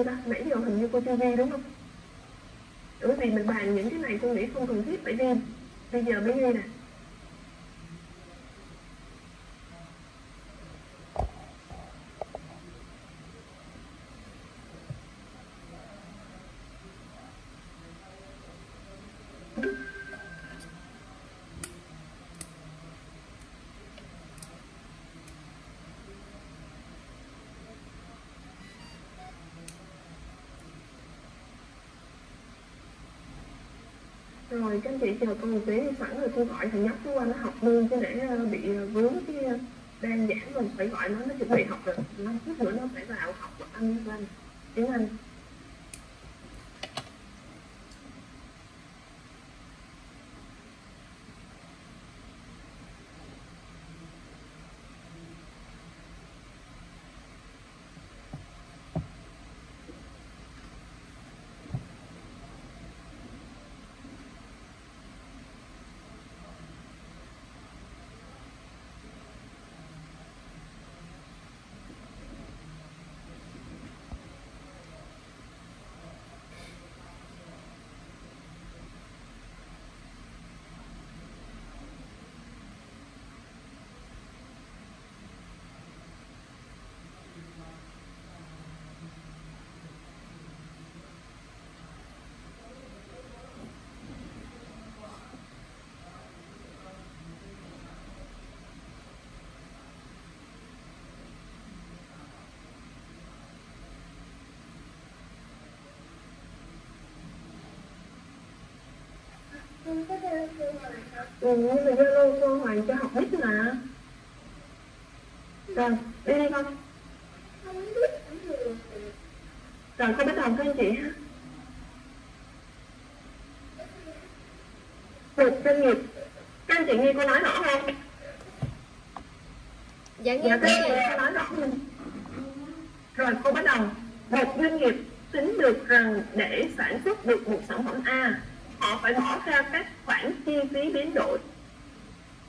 chưa ta nãy giờ hình như cô chưa ghi đúng không? Bởi vì mình bàn những cái này, cô nghĩ không cần thiết phải ghi bây giờ mới ghi nè rồi các anh chị chờ con một tí, sẵn rồi cô gọi thằng nhóc nó qua nó học luôn, chứ để ờ, bị ờ, vướng cái ờ, đang giảng rồi phải gọi nó nó chuẩn bị học rồi năm phút nữa nó phải vào học anh anh. Tiếng anh. Ừ, nhưng mà zalo cô hoàng cho học biết mà. Rồi đi đi con. Rồi cô bắt đầu các anh chị ha. Một doanh nghiệp. Các anh chị nghe cô nói rõ không? Dạ dạ nghe nghe cô nói rõ không? Rồi cô bắt đầu. Một doanh nghiệp tính được rằng để sản xuất được một sản phẩm A họ phải bỏ ra các khoản chi phí biến đổi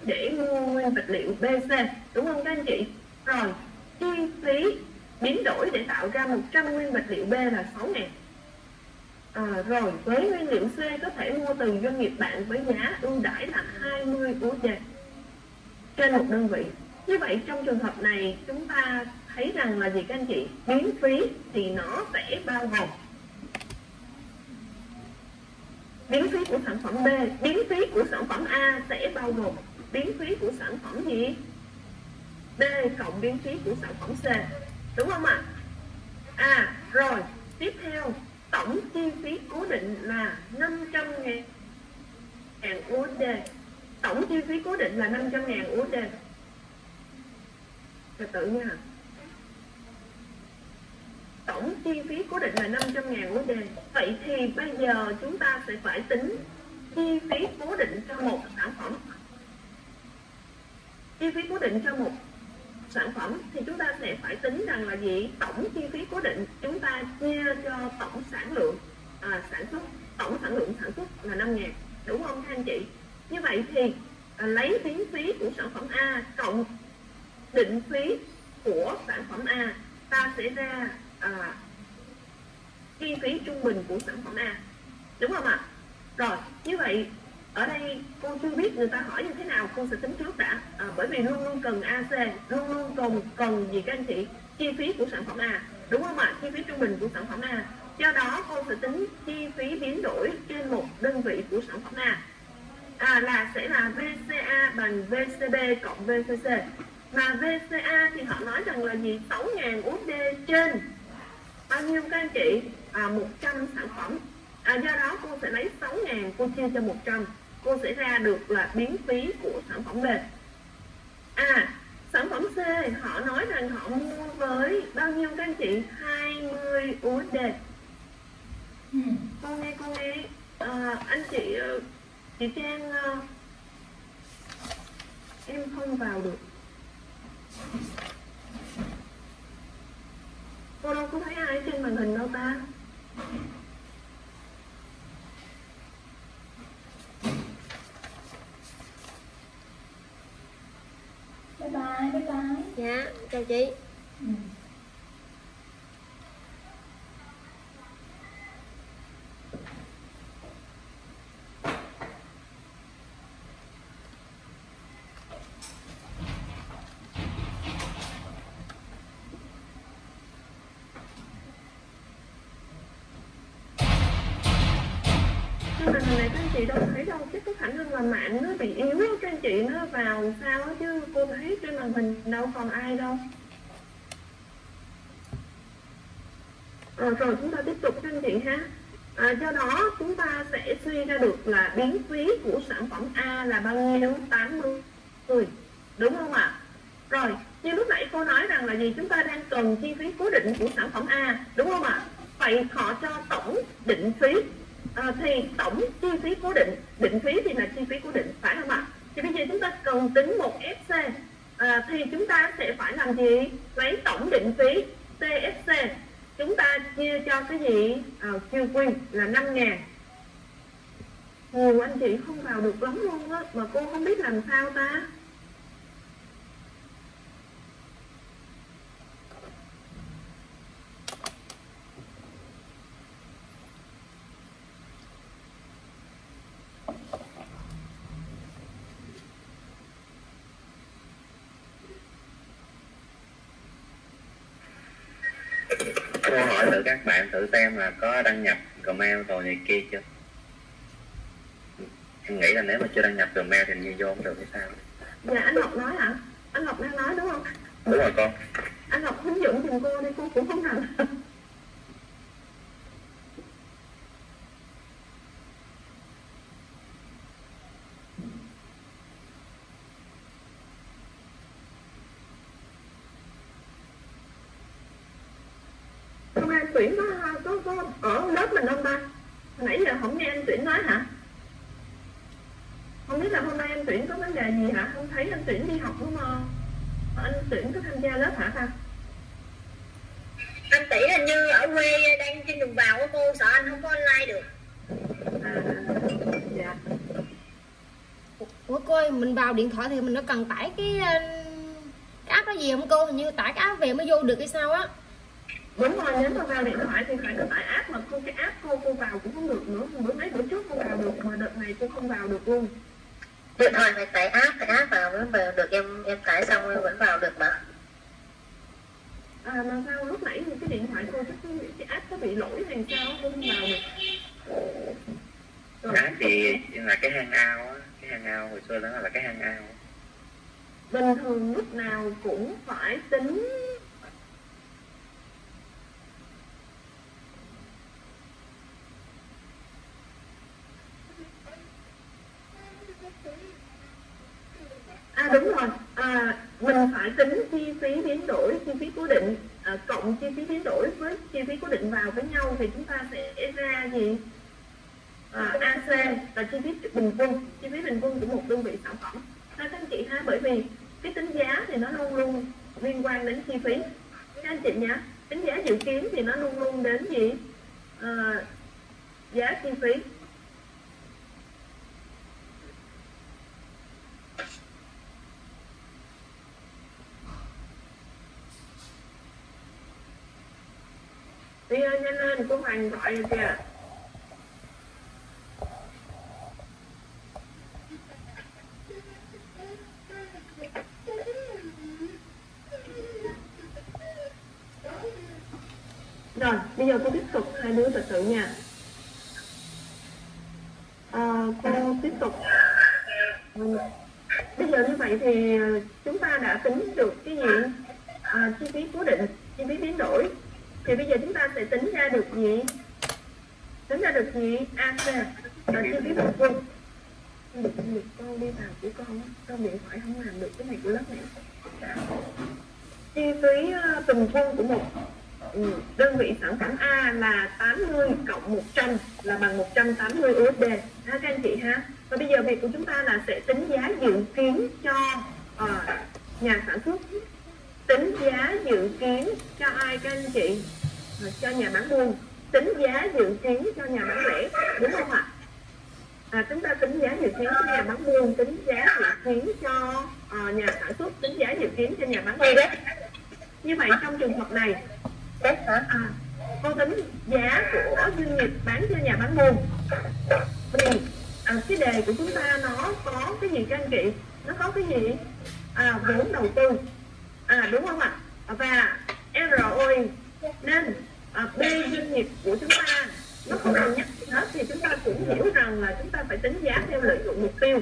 để mua nguyên vật liệu BC đúng không các anh chị? Rồi chi phí biến đổi để tạo ra 100 nguyên vật liệu B là 6 ngàn. À, rồi với nguyên liệu C có thể mua từ doanh nghiệp bạn với giá ưu đãi là 20 USD trên một đơn vị. Như vậy trong trường hợp này chúng ta thấy rằng là gì các anh chị? Biến phí thì nó sẽ bao gồm biến phí của sản phẩm B. Biến phí của sản phẩm A sẽ bao gồm biến phí của sản phẩm gì? B cộng biến phí của sản phẩm C. Đúng không ạ? À rồi. Tiếp theo, tổng chi phí cố định là 500 ngàn ngàn USD tổng chi phí cố định là 500 ngàn USD Thật tự nha tổng chi phí cố định là 500 ngàn USD vậy thì bây giờ chúng ta sẽ phải tính chi phí cố định cho một sản phẩm. Chi phí cố định cho một sản phẩm thì chúng ta sẽ phải tính rằng là gì? Tổng chi phí cố định chúng ta chia cho tổng sản lượng à, sản xuất tổng sản lượng sản xuất là 5 ngàn. Đúng không các anh chị? Như vậy thì à, lấy tiến phí của sản phẩm A cộng định phí của sản phẩm A ta sẽ ra à, chi phí trung bình của sản phẩm A. Đúng không ạ? Rồi như vậy ở đây cô chưa biết người ta hỏi như thế nào cô sẽ tính trước đã. À, bởi vì luôn luôn cần AC luôn luôn cần cần gì các anh chị? Chi phí của sản phẩm A. Đúng không ạ? Chi phí trung bình của sản phẩm A. Do đó cô sẽ tính chi phí biến đổi trên một đơn vị của sản phẩm A. À, là sẽ là VCA bằng VCB cộng VCC mà VCA thì họ nói rằng là gì? 6.000 USD trên bao nhiêu các anh chị? À, 100 sản phẩm. À, do đó cô sẽ lấy 6.000 cô chia cho 100 cô sẽ ra được là biến phí của sản phẩm B à sản phẩm C họ nói rằng họ mua với bao nhiêu các anh chị? 20 USD. Cô nghe cô nghe. À, anh chị ờ, chị Trang ờ, em không vào được cô đâu có thấy ai trên màn hình đâu ta Bye bye, bye bye. dạ chào chị Ừ. chị đâu thấy đâu chắc có khả năng là mạng nó bị yếu á, các anh chị nó vào sao á chứ? Cô thấy trên màn hình đâu còn ai đâu. Rồi rồi chúng ta tiếp tục các anh chị ha. À, do đó chúng ta sẽ suy ra được là biến phí của sản phẩm A là bao nhiêu 80 đúng không ạ? Rồi như lúc nãy cô nói rằng là gì? Chúng ta đang cần chi phí cố định của sản phẩm A đúng không ạ? Vậy họ cho tổng định phí. À, thì tổng chi phí cố định định phí thì là chi phí cố định phải không ạ? Thì bây giờ chúng ta cần tính một FC à, thì chúng ta sẽ phải làm gì? Lấy tổng định phí TFC chúng ta chia cho cái gì? À, QQ là 5 ngàn. Nhiều anh chị không vào được lắm luôn á mà cô không biết làm sao ta cô hỏi thử các bạn thử xem là có đăng nhập Gmail rồi này kia chưa? Em nghĩ là nếu mà chưa đăng nhập Gmail thì như vô không được hay sao? Dạ anh Ngọc nói hả anh Ngọc đang nói đúng không? Đúng rồi con. Anh Ngọc hướng dẫn giùm cô đi cô cũng không rành hôm nay anh tuyển có có có ở lớp mình không ta hồi nãy giờ không nghe anh tuyển nói hả? Không biết là hôm nay anh tuyển có vấn đề gì hả? Không thấy anh tuyển đi học đúng không? Anh tuyển có tham gia lớp hả ta? Anh tỷ hình như ở quê đang trên đường vào của cô sợ anh không có online được. À dạ. Ủa cô ơi, mình vào điện thoại thì mình có cần tải cái, ờ, cái app đó gì không cô? Hình như tải cái app về mới vô được hay sao á đúng rồi nếu mà vào điện thoại thì phải có tải app mà cô cái app cô cô vào cũng không được nữa. Bữa mấy bữa trước cô vào được mà đợt này cô không vào được luôn. Điện thoại phải tải app tải app vào mới vào được em em tải xong em vẫn vào được mà. À mà sao lúc nãy thì cái điện thoại cô chắc cái, cái app nó bị lỗi hay sao? Cô không vào được. Đó thì là cái hang ao á cái hang ao hồi xưa đó là cái hang ao bình thường lúc nào cũng phải tính À đúng rồi, à, mình phải tính chi phí biến đổi, chi phí cố định à, cộng chi phí biến đổi với chi phí cố định vào với nhau thì chúng ta sẽ ra gì? À, AC là chi phí bình quân, chi phí bình quân của một đơn vị sản phẩm. Ha, các anh chị ha, bởi vì cái tính giá thì nó luôn luôn liên quan đến chi phí. Các anh chị nhá, tính giá dự kiến thì nó luôn luôn đến gì? À, giá chi phí đi giờ nhanh lên cô Hoàng gọi rồi kìa. Rồi bây giờ cô tiếp tục hai đứa từ sự nha. À, cô tiếp tục. Bây giờ như vậy thì chúng ta đã tính được cái gì? À, chi phí cố định chi phí biến đổi thì bây giờ chúng ta sẽ tính ra được gì tính ra được gì AC là chi phí bình quân. Được được con đi vào của con con điện thoại không làm được cái này của lớp này. Chi phí ờ, bình quân của một ừ, đơn vị sản phẩm A là 80 cộng 100 là bằng 180 USD ha các anh chị ha. Và bây giờ việc của chúng ta là sẽ tính giá dự kiến cho uh, nhà sản xuất tính giá dự kiến cho ai các anh chị? Ờ, cho nhà bán buôn. Tính giá dự kiến cho nhà bán lẻ đúng không ạ? À, chúng ta tính giá dự kiến cho nhà bán buôn tính giá dự kiến cho ờ, nhà sản xuất tính giá dự kiến cho nhà bán lẻ. Như vậy trong trường hợp này à, cô tính giá của doanh nghiệp bán cho nhà bán buôn. Thì à, cái đề của chúng ta nó có cái gì các anh chị? Nó có cái gì? À, vốn đầu tư à đúng không ạ? Và ROI nên à, B doanh nghiệp của chúng ta nó không cần nhắc đó thì chúng ta cũng hiểu rằng là chúng ta phải tính giá theo lợi nhuận mục tiêu.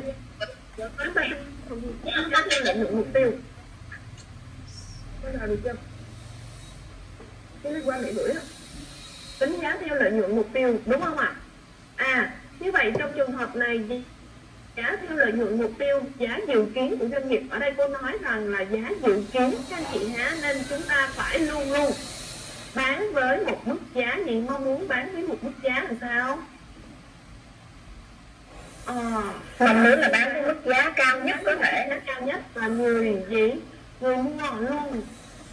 Chúng ta tính giá theo lợi nhuận mục tiêu. Có được chưa cái liên quan bảy bữa đó tính giá theo lợi nhuận mục tiêu đúng không ạ? À như vậy trong trường hợp này giá theo lợi nhuận mục tiêu giá dự kiến của doanh nghiệp. Ở đây cô nói rằng là giá dự kiến các anh chị ha nên chúng ta phải luôn luôn bán với một mức giá gì mong muốn bán với một mức giá làm sao? Ờ, mong muốn là bán với mức giá cao nhất có thể. Giá cao nhất và người gì? Người mua luôn.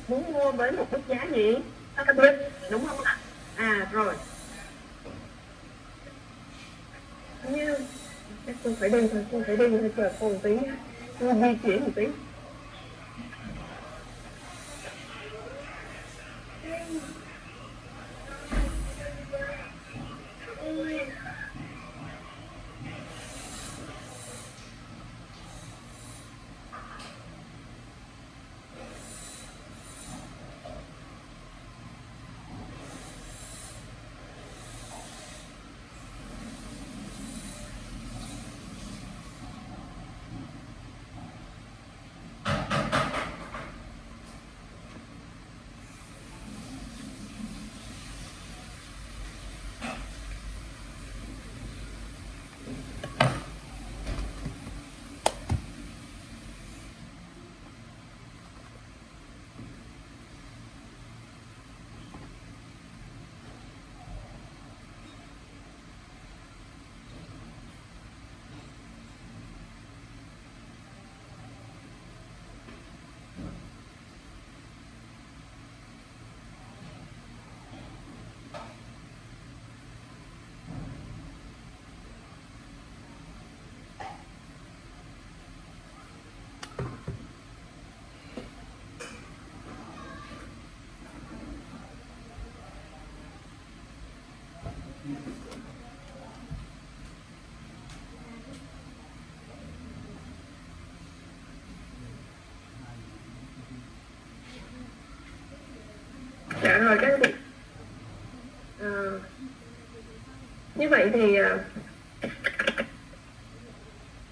Muốn mua với một mức giá gì? Thấp nhất đúng không ạ? À rồi. Như chắc tôi phải đi thôi, tôi phải đi thôi chờ cô một tí nhé. Di chuyển một tí. Dạ các anh chị à, như vậy thì à,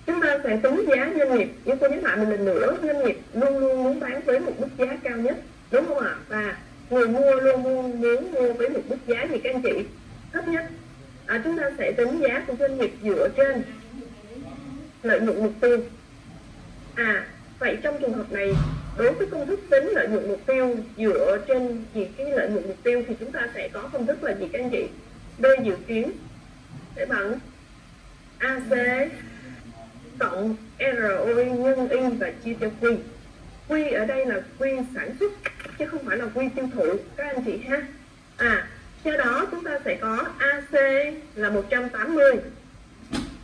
chúng ta sẽ tính giá doanh nghiệp. Như cô nhắc lại một lần nữa doanh nghiệp luôn luôn muốn bán với một mức giá cao nhất đúng không ạ? Và người mua luôn luôn muốn mua với một mức giá gì các anh chị. Thấp nhất à, chúng ta sẽ tính giá của doanh nghiệp dựa trên lợi nhuận mục tiêu. À vậy trong trường hợp này đối với công thức tính lợi nhuận mục tiêu dựa trên gì cái lợi nhuận mục tiêu thì chúng ta sẽ có công thức là gì các anh chị? B dự kiến. Sẽ bằng AC cộng ROI nhân Y và chia cho Q Q ở đây là Q sản xuất chứ không phải là Q tiêu thụ. Các anh chị ha. À do đó chúng ta sẽ có AC là 180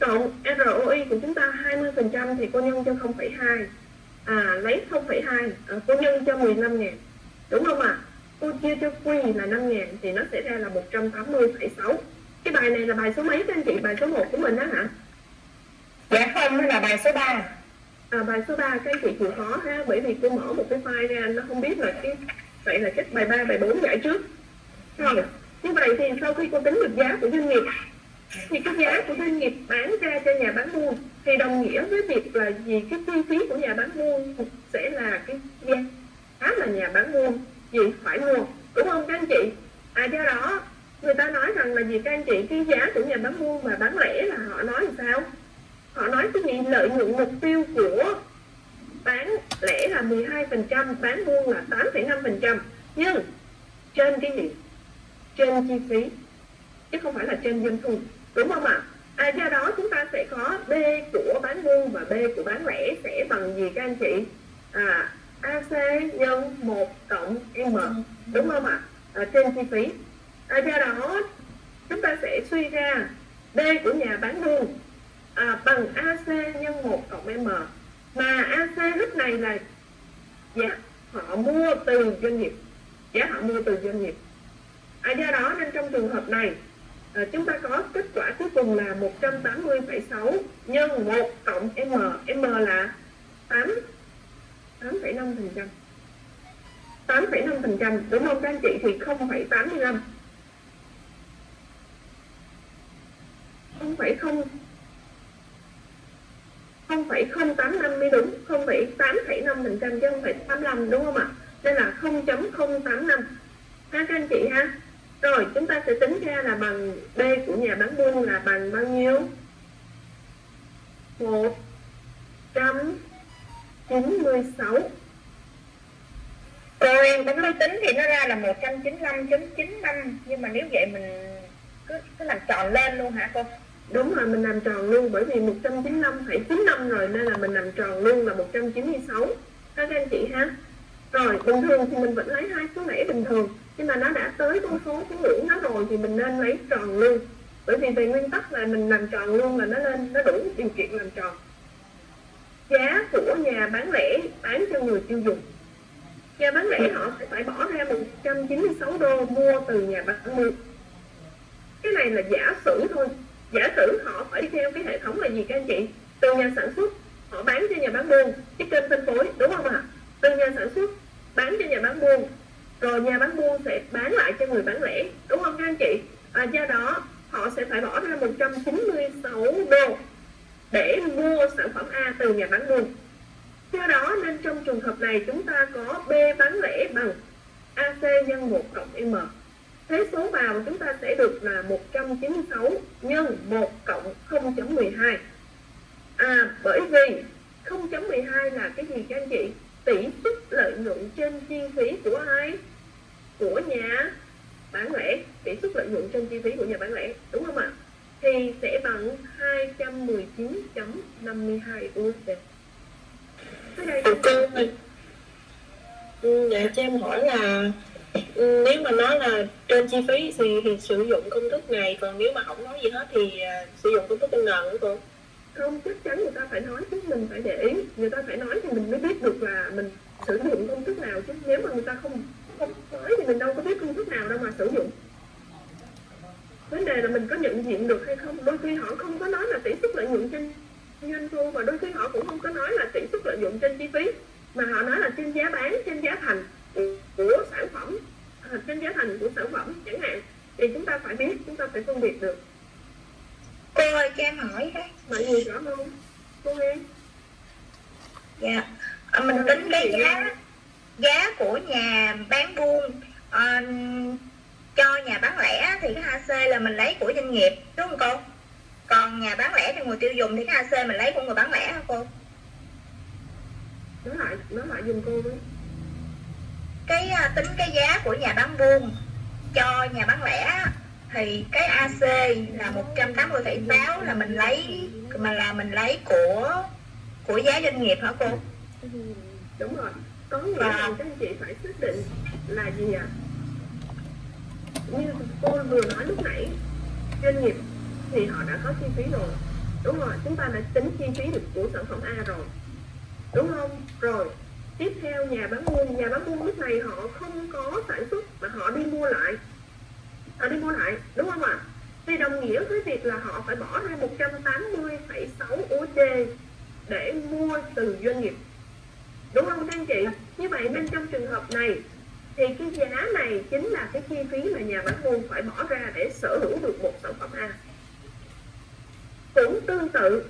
cộng ROI của chúng ta 20% thì cô nhân cho 0,2 à lấy 0,2 à, cô nhân cho 15 ngàn. Đúng không ạ? À? cô chia cho Q là 5 ngàn thì nó sẽ ra là 180,6 cái bài này là bài số mấy các anh chị? Bài số 1 của mình đó hả? Dạ không là bài số 3 à, bài số 3 các anh chị chịu khó ha bởi vì cô mở một cái file ra nó không biết là cái vậy là cái bài 3 bài 4 giải trước. Rồi như vậy thì sau khi cô tính được giá của doanh nghiệp thì cái giá của doanh nghiệp bán ra cho nhà bán buôn thì đồng nghĩa với việc là gì cái chi phí của nhà bán buôn sẽ là cái giá mà nhà bán buôn gì phải mua đúng không các anh chị? À do đó người ta nói rằng là gì các anh chị cái giá của nhà bán buôn và bán lẻ là họ nói làm sao? Họ nói cái gì? Lợi nhuận mục tiêu của bán lẻ là 12% bán buôn là 8,5% nhưng trên cái gì? Trên chi phí chứ không phải là trên doanh thu đúng không ạ? À, do đó chúng ta sẽ có B của bán buôn và B của bán lẻ sẽ bằng gì các anh chị? À AC nhân 1 cộng M đúng không ạ? À, trên chi phí. À, do đó chúng ta sẽ suy ra B của nhà bán buôn à, bằng AC nhân 1 cộng M. Mà AC lúc này là giá họ mua từ doanh nghiệp. Giá họ mua từ doanh nghiệp. À, do đó nên trong trường hợp này à, chúng ta có kết quả cuối cùng là 180,6 nhân 1 cộng M. M là 8 8,5 phần trăm. 8,5 phần trăm đúng không các anh chị? Thì 0,85 0,0 0,085 mới đúng 0,8,5% chứ không phải 85 đúng không ạ? Đây là 0.085 ha các anh chị ha? Rồi chúng ta sẽ tính ra là bằng B của nhà bán buôn là bằng bao nhiêu? 196 Cô em tính máy tính thì nó ra là 195.95 Nhưng mà nếu vậy mình cứ, cứ làm tròn lên luôn hả cô? Đúng rồi, mình làm tròn luôn bởi vì 195,95 rồi nên là mình làm tròn luôn là 196 các anh chị ha. Rồi, bình thường thì mình vẫn lấy hai số lẻ bình thường nhưng mà nó đã tới con số của ngưỡng nó rồi thì mình nên lấy tròn luôn. Bởi vì về nguyên tắc là mình làm tròn luôn là nó lên, nó đủ điều kiện làm tròn. Giá của nhà bán lẻ bán cho người tiêu dùng. Nhà bán lẻ họ sẽ phải bỏ ra 196 đô mua từ nhà bán buôn cái này là giả sử thôi. Giả sử họ phải đi theo cái hệ thống là gì các anh chị? Từ nhà sản xuất, họ bán cho nhà bán buôn. Cái kênh phân phối, đúng không ạ? À? từ nhà sản xuất, bán cho nhà bán buôn rồi nhà bán buôn sẽ bán lại cho người bán lẻ đúng không các anh chị? À, do đó họ sẽ phải bỏ ra 196 đô để mua sản phẩm A từ nhà bán buôn. Do đó nên trong trường hợp này chúng ta có B bán lẻ bằng AC nhân 1 cộng M. Thế số vào chúng ta sẽ được là 196 nhân 1 cộng 0.12 à bởi vì 0.12 là cái gì các anh chị? Tỷ suất lợi nhuận trên chi phí của ai? Của nhà bán lẻ tỷ suất lợi nhuận trên chi phí của nhà bán lẻ đúng không ạ? Thì sẽ bằng 219.52 USD cô ừ, dạ cho em hỏi là ừ, nếu mà nói là trên chi phí thì, thì sử dụng công thức này còn nếu mà không nói gì hết thì uh, sử dụng công thức N nữa cô? Không chắc chắn người ta phải nói chứ mình phải để ý. Người ta phải nói thì mình mới biết được là mình sử dụng công thức nào chứ. Nếu mà người ta không không nói thì mình đâu có biết công thức nào đâu mà sử dụng. Vấn đề là mình có nhận diện được hay không? Đôi khi họ không có nói là tỷ suất lợi nhuận trên doanh thu và đôi khi họ cũng không có nói là tỷ suất lợi nhuận trên chi phí mà họ nói là trên giá bán trên giá thành của sản phẩm à, trên giá thành của sản phẩm chẳng hạn. Thì chúng ta phải biết chúng ta phải phân biệt được. Cô ơi cho em hỏi đấy mọi người rõ không? Cô em Dạ. À, Mình tính cái giá giá của nhà bán buôn à, cho nhà bán lẻ thì cái HC là mình lấy của doanh nghiệp đúng không cô? Còn nhà bán lẻ cho người tiêu dùng thì cái HC mình lấy của người bán lẻ hả cô? nói lại nói lại giùm cô với Cái à, tính cái giá của nhà bán buôn cho nhà bán lẻ thì cái AC là 180,6 là mình lấy mà là mình lấy của của giá doanh nghiệp hả cô? đúng rồi có nghĩa là các anh chị phải xác định là gì ạ? Như cô vừa nói lúc nãy doanh nghiệp thì họ đã có chi phí rồi. Đúng rồi chúng ta đã tính chi phí được của sản phẩm A rồi. Đúng không? Rồi tiếp theo nhà bán buôn nhà bán buôn lúc này họ không có sản xuất mà họ đi mua lại. Họ đi mua lại đúng không ạ? Thì đồng nghĩa với việc là họ phải bỏ ra 180,6 USD để mua từ doanh nghiệp đúng không các anh chị? Như vậy bên trong trường hợp này, thì cái giá này chính là cái chi phí mà nhà bán buôn phải bỏ ra để sở hữu được một sản phẩm A. Cũng tương tự,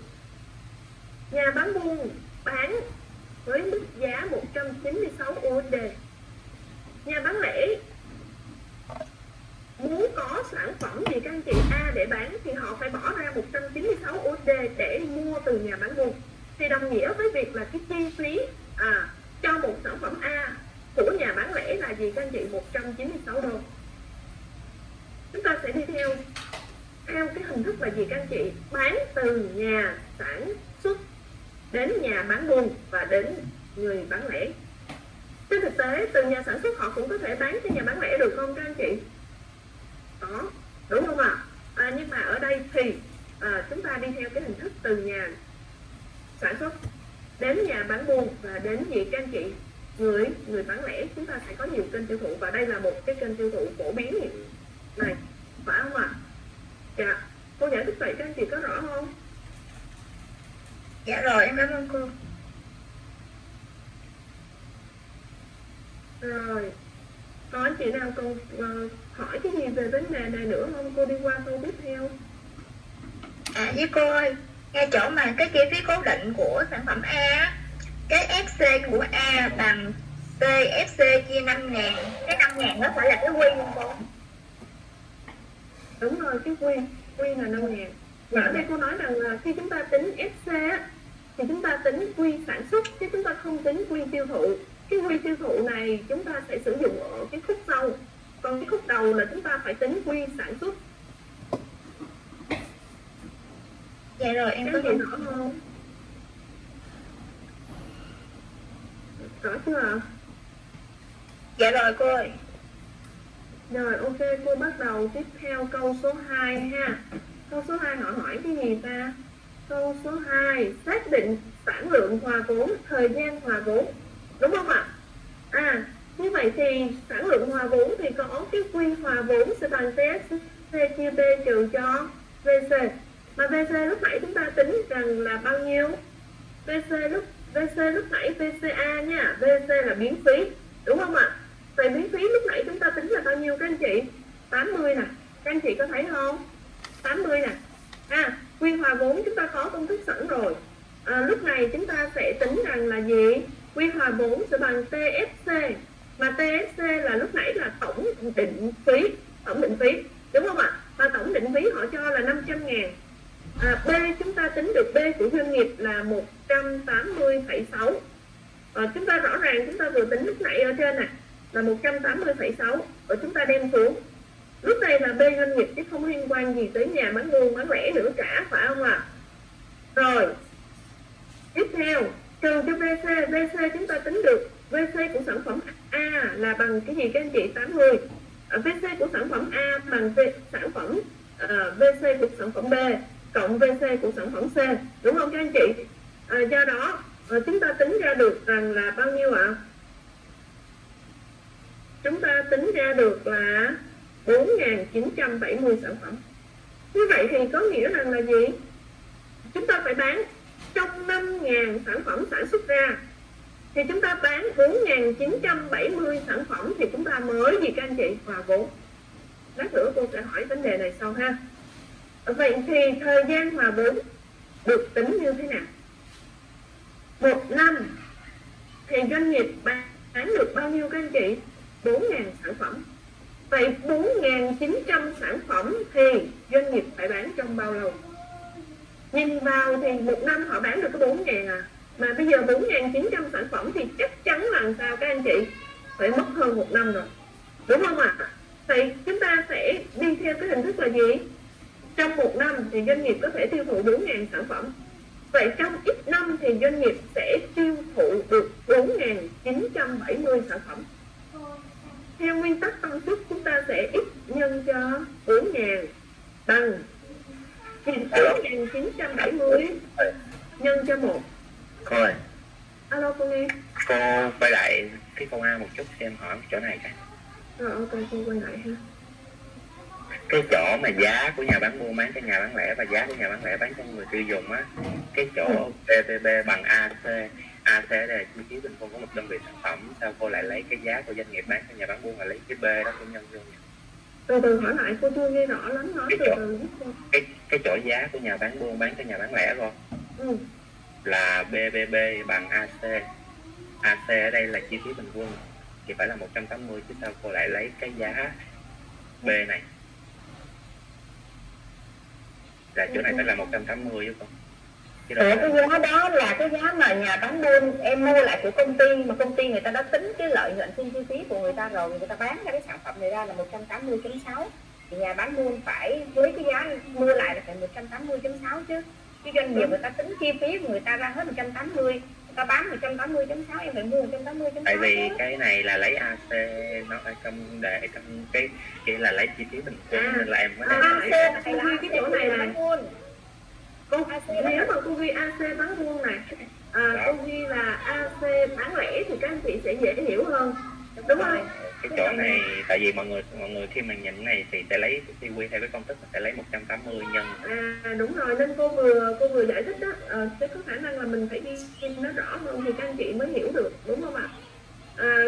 nhà bán buôn bán với mức giá 196 USD nhà bán lẻ muốn có sản phẩm gì các anh chị? A để bán thì họ phải bỏ ra 196 USD để mua từ nhà bán buôn. Thì đồng nghĩa với việc là cái chi phí à, cho một sản phẩm A của nhà bán lẻ là gì các anh chị? 196 đô. Chúng ta sẽ đi theo theo cái hình thức là gì các anh chị? Bán từ nhà sản xuất đến nhà bán buôn và đến người bán lẻ. Trên thực tế từ nhà sản xuất họ cũng có thể bán cho nhà bán lẻ được không các anh chị? Có đúng không ạ? À? à, nhưng mà ở đây thì à, chúng ta đi theo cái hình thức từ nhà sản xuất đến nhà bán buôn và đến gì các anh chị. Người người bán lẻ chúng ta sẽ có nhiều kênh tiêu thụ và đây là một cái kênh tiêu thụ phổ biến hiện này. Phải không ạ? Dạ. Cô giải thích vậy các anh chị có rõ không? Dạ rồi em cảm ơn cô. Rồi. Có anh chị nào còn uh, hỏi cái gì về vấn đề này nữa không? Cô đi qua câu tiếp theo. À với cô ơi, ngay chỗ mà cái chi phí cố định của sản phẩm A cái FC của A bằng TFC chia 5 ngàn, Cái 5 ngàn nó phải là cái quy không cô? đúng rồi, cái quy quy là năm ngàn. Và ở đây cô nói rằng là khi chúng ta tính FC thì chúng ta tính quy sản xuất, chứ chúng ta không tính quy tiêu thụ. Cái quy tiêu thụ này chúng ta sẽ sử dụng ở cái khúc sau. Còn cái khúc đầu là chúng ta phải tính quy sản xuất. Dạ rồi em có gì rõ không? Rõ chưa ạ Dạ rồi cô ơi. Rồi ok cô bắt đầu tiếp theo câu số 2 ha. Câu số 2 họ hỏi cái gì ta? Câu số 2 Xác định sản lượng hòa vốn Thời gian hòa vốn. Đúng không ạ? À như vậy thì sản lượng hòa vốn thì có cái quy hòa vốn sẽ bằng TSC chia B trừ cho VC mà VC lúc nãy chúng ta tính rằng là bao nhiêu VC lúc VC lúc nãy VCA nha VC là biến phí Đúng không ạ Vậy biến phí lúc nãy chúng ta tính là bao nhiêu các anh chị? 80 nè. Các anh chị có thấy không? 80 nè. À, quy hòa vốn chúng ta có công thức sẵn rồi. À, lúc này chúng ta sẽ tính rằng là gì? Quy hòa vốn sẽ bằng TFC. Mà TFC là lúc nãy là tổng định phí. Tổng định phí. Đúng không ạ? Và tổng định phí họ cho là 500 ngàn. À, B chúng ta tính được B của doanh nghiệp là 180,6. À, ờ, chúng ta rõ ràng chúng ta vừa tính lúc nãy ở trên này là 180,6 và ờ, chúng ta đem xuống. Lúc này là B doanh nghiệp chứ không liên quan gì tới nhà bán buôn bán lẻ nữa cả phải không ạ? À? rồi tiếp theo trừ cho VC VC chúng ta tính được VC của sản phẩm A là bằng cái gì các anh chị? 80 VC ờ, của sản phẩm A bằng sản phẩm uh, VC của sản phẩm B cộng VC của sản phẩm C đúng không các anh chị à, do đó à, chúng ta tính ra được rằng là bao nhiêu ạ à? chúng ta tính ra được là 4.970 sản phẩm. Như vậy thì có nghĩa rằng là gì? Chúng ta phải bán trong 5.000 sản phẩm sản xuất ra thì chúng ta bán 4.970 sản phẩm thì chúng ta mới gì các anh chị hòa vốn. Lát nữa cô sẽ hỏi vấn đề này sau ha. Vậy thì thời gian hòa vốn được tính như thế nào? Một năm thì doanh nghiệp bán được bao nhiêu các anh chị? 4.000 sản phẩm Vậy 4.900 sản phẩm thì doanh nghiệp phải bán trong bao lâu? Nhìn vào thì một năm họ bán được có 4.000 à Mà bây giờ 4.900 sản phẩm thì chắc chắn là sao các anh chị? Phải mất hơn một năm rồi Đúng không ạ? À? Vậy chúng ta sẽ đi theo cái hình thức là gì? Trong một năm thì doanh nghiệp có thể tiêu thụ 4.000 sản phẩm. Vậy trong ít năm thì doanh nghiệp sẽ tiêu thụ được 4.970 sản phẩm. Theo nguyên tắc tăng suất chúng ta sẽ x nhân cho 4 ngàn bằng 4970 nhân cho 1 Cô ơi, Alo cô nghe. Cô quay lại cái câu A một chút xem hỏi chỗ này cái. Rồi ok cô quay lại ha cái chỗ mà giá của nhà bán buôn bán cho nhà bán lẻ và giá của nhà bán lẻ bán cho người tiêu dùng á cái chỗ PPB bằng AC AC đây là chi phí bình quân của một đơn vị sản phẩm sao cô lại lấy cái giá của doanh nghiệp bán cho nhà bán buôn và lấy cái B đó của nhân vô nhỉ? Từ từ hỏi lại cô chưa nghe rõ lắm nói Cái từ chỗ- từ cái cái chỗ giá của nhà bán buôn bán cho nhà bán lẻ rồi ừ. là BBB bằng AC AC ở đây là chi phí bình quân thì phải là 180 chứ sao cô lại lấy cái giá B này là chỗ này phải là 180 chứ con phải cái giá đó là cái giá mà nhà bán buôn em mua lại của công ty mà công ty người ta đã tính cái lợi nhuận trên chi phí của người ta rồi người ta bán ra cái sản phẩm này ra là 180.6 thì nhà bán buôn phải với cái giá mua lại là phải 180.6 chứ. Cái doanh nghiệp người ta tính chi phí của người ta ra hết 180 người ta bán 180.6 em phải mua 180.6 tại vì chứ. cái này là lấy AC nó ở trong đề trong cái kia là lấy chi phí bình quân À. nên là em mới À, à, cô ghi cái chỗ này này buôn cô AC nếu mà cô ghi AC bán buôn này à, cô ghi là AC bán lẻ thì các anh chị sẽ dễ hiểu hơn đúng không cái chỗ này tại vì mọi người mọi người khi mà nhìn này thì sẽ lấy thì quy theo cái công thức sẽ lấy 180 nhân. À đúng rồi nên cô vừa cô vừa giải thích đó. À, sẽ có khả năng là mình phải đi nhìn nó rõ hơn thì các anh chị mới hiểu được đúng không ạ? À,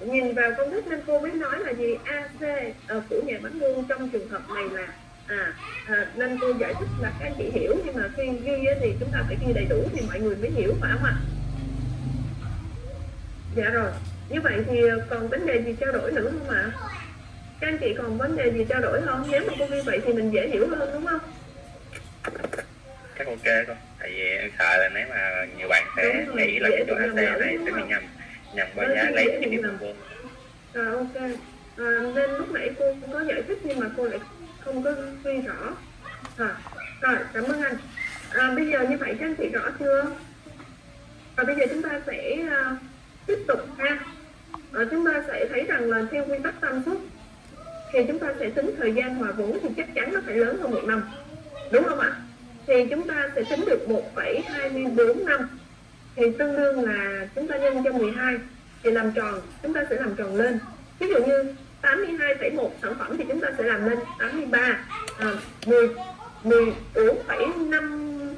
nhìn vào công thức nên cô mới nói là gì? AC ờ, của nhà bán buôn trong trường hợp này là à, à nên cô giải thích là các anh chị hiểu nhưng mà khi ghi thì chúng ta phải ghi đầy đủ thì mọi người mới hiểu phải không ạ? Dạ rồi như vậy thì còn vấn đề gì trao đổi nữa không ạ? Các anh chị còn vấn đề gì trao đổi không? Nếu mà cô ghi vậy thì mình dễ hiểu hơn đúng không? Chắc ok con tại vì em sợ là nếu mà nhiều bạn sẽ nghĩ là cái chỗ AC này sẽ bị nhầm nhầm qua giá lấy cái điểm rồi à, ok. À, nên lúc nãy cô có giải thích nhưng mà cô lại không có ghi rõ. À, rồi cảm ơn anh. À, bây giờ như vậy các anh chị rõ chưa? Và bây giờ chúng ta sẽ uh, tiếp tục ha à, chúng ta sẽ thấy rằng là theo quy tắc tam suất thì chúng ta sẽ tính thời gian hòa vốn thì chắc chắn nó phải lớn hơn một năm. Đúng không ạ? Thì chúng ta sẽ tính được 1,24 năm. Thì tương đương là chúng ta nhân cho 12 thì làm tròn chúng ta sẽ làm tròn lên. Ví dụ như 82,1 sản phẩm thì chúng ta sẽ làm lên 83 à, 10 14,5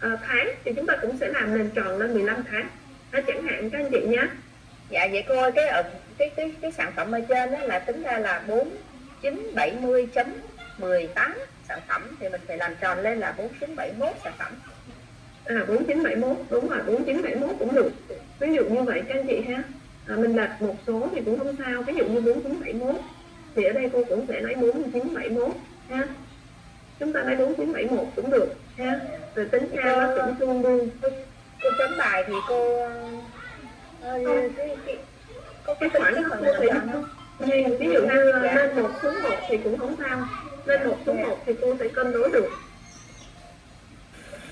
à, tháng thì chúng ta cũng sẽ làm lên tròn lên 15 tháng. Đó, chẳng hạn các anh chị nhé dạ vậy cô ơi cái ở cái cái cái sản phẩm ở trên đó là tính ra là 4 9 70 chấm 18 sản phẩm thì mình phải làm tròn lên là 4971 sản phẩm. À 4971 đúng rồi 4971 cũng được. Ví dụ như vậy các anh chị ha. À, mình đặt một số thì cũng không sao ví dụ như 4971 thì ở đây cô cũng sẽ lấy 4971 ha. Chúng ta lấy 4971 cũng được ha. Rồi tính ra nó cũng tương đương. cô chấm bài thì cô ờ, cái, cái, có cái khoản đó cô ví dụ như lên một xuống một thì cũng không sao lên một xuống một thì cô sẽ cân đối được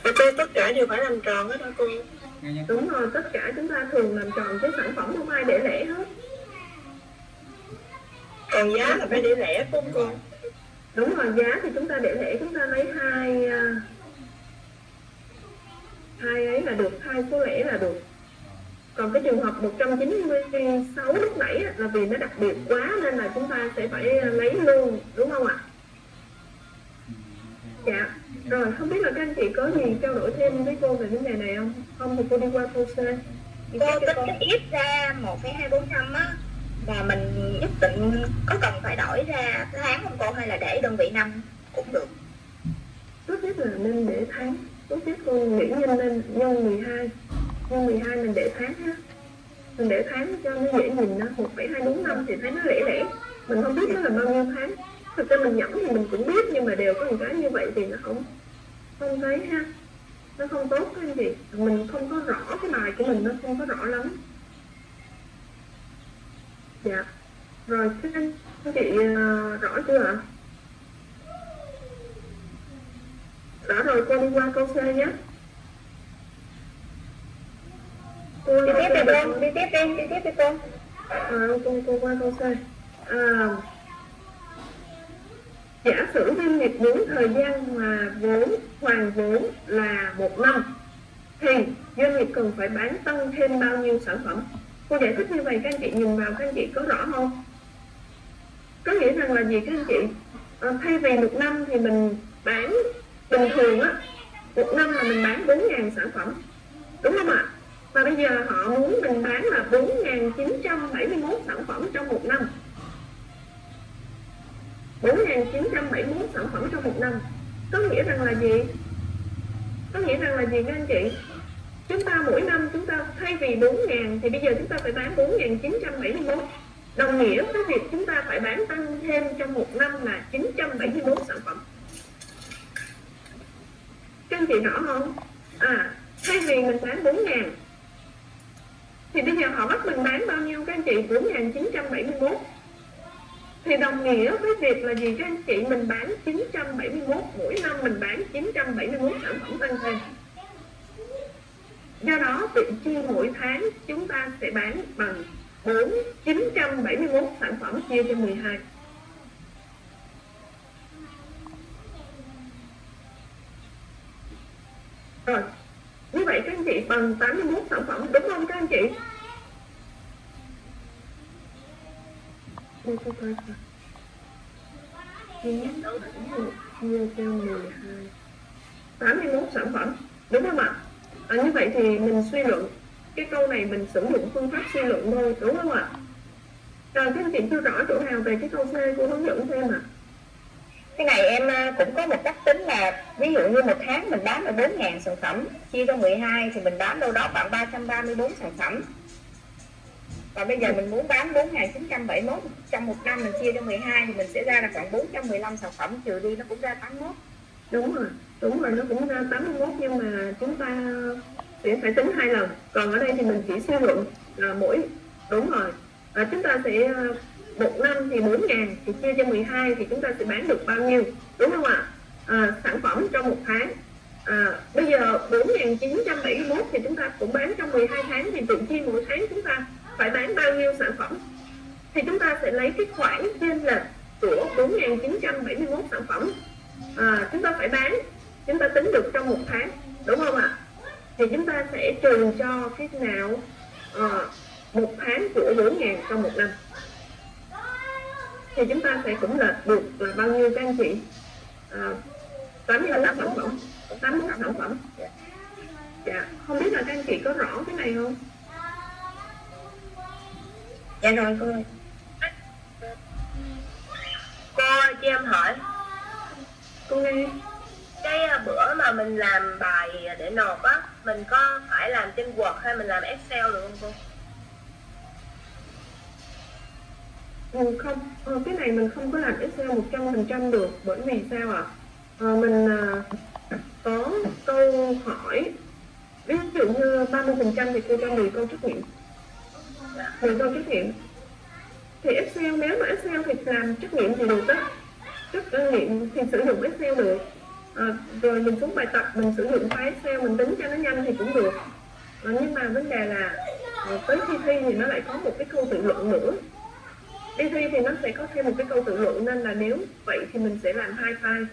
và cô tất cả đều phải làm tròn hết hả cô đúng rồi tất cả chúng ta thường làm tròn cái sản phẩm không ai để lẻ hết. Còn giá là phải để lẻ không cô đúng rồi giá thì chúng ta để lẻ chúng ta lấy hai à, hai ấy là được hai số lẻ là được còn cái trường hợp 196 lúc nãy là vì nó đặc biệt quá nên là chúng ta sẽ phải lấy luôn đúng không ạ? Dạ. Rồi không biết là các anh chị có gì trao đổi thêm với cô về vấn đề này không? Không thì cô đi qua câu C. Cô tính cái ít ra một phẩy hai bốn năm á và mình nhất định có cần phải đổi ra tháng không cô hay là để đơn vị năm cũng được. Tốt nhất là nên để tháng tốt nhất cô nghĩ nhân lên nhân 12 nhưng 12 mình để tháng ha mình để tháng cho nó dễ nhìn nó một phẩy hai bốn năm thì thấy nó lẻ lẻ mình không biết nó là bao nhiêu tháng. Thực ra mình nhẩm thì mình cũng biết nhưng mà đều có một cái như vậy thì nó không không thấy ha. Nó không tốt cái anh chị mình không có rõ cái bài của mình nó không có rõ lắm. Dạ. Rồi các anh chị uh, rõ chưa ạ? Rõ rồi cô đi qua câu C nhé. Cô đi tiếp đi cô đi tiếp đi đi tiếp đi cô à, cô cô qua câu C à, giả sử doanh nghiệp muốn thời gian hòa vốn hoàn vốn là một năm thì doanh nghiệp cần phải bán tăng thêm bao nhiêu sản phẩm? Cô giải thích như vậy các anh chị nhìn vào các anh chị có rõ không? Có nghĩa rằng là gì các anh chị? À, thay vì một năm thì mình bán bình thường á một năm là mình bán 4.000 sản phẩm. Đúng không ạ và bây giờ họ muốn mình bán là 4.971 sản phẩm trong một năm. 4.971 sản phẩm trong một năm. Có nghĩa rằng là gì? Có nghĩa rằng là gì, các anh chị? Chúng ta mỗi năm chúng ta thay vì 4.000 thì bây giờ chúng ta phải bán 4.971 đồng nghĩa với việc chúng ta phải bán tăng thêm trong một năm là 971 sản phẩm. Các anh chị rõ không? À thay vì mình bán 4.000 thì bây giờ họ bắt mình bán bao nhiêu? Các anh chị 4.971 thì đồng nghĩa với việc là gì? Các anh chị, mình bán 971 mỗi năm mình bán 971 sản phẩm tăng thêm. Do đó, vị chi mỗi tháng chúng ta sẽ bán bằng 4 971 sản phẩm chia cho 12 rồi như vậy các anh chị bằng 81 sản phẩm đúng không các anh chị? Đây tôi coi coi. Chia cho 12 81 sản phẩm đúng không ạ? À, như vậy thì mình suy luận. Cái câu này mình sử dụng phương pháp suy luận thôi đúng không ạ? Rồi các anh chị chưa rõ chỗ nào về cái câu C của hướng dẫn thêm ạ? à? Cái này em à, cũng có một cách tính là ví dụ như một tháng mình bán được 4 ngàn sản phẩm chia cho 12 thì mình bán đâu đó khoảng 334 sản phẩm. Và bây giờ mình muốn bán 4971 trong một năm mình chia cho 12 thì mình sẽ ra là khoảng 415 sản phẩm trừ đi nó cũng ra 81 đúng rồi đúng rồi nó cũng ra 81 nhưng mà chúng ta sẽ phải tính hai lần. Còn ở đây thì mình chỉ suy luận là mỗi đúng rồi. À, chúng ta sẽ à, một năm thì 4 ngàn thì chia cho 12 thì chúng ta sẽ bán được bao nhiêu? Đúng không ạ? À, sản phẩm trong một tháng. À, bây giờ 4.971 thì chúng ta cũng bán trong 12 tháng thì tự chi mỗi tháng chúng ta phải bán bao nhiêu sản phẩm? Thì chúng ta sẽ lấy cái khoản trên lệch của 4.971 sản phẩm. À, chúng ta phải bán chúng ta tính được trong một tháng. Đúng không ạ? Thì chúng ta sẽ trừ cho cái nào à, một tháng của 4.000 trong một năm thì chúng ta sẽ cũng lệch được là bao nhiêu các anh chị? À, 81 sản phẩm. 81 sản phẩm. Dạ không biết là các anh chị có rõ cái này không? Dạ rồi cô ơi. Cô cho em hỏi. Cô nghe. Cái à, bữa mà mình làm bài để nộp á mình có phải làm trên Word hay mình làm Excel được không cô mình không ờ, cái này mình không có làm Excel 100% được bởi vì sao ạ? Ờ, mình à, có câu hỏi ví dụ như 30% thì cô cho 10 câu trắc nghiệm. 10 câu trắc nghiệm. Thì Excel nếu mà Excel thì làm trắc nghiệm thì được đó trắc nghiệm thì sử dụng Excel được. À, rồi mình xuống bài tập mình sử dụng file Excel mình tính cho nó nhanh thì cũng được. À, nhưng mà vấn đề là à, tới khi thi thì nó lại có một cái câu tự luận nữa đi thi thì nó sẽ có thêm một cái câu tự luận nên là nếu vậy thì mình sẽ làm hai file.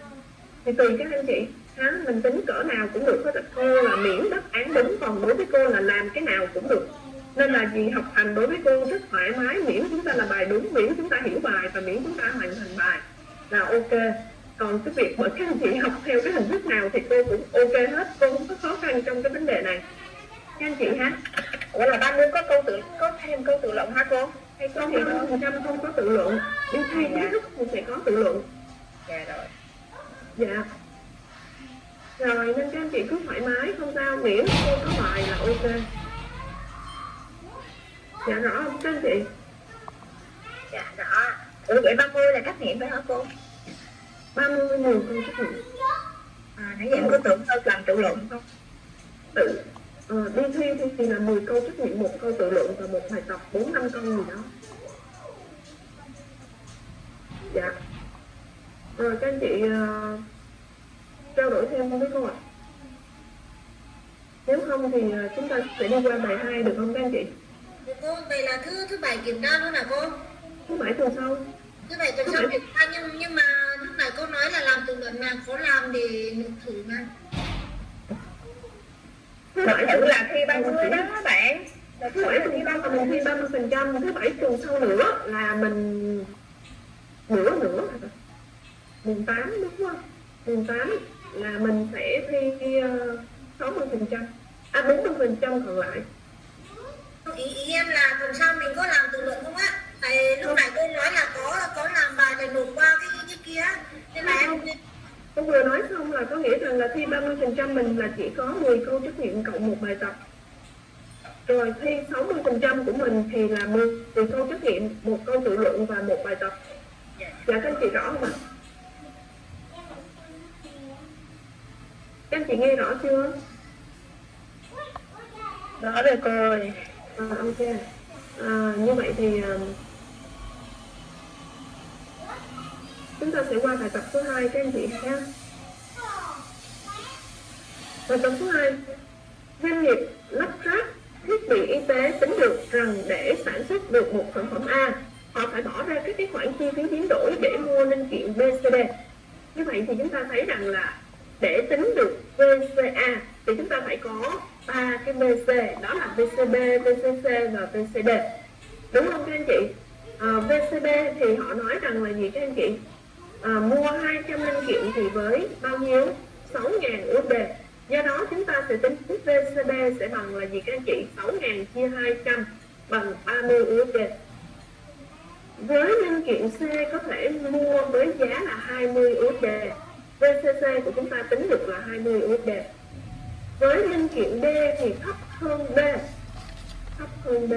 Thì tùy các anh chị ha mình tính cỡ nào cũng được hết cô là miễn đáp án đúng, còn đối với cô là làm cái nào cũng được. Nên là gì học hành đối với cô rất thoải mái, miễn chúng ta là bài đúng, miễn chúng ta hiểu bài và miễn chúng ta hoàn thành bài là ok. Còn cái việc mà các anh chị học theo cái hình thức nào thì cô cũng ok hết, cô không có khó khăn trong cái vấn đề này. Các anh chị ha Ủa là 30 có câu tự có thêm câu tự luận hả cô? Hay có không gì có đâu phần trăm không có tự luận. Đi thi kiến thức thì sẽ có tự luận. Dạ rồi. Dạ. Rồi nên các anh chị cứ thoải mái không sao. Miễn cô có bài là ok. Dạ rõ không các anh chị? Dạ rõ. Ủa vậy 30 là trắc nghiệm phải hả cô? 30 người câu trắc nghiệm à nãy giờ em có tưởng đâu làm tự luận không? Tự ờ, đi thi thì, thì là 10 câu trắc nghiệm một câu tự luận và một bài tập 4 năm câu gì đó. Dạ. Rồi các anh chị uh, trao đổi thêm với cô ạ? Nếu không thì uh, chúng ta sẽ đi qua bài 2 được không các anh chị? Thì cô vậy là thứ thứ bảy kiểm tra luôn hả cô? Thứ bảy tuần sau. Thứ bảy tuần sau kiểm tra nhưng nhưng mà lúc này cô nói là làm tự luận là có làm để mình thử mà thứ Thật bảy sự tuần là thi 30 đó bạn. Thứ bảy khi thi tuần sau 30 là mình 30 phần trăm thứ bảy tuần sau nữa là mình nửa nửa. Mùng 8 đúng không? Mùng 8 là mình sẽ thi ờ, sáu 60 phần trăm. À 40 phần trăm còn lại. Ý, ý em là tuần sau mình có làm tự luận không á? Tại lúc nãy cô nói là có có làm bài để nộp qua cái cái kia. Nên là em Tôi vừa nói xong là có nghĩa rằng là thi 30% mình là chỉ có 10 câu trắc nghiệm cộng một bài tập. Rồi thi 60% của mình thì là 10 câu trắc nghiệm, một câu tự luận và một bài tập. Dạ các anh chị rõ không ạ? Các anh chị nghe rõ chưa? Đó rồi cô ơi À, ok. À, như vậy thì à, chúng ta sẽ qua bài tập số 2 các anh chị ha. Bài tập số 2 Doanh nghiệp lắp ráp thiết bị y tế tính được rằng để sản xuất được một sản phẩm A họ phải bỏ ra các cái khoản chi phí biến đổi để mua linh kiện BCD như vậy thì chúng ta thấy rằng là để tính được VCA thì chúng ta phải có ba cái BC đó là VCB, VCC và VCD đúng không các anh chị? Ờ, à, VCB thì họ nói rằng là gì các anh chị? À, mua 200 linh kiện thì với bao nhiêu? 6.000 USD. Do đó chúng ta sẽ tính VCB sẽ bằng là gì các anh chị? 6.000 chia 200 bằng 30 USD. Với linh kiện C có thể mua với giá là 20 USD. VCC của chúng ta tính được là 20 USD. Với linh kiện D thì thấp hơn B. Thấp hơn B.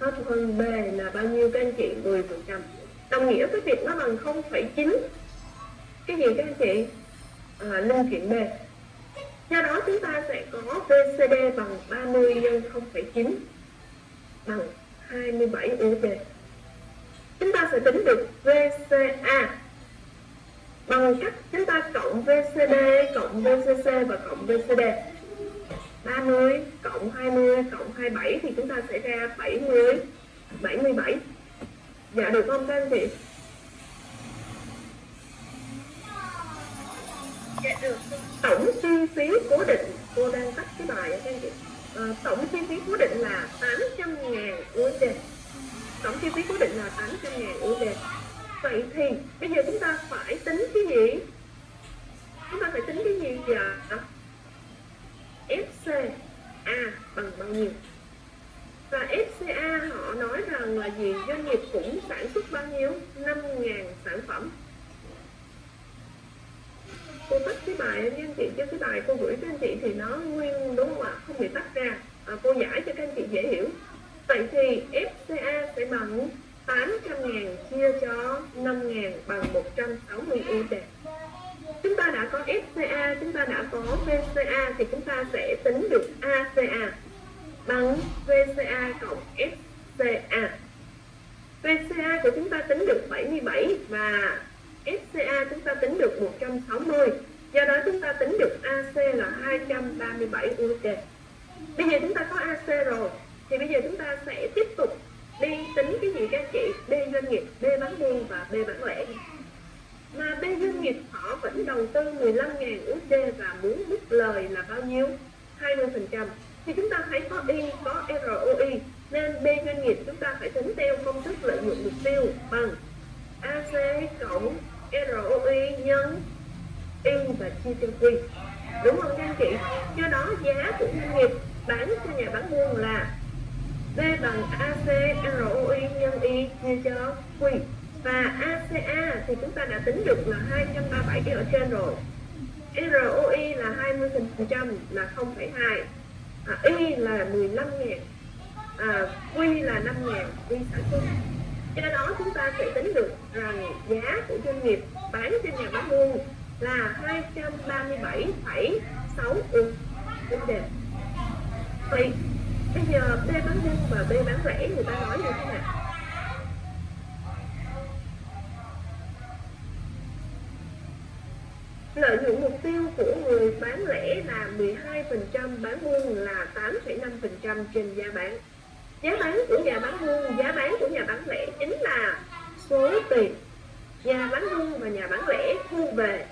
Thấp hơn B là bao nhiêu các anh chị? 10% đồng nghĩa với việc nó bằng 0,9 cái gì các anh chị? À, linh kiện B. Do đó chúng ta sẽ có VCD bằng 30 nhân 0,9 bằng 27 USD chúng ta sẽ tính được VCA bằng cách chúng ta cộng VCD cộng VCC và cộng VCD 30 cộng 20 cộng 27 thì chúng ta sẽ ra 70 77 dạ được không các anh chị dạ được. Tổng chi phí cố định cô đang tắt cái bài các anh chị à, tổng chi phí cố định là 800 ngàn USD. Tổng chi phí cố định là 800 ngàn USD. Vậy thì bây giờ chúng ta phải tính cái gì? Chúng ta phải tính cái gì giờ FCA bằng bao nhiêu? Và FCA họ nói rằng là gì? Doanh nghiệp cũng sản xuất bao nhiêu? 5.000 sản phẩm. Cô tắt cái bài với anh chị cho cái bài cô gửi cho anh chị thì nó nguyên đúng không ạ? Không bị tắt ra. À, cô giải cho các anh chị dễ hiểu. Vậy thì FCA sẽ bằng 800.000 chia cho 5.000 bằng 160 USD chúng ta đã có FCA chúng ta đã có VCA thì chúng ta sẽ tính được ACA bằng VCA cộng FCA VCA của chúng ta tính được 77 và FCA chúng ta tính được 160 do đó chúng ta tính được AC là 237 USD bây giờ chúng ta có AC rồi, thì bây giờ chúng ta sẽ tiếp tục đi tính cái gì các chị? B doanh nghiệp, B bán buôn và B bán lẻ. Mà B doanh nghiệp họ vẫn đầu tư 15.000 USD và muốn mức lời là bao nhiêu? 20% thì chúng ta thấy có Y có ROI nên B doanh nghiệp chúng ta phải tính theo công thức lợi nhuận mục tiêu bằng AC cộng ROI nhân Y và chia cho Q. Đúng không các anh chị? Do đó giá của doanh nghiệp bán cho nhà bán buôn là B bằng AC ROI nhân Y chia cho Q. Và ACA thì chúng ta đã tính được là 237 ở trên rồi. ROI là 20% là 0,2 à, Y là 15 ngàn. À, quy là 5 ngàn. Quy sản xuất do đó chúng ta sẽ tính được rằng giá của doanh nghiệp bán trên nhà bán buôn là 237,6 USD vậy bây giờ B bán buôn và B bán lẻ người ta nói như thế nào? Lợi nhuận mục tiêu của người bán lẻ là 12% bán buôn là 8,5% trên giá bán. Giá bán của nhà bán buôn giá bán của nhà bán lẻ chính là số tiền nhà bán buôn và nhà bán lẻ thu về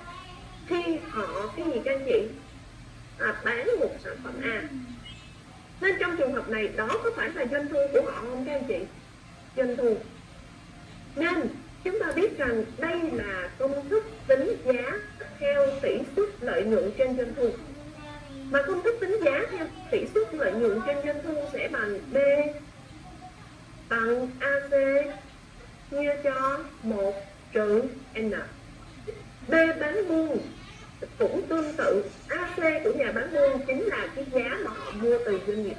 khi họ cái gì các anh chị? À, bán một sản phẩm A. Nên trong trường hợp này đó có phải là doanh thu của họ không các anh chị? Doanh thu. Nên chúng ta biết rằng đây là công thức tính giá theo tỷ suất lợi nhuận trên doanh thu. Mà công thức tính giá theo tỷ suất lợi nhuận trên doanh thu sẽ bằng B bằng AC chia cho 1 trừ N. B bán buôn cũng tương tự. AC của nhà bán buôn chính là cái giá mà họ mua từ doanh nghiệp.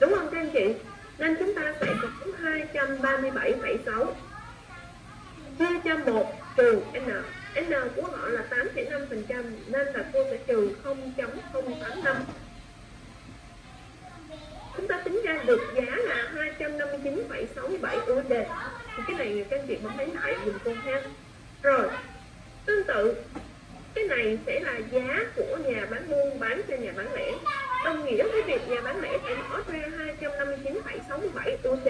Đúng không các anh chị? Nên chúng ta sẽ có 237,6 chia cho 1 trừ N. N của họ là 8,5% nên là cô sẽ trừ 0.085 chúng ta tính ra được giá là 259,67 USD thì cái này các anh chị bấm lấy lại dùm cô ha. Rồi tương tự cái này sẽ là giá của nhà bán buôn bán cho nhà bán lẻ. Đồng nghĩa với việc nhà bán lẻ sẽ bỏ ra 259,67 USD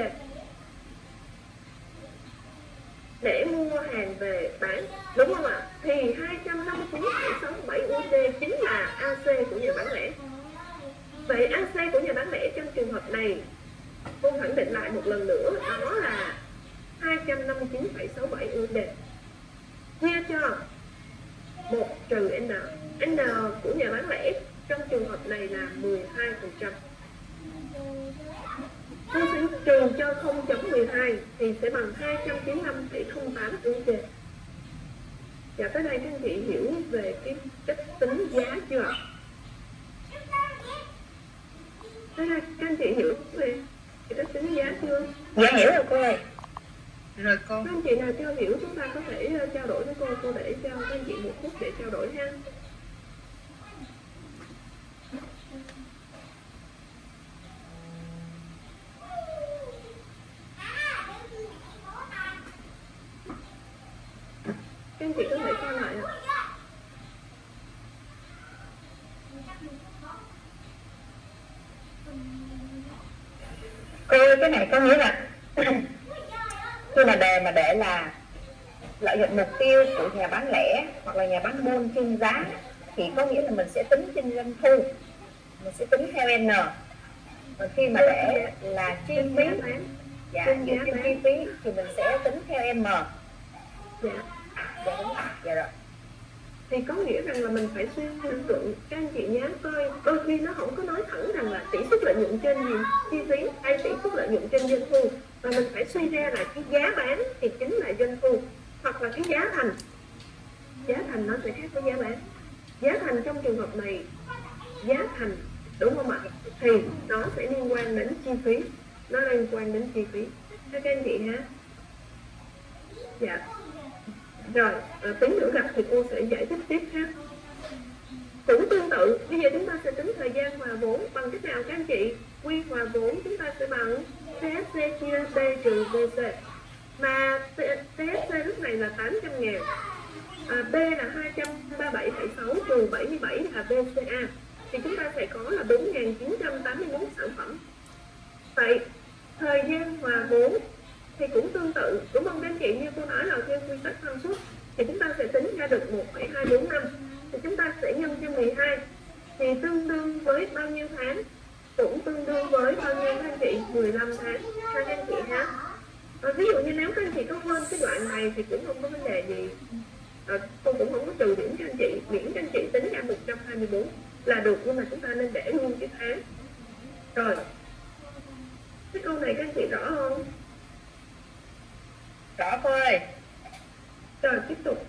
để mua hàng về bán. Đúng không ạ? Thì 259,67 USD chính là AC của nhà bán lẻ. Vậy AC của nhà bán lẻ trong trường hợp này cô khẳng định lại một lần nữa đó là 259,67 USD chia cho 1 trừ N. N của nhà bán lẻ trong trường hợp này là 12% cô sẽ trừ cho 0.12 thì sẽ bằng 295,08 UC Dạ tới đây các anh chị hiểu về cái cách tính giá chưa Tới đây các anh chị hiểu về cái cách tính giá chưa? Dạ hiểu rồi cô ơi. Rồi cô Các anh chị nào chưa hiểu chúng ta có thể ờ, trao đổi với cô Cô để cho các anh chị một phút để trao đổi ha anh chị có thể coi lại ạ. Cô cái này có nghĩa là khi mà đề mà để là lợi nhuận mục tiêu của nhà bán lẻ hoặc là nhà bán buôn trên giá thì có nghĩa là mình sẽ tính trên doanh thu mình sẽ tính theo n. Còn khi mà để là chi phí dạ dựa trên chi phí thì mình sẽ tính theo m. Dạ dạ đúng rồi. Dạ rồi thì có nghĩa rằng là mình phải suy luận, các anh chị nhé coi, đôi khi nó không có nói thẳng rằng là tỷ suất lợi nhuận trên gì, chi phí hay tỷ suất lợi nhuận trên doanh thu, mà mình phải suy ra là cái giá bán thì chính là doanh thu, hoặc là cái giá thành. Giá thành nó sẽ khác với giá bán. Giá thành trong trường hợp này, giá thành, đúng không ạ? Thì nó sẽ liên quan đến chi phí, nó liên quan đến chi phí. Các anh chị ha dạ rồi à, tí nữa gặp thì cô sẽ giải thích tiếp ha. Cũng tương tự bây giờ chúng ta sẽ tính thời gian hòa vốn bằng cách nào các anh chị? Quy hòa vốn chúng ta sẽ bằng TSC chia T trừ VC mà csc TSC lúc này là 800 ngàn. À, B là 237,6 trừ 77 là BCA thì chúng ta sẽ có là 4.981 sản phẩm. Vậy thời gian hòa vốn thì cũng tương tự đúng không anh chị như cô nói là theo quy tắc tham suất thì chúng ta sẽ tính ra được 1,245 thì chúng ta sẽ nhân cho 12 thì tương đương với bao nhiêu tháng? Cũng tương đương với bao nhiêu anh chị? 15 tháng. Cho các anh chị ha? À, ví dụ như nếu các anh chị có quên cái đoạn này thì cũng không có vấn đề gì. À, cô cũng không có trừ điểm cho anh chị. Miễn cho anh chị tính ra 124 là được nhưng mà chúng ta nên để luôn cái tháng. Rồi. Cái câu này các anh chị rõ không? Rõ cô ơi Rồi tiếp tục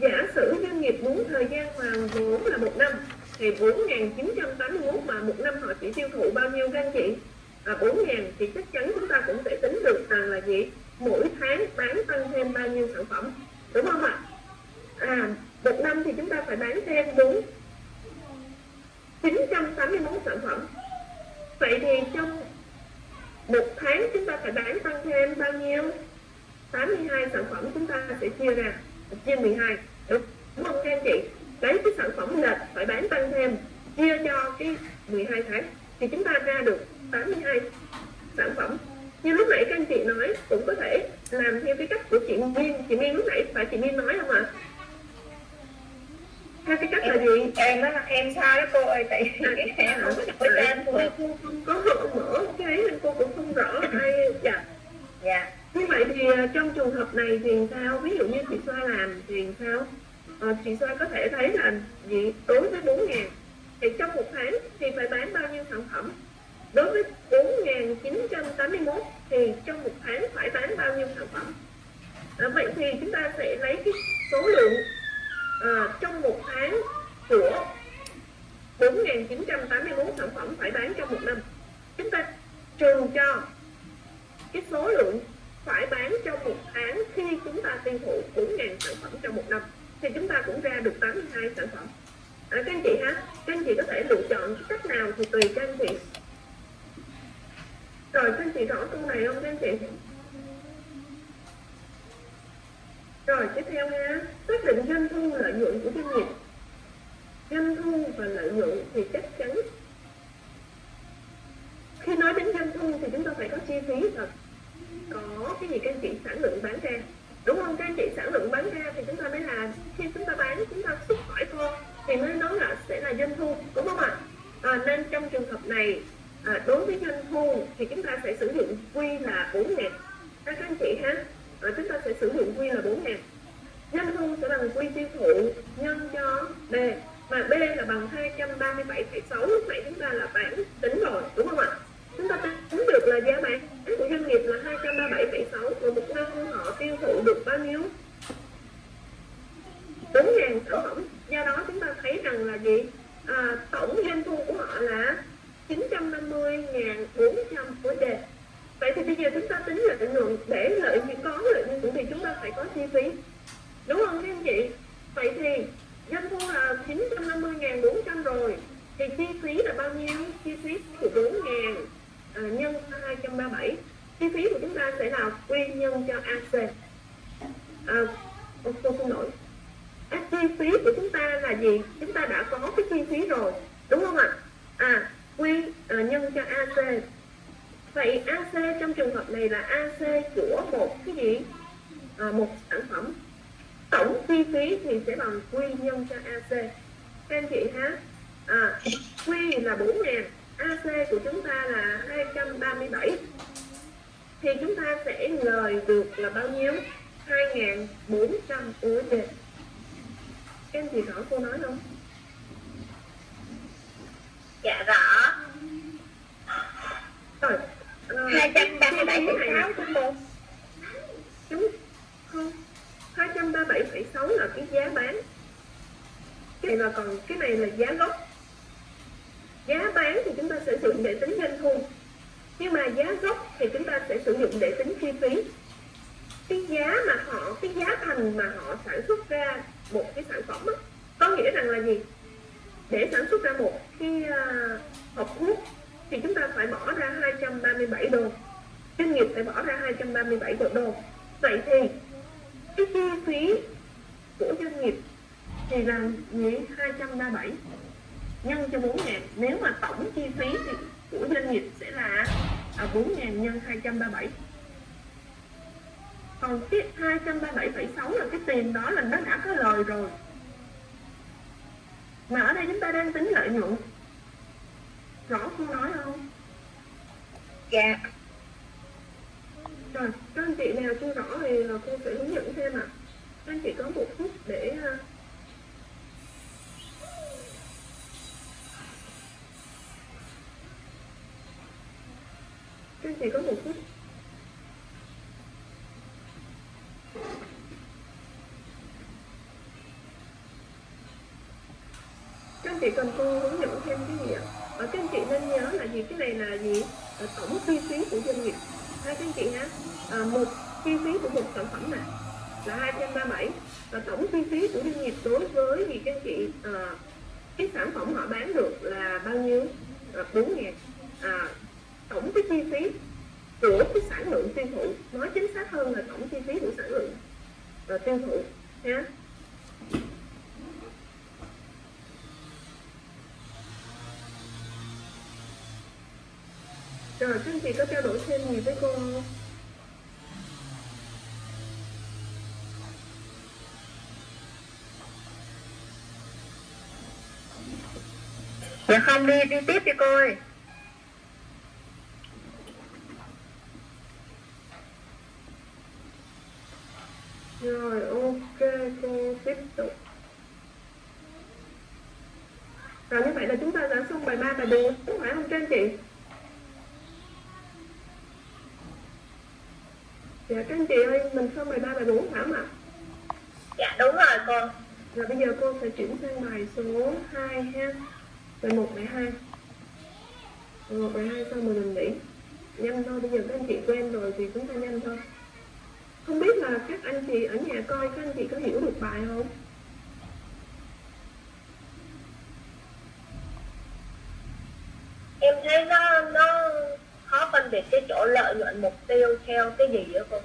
Giả sử doanh nghiệp muốn thời gian hoàn vốn là một năm Thì 4.981 mà một năm họ chỉ tiêu thụ bao nhiêu các anh chị? À, 4.000 thì chắc chắn chúng ta cũng sẽ tính được rằng là gì? Mỗi tháng bán tăng thêm bao nhiêu sản phẩm Đúng không ạ? À, một năm thì chúng ta phải bán thêm đúng 981 sản phẩm Vậy thì trong một tháng chúng ta phải bán tăng thêm bao nhiêu? 82 sản phẩm chúng ta sẽ chia ra chia 12 đúng không các anh chị? Lấy cái sản phẩm lệch phải bán tăng thêm chia cho cái 12 tháng thì chúng ta ra được 82 sản phẩm. Như lúc nãy các anh chị nói cũng có thể làm theo cái cách của chị Miên chị Miên lúc nãy phải chị Miên nói không ạ? Theo cái cách là gì? Em á em sai đó cô ơi tại vì em không có cái tên cô không có mở cái nên cô cũng không rõ ai dạ. Dạ như vậy thì ờ, trong trường hợp này thì sao? Ví dụ như chị xoa làm thì sao? À, chị xoa có thể thấy là gì? Đối với 4 ngàn thì trong một tháng thì phải bán bao nhiêu sản phẩm? Đối với 4.981 thì trong một tháng phải bán bao nhiêu sản phẩm? À, vậy thì chúng ta sẽ lấy cái số lượng à, trong một tháng của 4.981 sản phẩm phải bán trong một năm. Chúng ta trừ cho cái số lượng phải bán trong một tháng khi chúng ta tiêu thụ 4.000 sản phẩm trong một năm. Thì chúng ta cũng ra được 82 sản phẩm. À, các anh chị ha các anh chị có thể lựa chọn cách nào thì tùy các anh chị. Rồi các anh chị rõ câu này không các anh chị? Rồi tiếp theo ha xác định doanh thu lợi nhuận của doanh nghiệp. Doanh thu và lợi nhuận thì chắc chắn. Khi nói đến doanh thu thì chúng ta phải có chi phí và có cái gì các anh chị sản lượng bán ra. Đúng không? Các anh chị sản lượng bán ra thì chúng ta mới là khi chúng ta bán chúng ta xuất khỏi kho thì mới nói là sẽ là doanh thu đúng không ạ? À, nên trong trường hợp này à, đối với doanh thu thì chúng ta sẽ sử dụng quy là 4 ngàn. Các anh chị ha? À, chúng ta sẽ sử dụng quy là 4 ngàn. Doanh thu sẽ bằng quy tiêu thụ nhân cho B mà B là bằng 237,6 lúc nãy chúng ta là bản tính rồi đúng không ạ? Chúng ta tính được là giá bán doanh nghiệp là 237,6 và một năm họ tiêu thụ được bao nhiêu? 4.000 sản phẩm. Do đó chúng ta thấy rằng là gì? À, tổng doanh thu của họ là 950.400 mỗi đề vậy thì bây giờ chúng ta tính lợi nhuận để lợi nhuận có lợi nhuận thì chúng ta phải có chi phí. Đúng không các anh chị? Vậy thì doanh thu là 950.400 rồi thì chi phí là bao nhiêu? Chi phí của 4.000 à, nhân 237 chi phí của chúng ta sẽ là quy nhân cho AC. Ờ, à, tôi xin lỗi. À, chi phí của chúng ta là gì? Chúng ta đã có cái chi phí rồi đúng không ạ? À quy à, nhân cho AC. Vậy AC trong trường hợp này là AC của một cái gì? À, một sản phẩm. Tổng chi phí thì sẽ bằng quy nhân cho AC. Các anh chị ha à, quy là 4 ngàn. AC của chúng ta là 237 thì chúng ta sẽ lời được là bao nhiêu? 2.400 USD em chị rõ cô nói không? Dạ rõ. Rồi hai trăm ba mươi bảy phẩy sáu. Chúng cô đúng không 237,6 là cái giá bán. Cái này là còn cái này là giá gốc giá bán thì chúng ta sẽ sử dụng để tính doanh thu. Nhưng mà giá gốc thì chúng ta sẽ sử dụng để tính chi phí. Cái giá mà họ cái giá thành mà họ sản xuất ra một cái sản phẩm đó, có nghĩa rằng là gì? Để sản xuất ra một cái uh, hộp thuốc thì chúng ta phải bỏ ra 237 đô. Doanh nghiệp phải bỏ ra 237 đô. Vậy thì cái chi phí của doanh nghiệp thì là gì? 237 nhân cho 4 ngàn. Nếu mà tổng chi phí thì của doanh nghiệp sẽ là à, 4 ngàn nhân 237 còn cái 237,6 là cái tiền đó là nó đã có lời rồi. Mà ở đây chúng ta đang tính lợi nhuận. Rõ cô nói không? Dạ. Rồi các anh chị nào chưa rõ thì cô sẽ hướng dẫn thêm ạ. À. các anh chị có một phút để à, các anh chị có một phút. Các anh chị cần cô hướng dẫn thêm cái gì ạ? Các anh chị nên nhớ là gì? Cái này là gì? Tổng chi phí của doanh nghiệp. Hai các anh chị nhé à, một chi phí của một sản phẩm này là 237 và tổng chi phí của doanh nghiệp đối với gì? Các anh chị à, cái sản phẩm họ bán được là bao nhiêu? À, 4 ngàn. À, tổng cái chi phí của cái sản lượng tiêu thụ, nói chính xác hơn là tổng chi phí của sản lượng và tiêu thụ nhé rồi, các anh chị có trao đổi thêm gì với cô không? Dạ không, đi đi tiếp đi cô ơi. Rồi ok cô tiếp tục. Rồi như vậy là chúng ta đã xong bài 3 bài 4 phải không các anh chị? Dạ các anh chị ơi mình xong bài 3 bài 4 phải không ạ? Dạ đúng rồi cô. Rồi bây giờ cô sẽ chuyển sang bài số 2 ha. Bài 1 bài 2 bài 1 bài 2 xong rồi mình nghỉ. Nhanh thôi bây giờ các anh chị quen rồi thì chúng ta nhanh thôi không biết là các anh chị ở nhà coi các anh chị có hiểu được bài không? Em thấy nó nó khó phân biệt cái chỗ lợi nhuận mục tiêu theo cái gì đó cô.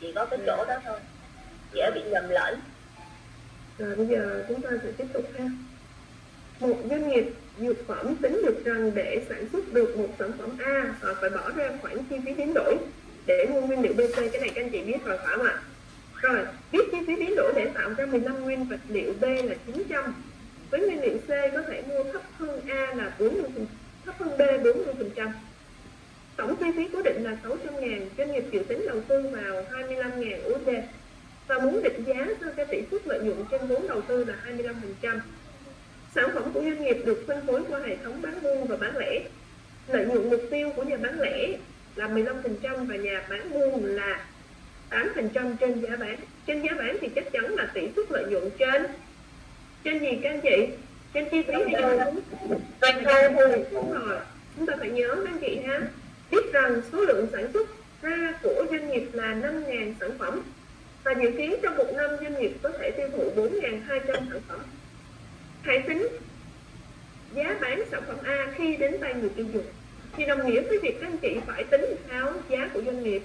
Chỉ có cái chỗ đó thôi. Dễ bị nhầm lẫn. Rồi bây giờ chúng ta sẽ tiếp tục ha. Một doanh nghiệp dược phẩm tính được rằng để sản xuất được một sản phẩm A họ phải bỏ ra khoản chi phí biến đổi để mua nguyên liệu BC cái này các anh chị biết rồi phải không ạ? Rồi, viết chi phí biến đổi để tạo ra 15 nguyên vật liệu B là 900 với nguyên liệu C có thể mua thấp hơn A là 40 thấp hơn B 40 phần trăm. Tổng chi phí cố định là 600 ngàn, doanh nghiệp chịu tính đầu tư vào 25 ngàn USD và muốn định giá cho cái tỷ suất lợi nhuận trên vốn đầu tư là 25 phần trăm. Sản phẩm của doanh nghiệp được phân phối qua hệ thống bán buôn và bán lẻ. Lợi nhuận mục tiêu của nhà bán lẻ là 15% và nhà bán buôn là 8% trên giá bán. Trên giá bán thì chắc chắn là tỷ suất lợi nhuận trên. Trên gì các anh chị? Trên chi phí hay doanh thu đúng rồi. Chúng ta phải nhớ các anh chị ha. Biết rằng số lượng sản xuất ra của doanh nghiệp là 5.000 sản phẩm và dự kiến trong một năm doanh nghiệp có thể tiêu thụ 4.200 sản phẩm. Hãy tính giá bán sản phẩm A khi đến tay người tiêu dùng thì đồng nghĩa với việc các anh chị phải tính tháo giá của doanh nghiệp,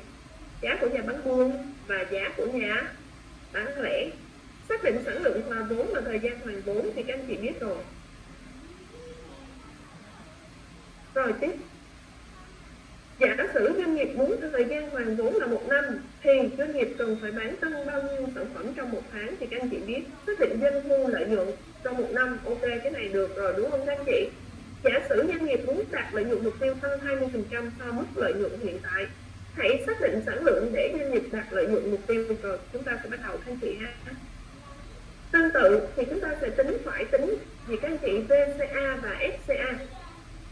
giá của nhà bán buôn và giá của nhà bán lẻ. Xác định sản lượng hòa vốn và thời gian hoàn vốn thì các anh chị biết rồi. Rồi tiếp. Giả sử doanh nghiệp muốn thời gian hoàn vốn là một năm thì doanh nghiệp cần phải bán tăng bao nhiêu sản phẩm trong một tháng thì các anh chị biết. Xác định doanh thu lợi nhuận trong một năm, ok, cái này được rồi, đúng không các anh chị? Giả sử doanh nghiệp muốn đạt lợi nhuận mục tiêu tăng 20% so mức lợi nhuận hiện tại, hãy xác định sản lượng để doanh nghiệp đạt lợi nhuận mục tiêu rồi chúng ta sẽ bắt đầu các anh chị ha. Tương tự thì chúng ta sẽ tính, phải tính gì các anh chị VCA và FCA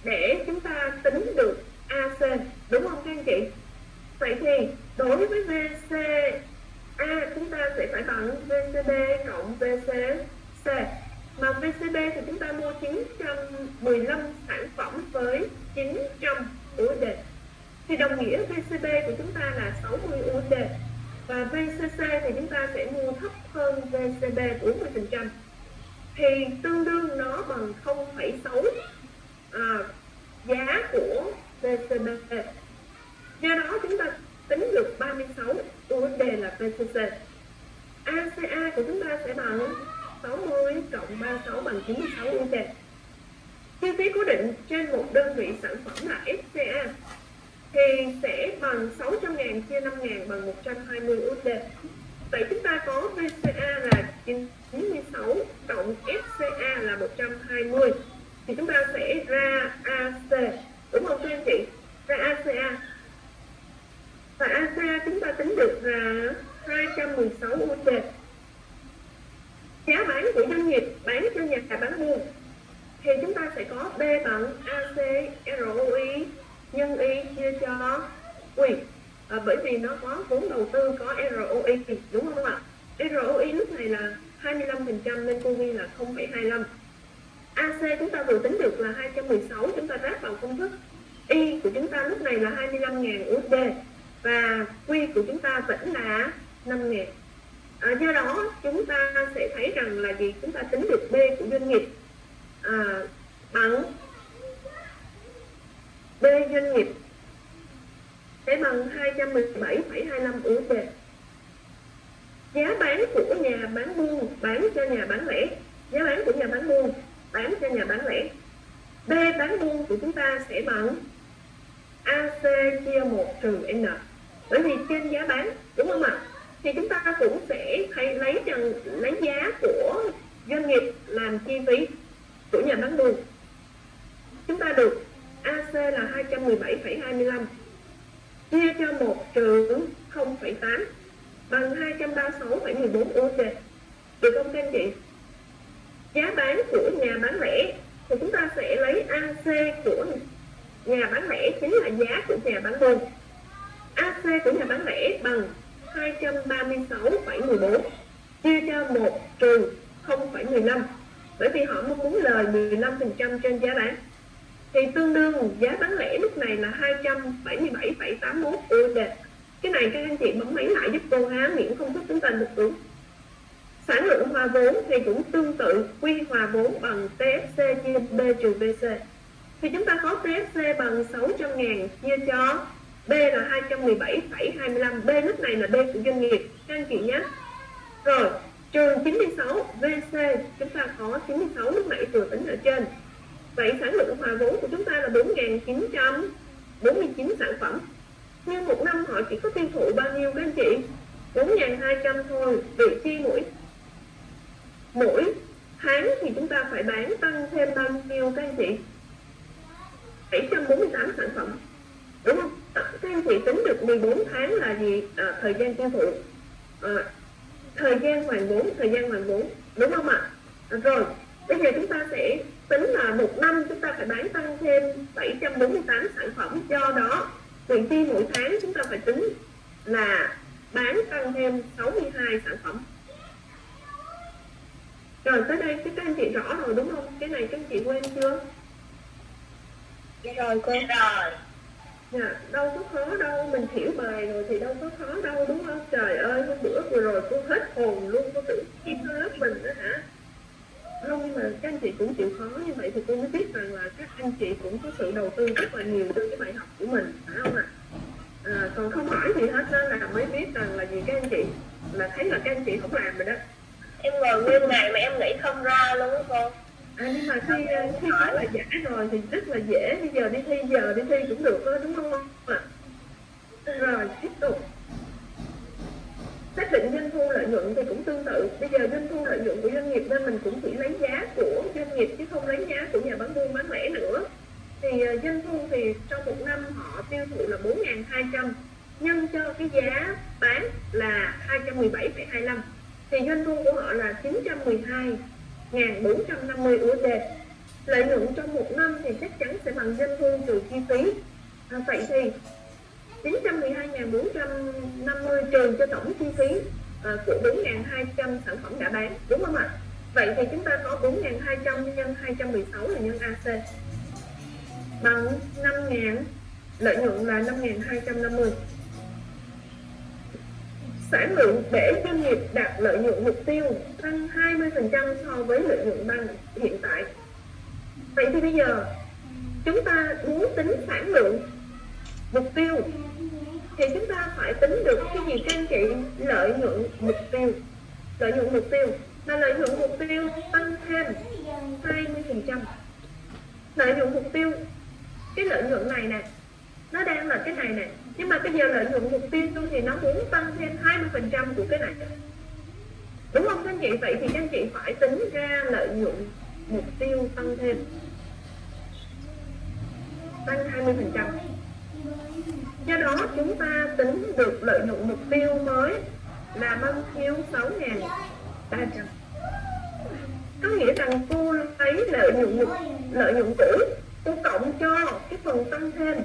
để chúng ta tính được AC đúng không các anh chị? Vậy thì đối với VCA chúng ta sẽ phải bằng VCB cộng VCC mà VCB thì chúng ta mua 915 sản phẩm với 900 USD thì đồng nghĩa VCB của chúng ta là 60 USD và VCC thì chúng ta sẽ mua thấp hơn VCB 40% thì tương đương nó bằng 0,6 à, giá của VCB do đó chúng ta tính được 36 USD là VCC ACA của chúng ta sẽ bằng 60 cộng 36 bằng 96 USD chi phí cố định trên một đơn vị sản phẩm là FCA thì sẽ bằng 600.000 chia 5.000 bằng 120 USD vậy chúng ta có VCA là 96 cộng FCA là 120 thì chúng ta sẽ ra AC đúng không các anh chị? Ra ACA và ACA chúng ta tính được là 216 USD giá bán của doanh nghiệp bán cho nhà bán buôn thì chúng ta sẽ có B bằng AC ROI nhân Y chia cho Q à, bởi vì nó có vốn đầu tư có ROI đúng không ạ? ROI lúc này là 25% nên cô ghi là 0,25 AC chúng ta vừa tính được là 216 chúng ta ráp vào công thức Y của chúng ta lúc này là 25.000 USD và Q của chúng ta vẫn là 5.000 à, do đó chúng ta sẽ thấy rằng là gì chúng ta tính được B của doanh nghiệp à, bằng B doanh nghiệp sẽ bằng 217,25 USD giá bán của nhà bán buôn bán cho nhà bán lẻ giá bán của nhà bán buôn bán cho nhà bán lẻ. B bán buôn của chúng ta sẽ bằng AC chia 1 trừ N. Bởi vì trên giá bán đúng không ạ? Thì chúng ta cũng sẽ thấy lấy dần lấy giá của doanh nghiệp làm chi phí của nhà bán buôn. Chúng ta được AC là 217,25 chia cho 1 trừ 0,8 bằng 236,14 USD được không các anh chị? Giá bán của nhà bán lẻ thì chúng ta sẽ lấy AC của nhà bán lẻ chính là giá của nhà bán buôn. AC của nhà bán lẻ bằng 236,14 chia cho 1 trừ 0,15 bởi vì họ mong muốn lời 15% trên giá bán. Thì tương đương giá bán lẻ lúc này là 277,81 USD cái này các anh chị bấm máy lại giúp cô ha miễn không thức chúng ta được đúng. Sản lượng hòa vốn thì cũng tương tự quy hòa vốn bằng TFC chia B trừ BC thì chúng ta có TFC bằng 600 ngàn chia cho B là 217,25 B lúc này là B của doanh nghiệp. Các anh chị nhé. Rồi trừ 96 VC chúng ta có 96 lúc nãy vừa tính ở trên. Vậy sản lượng hòa vốn của chúng ta là 4.949 sản phẩm. Nhưng một năm họ chỉ có tiêu thụ bao nhiêu các anh chị? 4.200 thôi. Vị chi mỗi mỗi tháng thì chúng ta phải bán tăng thêm bao nhiêu các anh chị? 748 sản phẩm đúng không? Các anh chị tính được 14 tháng là gì? À, thời gian tiêu thụ à, thời gian hoàn vốn thời gian hoàn vốn. Đúng không ạ? À, rồi bây giờ chúng ta sẽ tính là một năm chúng ta phải bán tăng thêm 748 sản phẩm. Do đó vị chi mỗi tháng chúng ta phải tính là bán tăng thêm 62 sản phẩm. Rồi tới đây các anh chị rõ rồi đúng không? Cái này các anh chị quên chưa? Dạ rồi cô. Rồi dạ đâu có khó đâu mình hiểu bài rồi thì đâu có khó đâu đúng không? Trời ơi hôm bữa vừa rồi cô hết hồn luôn cô tự kiếm lớp mình đó hả? Không nhưng mà các anh chị cũng chịu khó như vậy thì tôi mới biết rằng là các anh chị cũng có sự đầu tư rất là nhiều từ cái bài học của mình phải không ạ? À, còn không hỏi gì hết đó là mới biết rằng là gì các anh chị là thấy là các anh chị không làm rồi đó. Em ngồi nguyên ngày mà em nghĩ không ra luôn đó cô à nhưng mà khi ờ, khi có là giả rồi thì rất là dễ. Bây giờ đi thi giờ đi thi cũng được đó đúng không? Ạ. Rồi tiếp tục. Xác định doanh thu lợi nhuận thì cũng tương tự. Bây giờ doanh thu lợi nhuận của doanh nghiệp nên mình cũng chỉ lấy giá của doanh nghiệp chứ không lấy giá của nhà bán buôn bán lẻ nữa. Thì ờ, doanh thu thì trong một năm họ tiêu thụ là 4.200 nhân cho cái giá bán là 217,25 thì doanh thu của họ là 912.450 USD lợi nhuận trong một năm thì chắc chắn sẽ bằng doanh thu trừ chi phí. À, vậy thì 912.450 trừ cho tổng chi phí à, của 4.200 sản phẩm đã bán đúng không ạ? Vậy thì chúng ta có 4.200 nhân 216 là nhân AC bằng 5.000 lợi nhuận là 5.250 sản lượng để doanh nghiệp đạt lợi nhuận mục tiêu tăng 20% so với lợi nhuận bằng hiện tại. Vậy thì bây giờ, chúng ta muốn tính sản lượng mục tiêu thì chúng ta phải tính được cái gì các anh chị lợi nhuận mục tiêu? Lợi nhuận mục tiêu. Là lợi nhuận mục tiêu tăng thêm 20% lợi nhuận mục tiêu, cái lợi nhuận này nè, nó đang là cái này nè nhưng mà bây giờ lợi nhuận mục tiêu thì nó muốn tăng thêm 20% của cái này. Đúng không các anh chị? Vậy thì các anh chị phải tính ra lợi nhuận mục tiêu tăng thêm. Tăng 20% do đó chúng ta tính được lợi nhuận mục tiêu mới là bao nhiêu? 6.300 có nghĩa rằng cô lấy lợi nhuận mục lợi nhuận cũ, cô cộng cho cái phần tăng thêm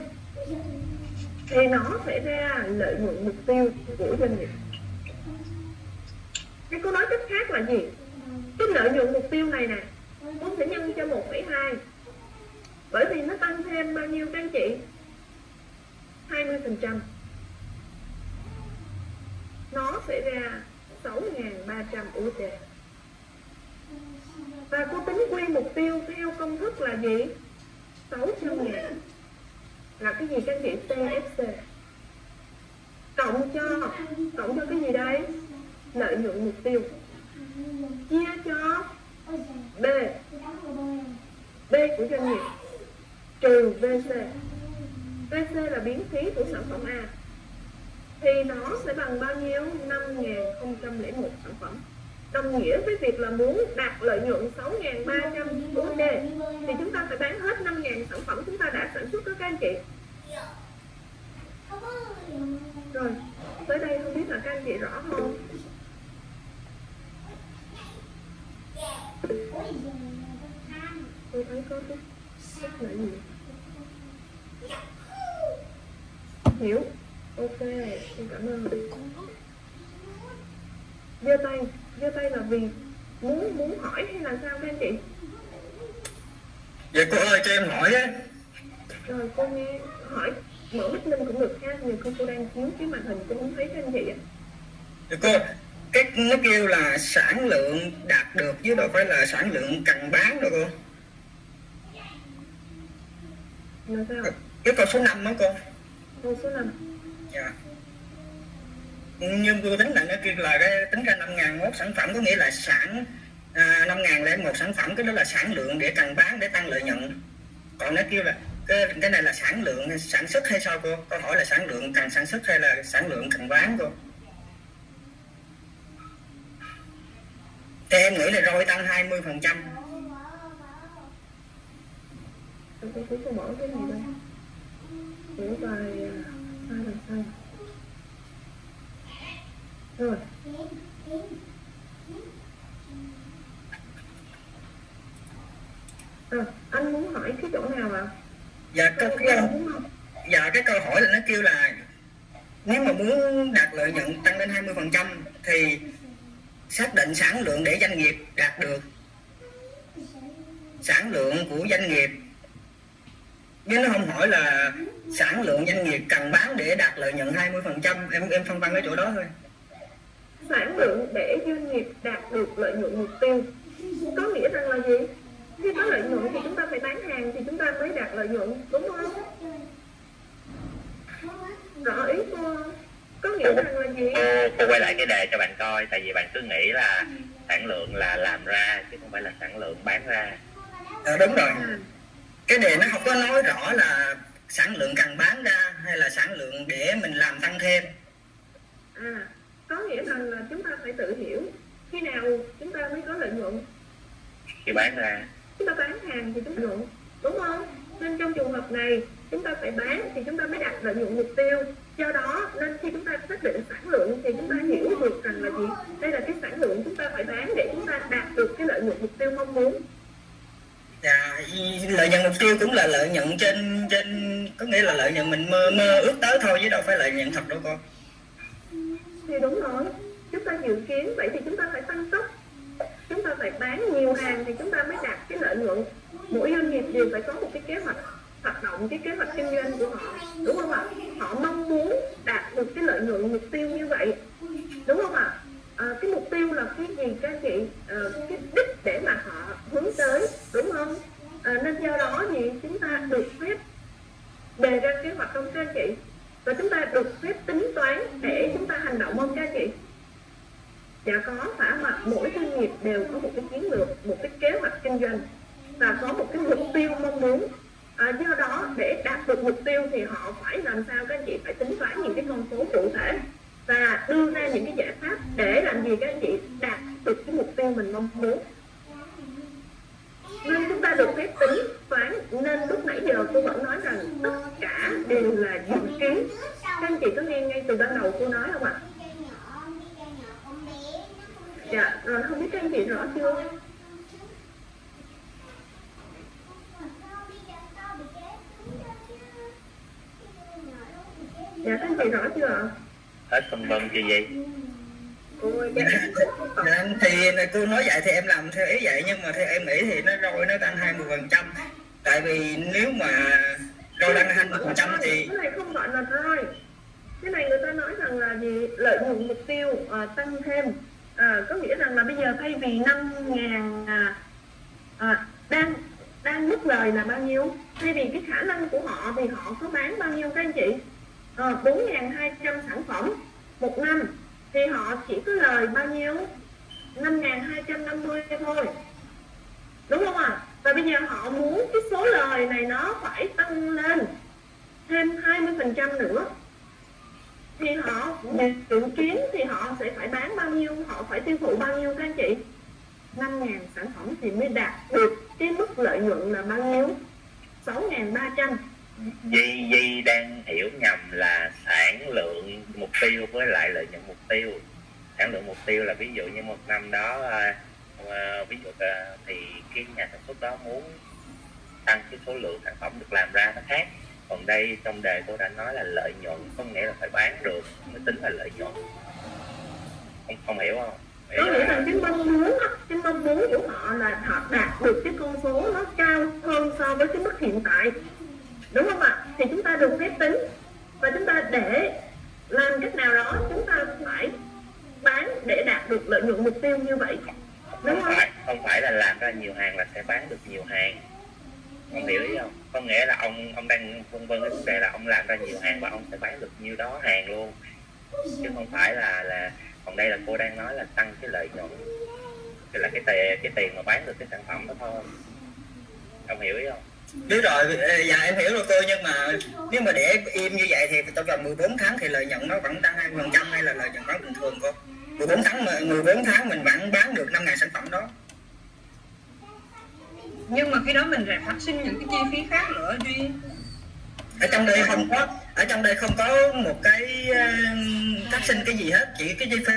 thì nó sẽ ra lợi nhuận mục tiêu của doanh nghiệp. Cái cô nói cách khác là gì? Cái lợi nhuận mục tiêu này nè muốn sẽ nhân cho 1,2 bởi vì nó tăng thêm bao nhiêu các anh chị? 20 phần trăm, nó sẽ ra 6.300 USD. Và cô tính quy mục tiêu theo công thức là gì? 600 ngàn là cái gì? Các chị TFC cộng cho cộng cho cái gì đây lợi nhuận mục tiêu. Chia cho B. B của doanh nghiệp. Trừ VC VC là biến phí của sản phẩm A. Thì nó sẽ bằng bao nhiêu? 5.001 sản phẩm đồng nghĩa với việc là muốn đạt lợi nhuận 6.300 USD thì chúng ta phải bán hết 5.000 sản phẩm chúng ta đã sản xuất đó các anh chị. Rồi, tới đây không biết là các anh chị rõ không? Tôi thấy có cái sách là gì hiểu. Ok xin cảm ơn. Giơ tay giơ tay là vì muốn muốn hỏi hay là sao các anh chị? Dạ cô ơi cho em hỏi á. Rồi cô nghe hỏi mở mic lên cũng được ha. Nhiều khi cô đang chiếu cái màn hình cô không thấy các anh chị ạ Dạ cô cái nó kêu là sản lượng đạt được chứ đâu phải là sản lượng cần bán đâu cô. Là sao? Cái câu số 5 đó cô. Câu số 5 dạ nhưng cô tính là nó kêu là cái tính ra 5 ngàn một sản phẩm có nghĩa là sản à, 5 ngàn lẻ một sản phẩm cái đó là sản lượng để cần bán để tăng lợi nhuận. Còn nó kêu là cái, cái này là sản lượng sản xuất hay sao cô? Câu hỏi là sản lượng cần sản xuất hay là sản lượng cần bán cô? Thì em nghĩ là rồi tăng 20 phần trăm. Tôi cái gì đây? Của bài à, sai làm rồi à, anh muốn hỏi cái chỗ nào ạ? Dạ câu câu dạ cái câu hỏi là nó kêu là nếu mà muốn đạt lợi nhuận tăng lên 20% thì xác định sản lượng để doanh nghiệp đạt được. Sản lượng của doanh nghiệp. Chứ nó không hỏi là sản lượng doanh nghiệp cần bán để đạt lợi nhuận 20% em em phân vân cái chỗ đó thôi sản lượng để doanh nghiệp đạt được lợi nhuận mục tiêu. Có nghĩa rằng là gì? Khi có lợi nhuận thì chúng ta phải bán hàng thì chúng ta mới đạt lợi nhuận đúng không? Rõ ý cô có nghĩa rằng là gì? Cô cô quay lại cái đề cho bạn coi tại vì bạn cứ nghĩ là sản lượng là làm ra chứ không phải là sản lượng bán ra. Ờ, đúng rồi. Cái đề nó không có nói rõ là sản lượng cần bán ra hay là sản lượng để mình làm tăng thêm. À có nghĩa rằng là chúng ta phải tự hiểu khi nào chúng ta mới có lợi nhuận. Khi bán ra. Chúng ta bán hàng thì chúng ta nhuận đúng không? Nên trong trường hợp này chúng ta phải bán thì chúng ta mới đạt lợi nhuận mục tiêu. Do đó nên khi chúng ta xác định sản lượng thì chúng ta hiểu được rằng là gì? Đây là cái sản lượng chúng ta phải bán để chúng ta đạt được cái lợi nhuận mục tiêu mong muốn. Dạ, lợi nhuận mục tiêu cũng là lợi nhuận trên trên có nghĩa là lợi nhuận mình mơ mơ ước tới thôi chứ đâu phải lợi nhuận thật đâu con thì đúng rồi. Chúng ta dự kiến vậy thì chúng ta phải tăng tốc. Chúng ta phải bán nhiều hàng thì chúng ta mới đạt cái lợi nhuận. Mỗi doanh nghiệp đều phải có một cái kế hoạch hoạt động cái kế hoạch kinh doanh của họ. Đúng không ạ? Họ mong muốn đạt được cái lợi nhuận mục tiêu như vậy. Đúng không ạ? À, cái mục tiêu là cái gì các anh chị? À, cái đích để mà họ hướng tới đúng không? À, nên do đó thì chúng ta được phép đề ra kế hoạch không các anh chị? Và chúng ta được phép tính toán để chúng ta hành động vâng không các chị. Dạ có phải mà mỗi doanh nghiệp đều có một cái chiến lược một cái kế hoạch kinh doanh và có một cái mục tiêu mong muốn. À, do đó để đạt được mục tiêu thì họ phải làm sao các anh chị phải tính toán những cái con số cụ thể và đưa ra những cái giải pháp để làm gì các anh chị đạt được cái mục tiêu mình mong muốn nên chúng ta được phép tính toán nên lúc nãy giờ cô vẫn nói rằng tất cả đều là dự kiến. Các anh chị có nghe ngay từ ban đầu cô nói không ạ? Dạ rồi không biết các anh chị rõ chưa? Dạ các anh chị rõ chưa ạ? Hết phần vân chưa vậy ôi dạ Dạ, thì cô nói vậy thì em làm theo ý vậy nhưng mà theo em nghĩ thì nó rồi nó tăng 20 phần trăm. Tại vì nếu mà rồi tăng 20 phần trăm thì cái này không gọi là roi cái này người ta nói rằng là gì? Lợi nhuận mục tiêu à, tăng thêm. À, có nghĩa rằng là bây giờ thay vì năm ngàn à, à, đang đang mức lời là bao nhiêu? Thay vì cái khả năng của họ thì họ có bán bao nhiêu các anh chị? Ờ, à, 4.200 sản phẩm một năm thì họ chỉ có lời bao nhiêu? 5.250 thôi. Đúng không ạ? À? và bây giờ họ muốn cái số lời này nó phải tăng lên thêm 20% nữa. Thì họ dự kiến thì họ sẽ phải bán bao nhiêu, họ phải tiêu thụ bao nhiêu các anh chị? 5.000 sản phẩm thì mới đạt được cái mức lợi nhuận là bao nhiêu? 6.300 Di Di đang hiểu nhầm là sản lượng mục tiêu với lại lợi nhuận mục tiêu. Sản lượng mục tiêu là ví dụ như một năm đó à, à, ví dụ à, thì cái nhà sản xuất đó muốn tăng cái số lượng sản phẩm được làm ra nó khác. Còn đây trong đề tôi đã nói là lợi nhuận có nghĩa là phải bán được mới tính là lợi nhuận. Không, không hiểu không? Có nghĩa là cái mong muốn á, cái mong muốn của họ là họ đạt được cái con số nó cao hơn so với cái mức hiện tại đúng không ạ? Thì chúng ta được phép tính. Và chúng ta để làm cách nào đó, chúng ta phải bán để đạt được lợi nhuận mục tiêu như vậy. Đúng không? Không phải không phải là làm ra nhiều hàng là sẽ bán được nhiều hàng. Ông hiểu ý không? Có nghĩa là ông ông đang vân vân cái vấn đề là ông làm ra nhiều hàng và ông sẽ bán được nhiêu đó hàng luôn. Chứ không phải là là còn đây là cô đang nói là tăng cái lợi nhuận. Thì là cái tiền cái tiền mà bán được cái sản phẩm đó thôi. Ông hiểu ý không? Đúng rồi dạ em hiểu rồi cô nhưng mà nếu mà để im như vậy thì trong vòng 14 tháng thì lợi nhuận nó vẫn tăng 20 phần trăm hay là lợi nhuận vẫn bình thường cô? 14 tháng mà 14 tháng mình vẫn bán được 5 ngàn sản phẩm đó. Nhưng mà khi đó mình lại phát sinh những cái chi phí khác nữa duy. Ở trong đây không có ở trong đây không có một cái ờ, phát sinh cái gì hết chỉ cái chi phí.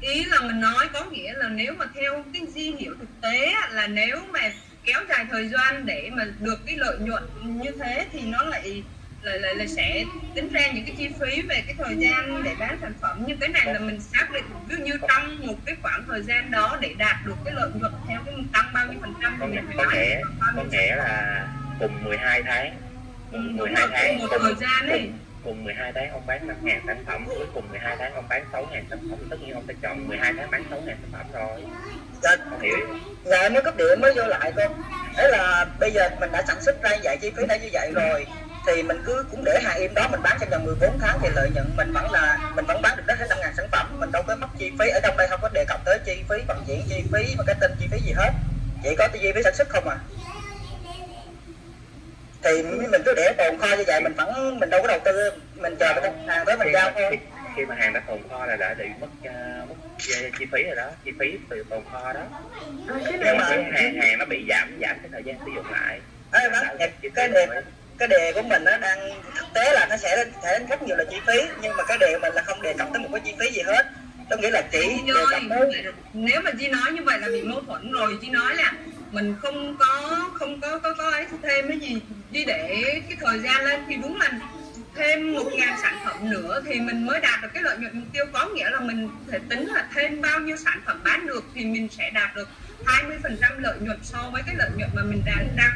Ý là mình nói có nghĩa là nếu mà theo cái di hiểu thực tế là nếu mà kéo dài thời gian để mà được cái lợi nhuận như thế thì nó lại lại lại, lại sẽ tính ra những cái chi phí về cái thời gian để bán sản phẩm. Nhưng cái này là mình xác định ví dụ như trong một cái khoảng thời gian đó để đạt được cái lợi nhuận theo cái tăng bao nhiêu phần trăm có thì có nghĩa có nghĩa là cùng 12 tháng. Cùng Đúng 12 rồi, tháng cùng một thời gian ấy. cùng, cùng 12 tháng ông bán 5 ngàn sản phẩm với cùng 12 tháng ông bán 6 ngàn sản phẩm. Tất nhiên ông sẽ chọn 12 tháng bán 6 ngàn sản phẩm rồi dạ, hiểu. Dạ mới cấp điện mới vô lại cô. Đấy là bây giờ mình đã sản xuất ra như vậy chi phí đã như vậy rồi thì mình cứ cũng để hàng im đó mình bán trong vòng 14 tháng thì lợi nhuận mình vẫn là mình vẫn bán được đến hết 5 ngàn sản phẩm. Mình đâu có mất chi phí ở trong đây không có đề cập tới chi phí vận chuyển chi phí và cái tên chi phí gì hết. Vậy có chi phí sản xuất không à? Thì mình cứ để tồn kho như vậy mình vẫn mình đâu có đầu tư. Mình chờ cái hàng tới mình giao thôi khi, mà hàng đã tồn kho là đã bị mất uh, mất chi phí rồi đó chi phí từ tồn kho đó. Nhưng mà- cái hàng hàng nó bị giảm giảm cái thời gian sử dụng lại. Ê, bác, cái, cái đề cái đề của mình nó đang thực tế là nó sẽ sẽ rất nhiều là chi phí nhưng mà cái đề của mình là không đề cập tới một cái chi phí gì hết. Có nghĩa là chỉ đề cập tới nếu mà Di nói như vậy là bị mâu thuẫn rồi. Di nói là mình không có không có có có ấy thêm cái gì. Di để cái thời gian lên thì đúng là thêm một ngàn sản phẩm nữa thì mình mới đạt được cái lợi nhuận mục tiêu có nghĩa là mình phải tính là thêm bao nhiêu sản phẩm bán được thì mình sẽ đạt được 20% lợi nhuận so với cái lợi nhuận mà mình đang đang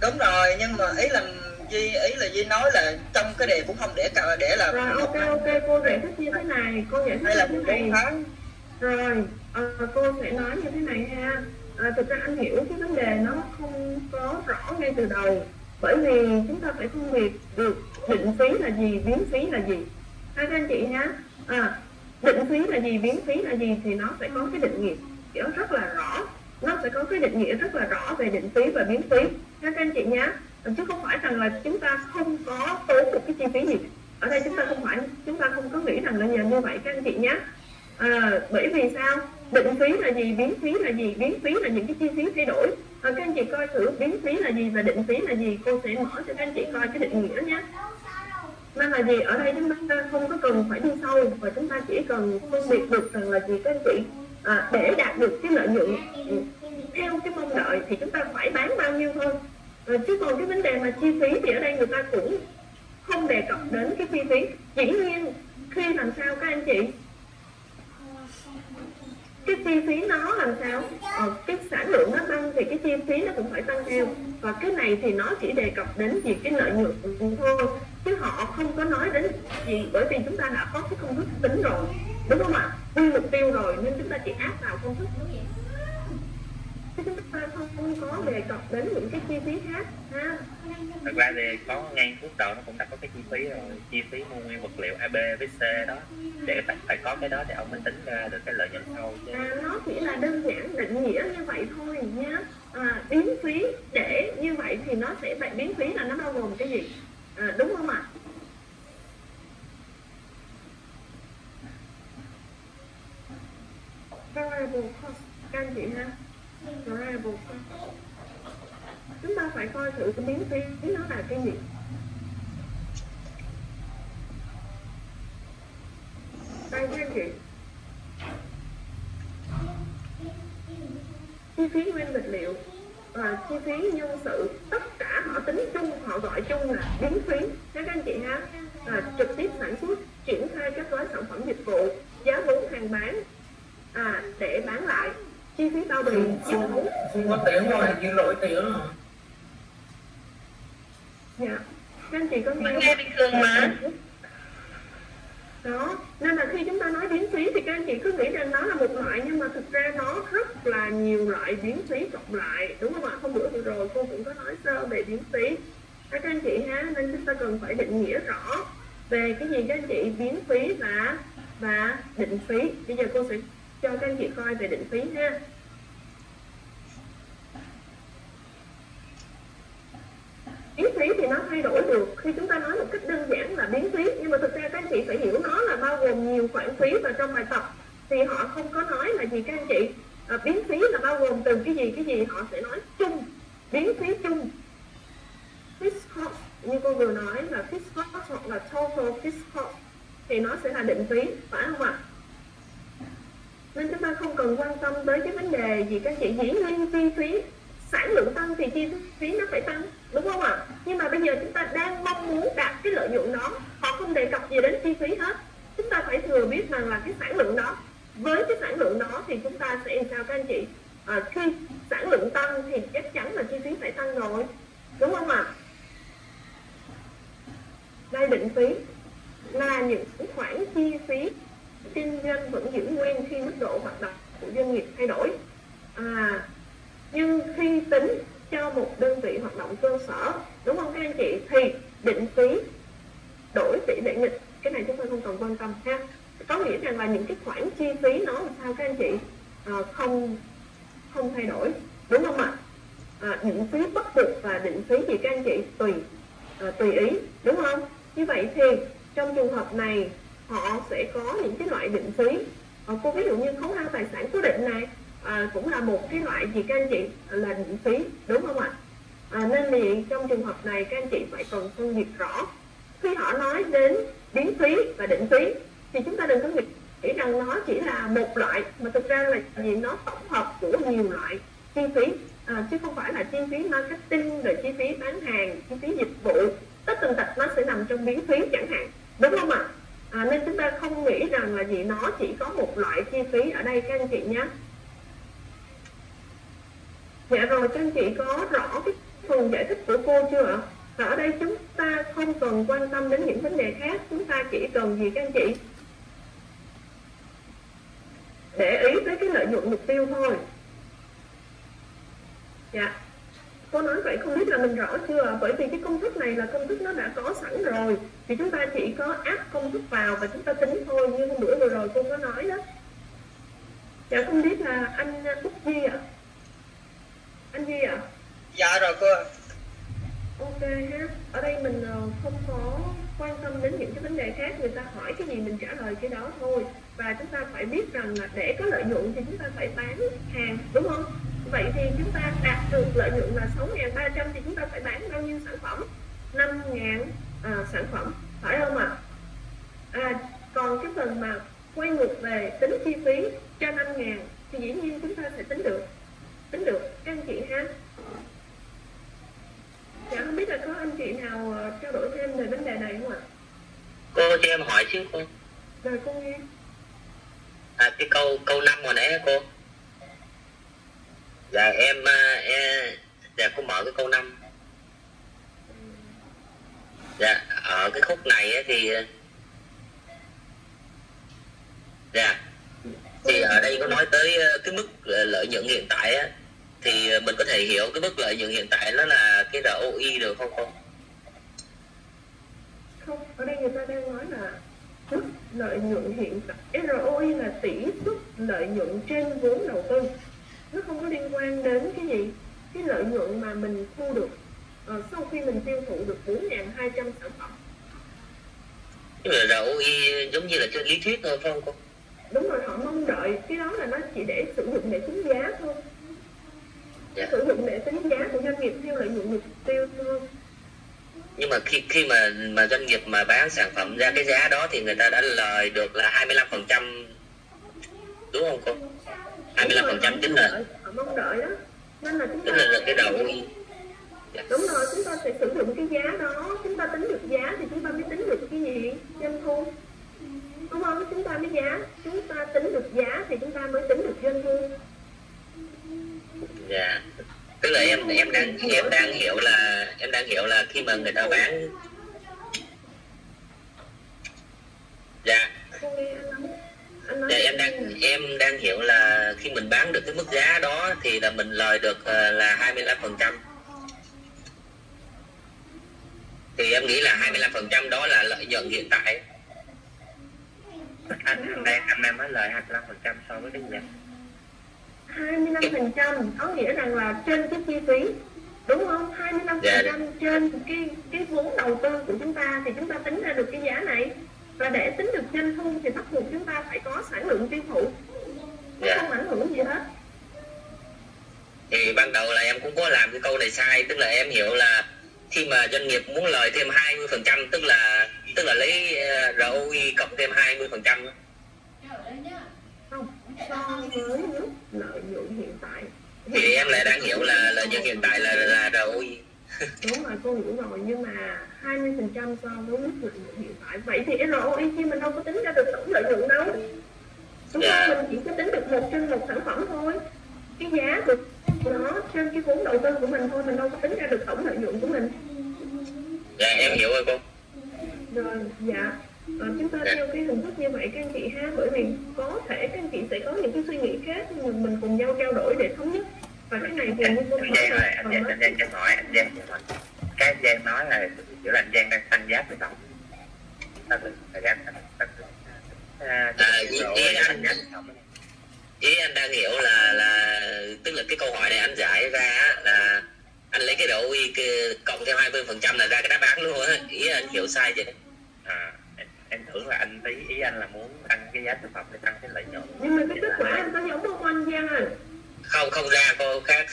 đúng rồi nhưng mà ý là Di ý là Di nói là trong cái đề cũng không để cả để là rồi ok ok cô giải thích như thế này. Cô giải hay thích là như thế 14 này. tháng. Rồi ờ, cô sẽ nói như thế này ha à, thực ra anh hiểu cái vấn đề nó không có rõ ngay từ đầu bởi vì chúng ta phải phân biệt được định phí là gì biến phí là gì. Hai các anh chị nhá. À, định phí là gì biến phí là gì thì nó sẽ có cái định nghĩa. Kiểu rất là rõ. Nó sẽ có cái định nghĩa rất là rõ về định phí và biến phí. Các anh chị nhá chứ không phải rằng là chúng ta không có tốn một cái chi phí gì. Ở đây chúng ta không phải chúng ta không có nghĩ rằng là nhờ như vậy các anh chị nhé à, bởi vì sao? Định phí là gì biến phí là gì biến phí là những cái chi phí thay đổi và các anh chị coi thử biến phí là gì và định phí là gì. Cô sẽ mở cho các anh chị coi cái định nghĩa nhé. Nên là gì? Ở đây chúng ta không có cần phải đi sâu và chúng ta chỉ cần phân biệt được rằng là gì các anh chị? À, để đạt được cái lợi nhuận ừ, theo cái mong đợi thì chúng ta phải bán bao nhiêu thôi. À, chứ còn cái vấn đề mà chi phí thì ở đây người ta cũng không đề cập đến cái chi phí. Dĩ nhiên khi làm sao các anh chị? Cái chi phí nó làm sao? Ờ, cái sản lượng nó tăng thì cái chi phí nó cũng phải tăng theo. Và cái này thì nó chỉ đề cập đến việc cái lợi nhuận thôi. Chứ họ không có nói đến gì bởi vì chúng ta đã có cái công thức tính rồi. Đúng không ạ? Quy mục tiêu rồi nên chúng ta chỉ áp vào công thức chúng ta không có đề cập đến những cái chi phí khác thật ra thì có ngay phút đầu nó cũng đã có cái chi phí rồi. Chi phí mua nguyên vật liệu AB với C đó. Để phải, phải có cái đó để ông mới tính ra được cái lợi nhuận sau chứ. À, nó chỉ là đơn giản định nghĩa như vậy thôi nhé à, biến phí để như vậy thì nó sẽ vậy biến phí là nó bao gồm cái gì? À, đúng không ạ? Variable cost các anh chị ha. Variable cost chúng ta phải coi thử cái biến phí nó là cái gì? Đây các anh chị. Chi phí nguyên vật liệu và chi phí nhân sự tất cả họ tính chung họ gọi chung là biến phí. Các anh chị ha. À, trực tiếp sản xuất triển khai các gói sản phẩm dịch vụ giá vốn hàng bán à, để bán lại. Chi phí bao bì chi phí không có tiền rồi như lỗi tiền. rồi các anh chị có nghe nghe bình thường mà. Đó nên là khi chúng ta nói biến phí thì các anh chị cứ nghĩ rằng nó là một loại nhưng mà thực ra nó rất là nhiều loại biến phí cộng lại. Đúng không ạ? Hôm bữa vừa rồi cô cũng có nói sơ về biến phí các anh chị ha nên chúng ta cần phải định nghĩa rõ về cái gì các anh chị? Biến phí và và định phí bây giờ cô sẽ cho các anh chị coi về định phí ha biến phí thì nó thay đổi được. Khi chúng ta nói một cách đơn giản là biến phí nhưng mà thực ra các anh chị phải hiểu nó là bao gồm nhiều khoản phí và trong bài tập. Thì họ không có nói là gì các anh chị? Ờ, à, biến phí là bao gồm từ cái gì cái gì họ sẽ nói chung. Biến phí chung. Fixed cost như cô vừa nói là fixed cost hoặc là total fixed cost thì nó sẽ là định phí phải không ạ? Nên chúng ta không cần quan tâm tới cái vấn đề gì các chị. Dĩ nhiên chi phí sản lượng tăng thì chi phí nó phải tăng đúng không ạ? Nhưng mà bây giờ chúng ta đang mong muốn đạt cái lợi nhuận đó họ không đề cập gì đến chi phí hết. Chúng ta phải thừa biết rằng là cái sản lượng đó với cái sản lượng đó thì chúng ta sẽ làm sao các anh chị? À, khi sản lượng tăng thì chắc chắn là chi phí phải tăng rồi. Đúng không ạ? Đây định phí là những khoản chi phí kinh doanh vẫn giữ nguyên khi mức độ hoạt động của doanh nghiệp thay đổi. À, nhưng khi tính cho một đơn vị hoạt động cơ sở đúng không các anh chị? Thì định phí đổi tỷ lệ nghịch cái này chúng ta không cần quan tâm ha. Có nghĩa rằng là những cái khoản chi phí nó làm sao các anh chị? À, không không thay đổi đúng không ạ? À, định phí bắt buộc và định phí gì các anh chị? Tùy à, tùy ý đúng không? Như vậy thì trong trường hợp này họ sẽ có những cái loại định phí. À, cô ví dụ như khấu hao tài sản cố định này à, cũng là một cái loại gì các anh chị? Là định phí đúng không ạ? À, nên thì trong trường hợp này các anh chị phải cần phân biệt rõ. Khi họ nói đến biến phí và định phí thì chúng ta đừng có nghĩ rằng nó chỉ là một loại mà thực ra là gì nó tổng hợp của nhiều loại chi phí. À, chứ không phải là chi phí marketing rồi chi phí bán hàng chi phí dịch vụ. Tất tần tật nó sẽ nằm trong biến phí chẳng hạn đúng không ạ? À, nên chúng ta không nghĩ rằng là gì nó chỉ có một loại chi phí ở đây các anh chị nhé dạ rồi, các anh chị có rõ cái phần giải thích của cô chưa ạ? Và ở đây chúng ta không cần quan tâm đến những vấn đề khác, chúng ta chỉ cần gì các anh chị? Để ý tới cái lợi nhuận mục tiêu thôi. Dạ. Cô nói vậy không biết là mình rõ chưa bởi vì cái công thức này là công thức nó đã có sẵn rồi. Thì chúng ta chỉ có áp công thức vào và chúng ta tính thôi, như hôm bữa vừa rồi cô có nói đó. Dạ không biết là anh Úc Duy ạ? à? Anh Duy ạ? À? dạ rồi cô ok ha. Ở đây mình ờ, không có quan tâm đến những cái vấn đề khác. Người ta hỏi cái gì mình trả lời cái đó thôi. Và chúng ta phải biết rằng là để có lợi nhuận thì chúng ta phải bán hàng đúng không? Vậy thì chúng ta đạt được lợi nhuận là 6.300 thì chúng ta phải bán bao nhiêu sản phẩm? 5.000 à, sản phẩm. Phải không ạ? À? à còn cái phần mà quay ngược về tính chi phí cho 5.000 thì dĩ nhiên chúng ta sẽ tính được tính được các anh chị ha. Dạ không biết là có anh chị nào ờ, trao đổi thêm về vấn đề này không ạ? Cô cho em hỏi chứ cô. Rồi cô nghe. À cái câu câu năm hồi nãy cô. Dạ em à, em dạ cô mở cái câu năm. Dạ ở cái khúc này thì dạ thì ở đây có nói tới ờ, cái mức lợi nhuận hiện tại á thì mình có thể hiểu cái mức lợi nhuận hiện tại nó là cái ROI được không không? Không, ở đây người ta đang nói là mức lợi nhuận hiện tại ROI là tỷ suất lợi nhuận trên vốn đầu tư nó không có liên quan đến cái gì cái lợi nhuận mà mình thu được uh, sau khi mình tiêu thụ được 4.200 sản phẩm nhưng mà ROI giống như là trên lý thuyết thôi phải không cô? Đúng rồi họ mong đợi cái đó là nó chỉ để sử dụng để tính giá thôi dạ. sử dụng để tính giá của doanh nghiệp theo lợi nhuận mục tiêu thôi nhưng mà khi khi mà mà doanh nghiệp mà bán sản phẩm ra cái giá đó thì người ta đã lời được là 25 phần trăm đúng không cô 25 phần trăm chính là họ mong đợi đó nên là chúng ta là cái đầu dạ. đúng rồi chúng ta sẽ sử dụng cái giá đó chúng ta tính được giá thì chúng ta mới tính được cái gì doanh thu đúng không chúng ta mới giá. Chúng ta tính được giá thì chúng ta mới tính được doanh thu. Dạ. Tức là em em đang em đang hiểu là, em đang hiểu là khi mà người ta bán. Dạ. Dạ em đang em đang hiểu là khi mình bán được cái mức giá đó thì là mình lời được ờ, là 25 phần trăm. Thì em nghĩ là 25 phần trăm đó là lợi nhuận hiện tại anh anh em mới lời 25 phần trăm so với cái gì 25% có nghĩa rằng là trên cái chi phí đúng không 25% yeah. Dạ. trên cái cái vốn đầu tư của chúng ta thì chúng ta tính ra được cái giá này và để tính được doanh thu thì bắt buộc chúng ta phải có sản lượng tiêu thụ nó. Dạ. không ảnh hưởng gì hết thì ban đầu là em cũng có làm cái câu này sai tức là em hiểu là khi mà doanh nghiệp muốn lời thêm 20 phần trăm tức là tức là lấy ờ, ROI cộng thêm 20 phần trăm không so với mức lợi nhuận hiện tại thì em lại đang hiểu là lợi nhuận hiện tại là là đâu đúng rồi cô hiểu rồi nhưng mà 20 phần trăm so với mức lợi nhuận hiện tại. Vậy thì ROI khi mình đâu có tính ra được tổng lợi nhuận đâu. Chúng ta Dạ. mình chỉ có tính được một trên một sản phẩm thôi. Cái giá của nó trên cái vốn đầu tư của mình thôi mình đâu có tính ra được tổng lợi nhuận của mình dạ em hiểu rồi cô rồi dạ Ờ, chúng ta theo cái hình thức như vậy các anh chị ha bởi vì có thể các anh chị sẽ có những cái suy nghĩ khác nhưng mà mình cùng nhau trao đổi để thống nhất và cái này thì như cô nói Giang là anh Giang anh Giang cho hỏi anh Giang cho hỏi cái anh Giang nói là kiểu là anh Giang đang tăng giá ta tự thời gian ta ta à, À, ý anh- tăng giá phẩm ý anh đang hiểu là là tức là cái câu hỏi này anh giải ra á, là anh lấy cái độ uy cộng theo 20 phần trăm là ra cái đáp án luôn á. Ý anh hiểu sai vậy à em, em tưởng là anh ý ý anh là muốn tăng cái giá sản phẩm để tăng cái lợi nhuận. Nhưng mà cái kết quả anh có giống không anh Giang ơi không không ra cô khác.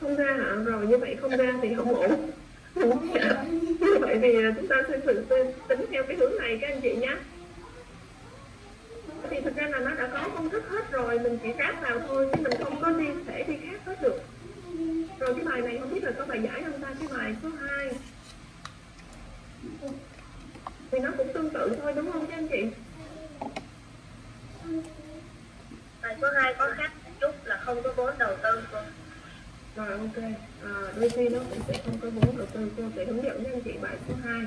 Không ra hả? Rồi như vậy không ra thì không ổn. Như vậy thì chúng ta sẽ thử tính theo cái hướng này các anh chị nhé thì thực ra là nó đã có công thức hết rồi mình chỉ ráp vào thôi chứ mình không có đi thể đi khác hết được. Rồi cái bài này không biết là có bài giải không ta? Cái bài số 2 thì nó cũng tương tự thôi đúng không các anh chị? Bài số 2 có khác một chút là không có vốn đầu tư cô rồi ok. À, đôi khi nó cũng sẽ không có vốn đầu tư cô sẽ hướng dẫn cho anh chị bài số 2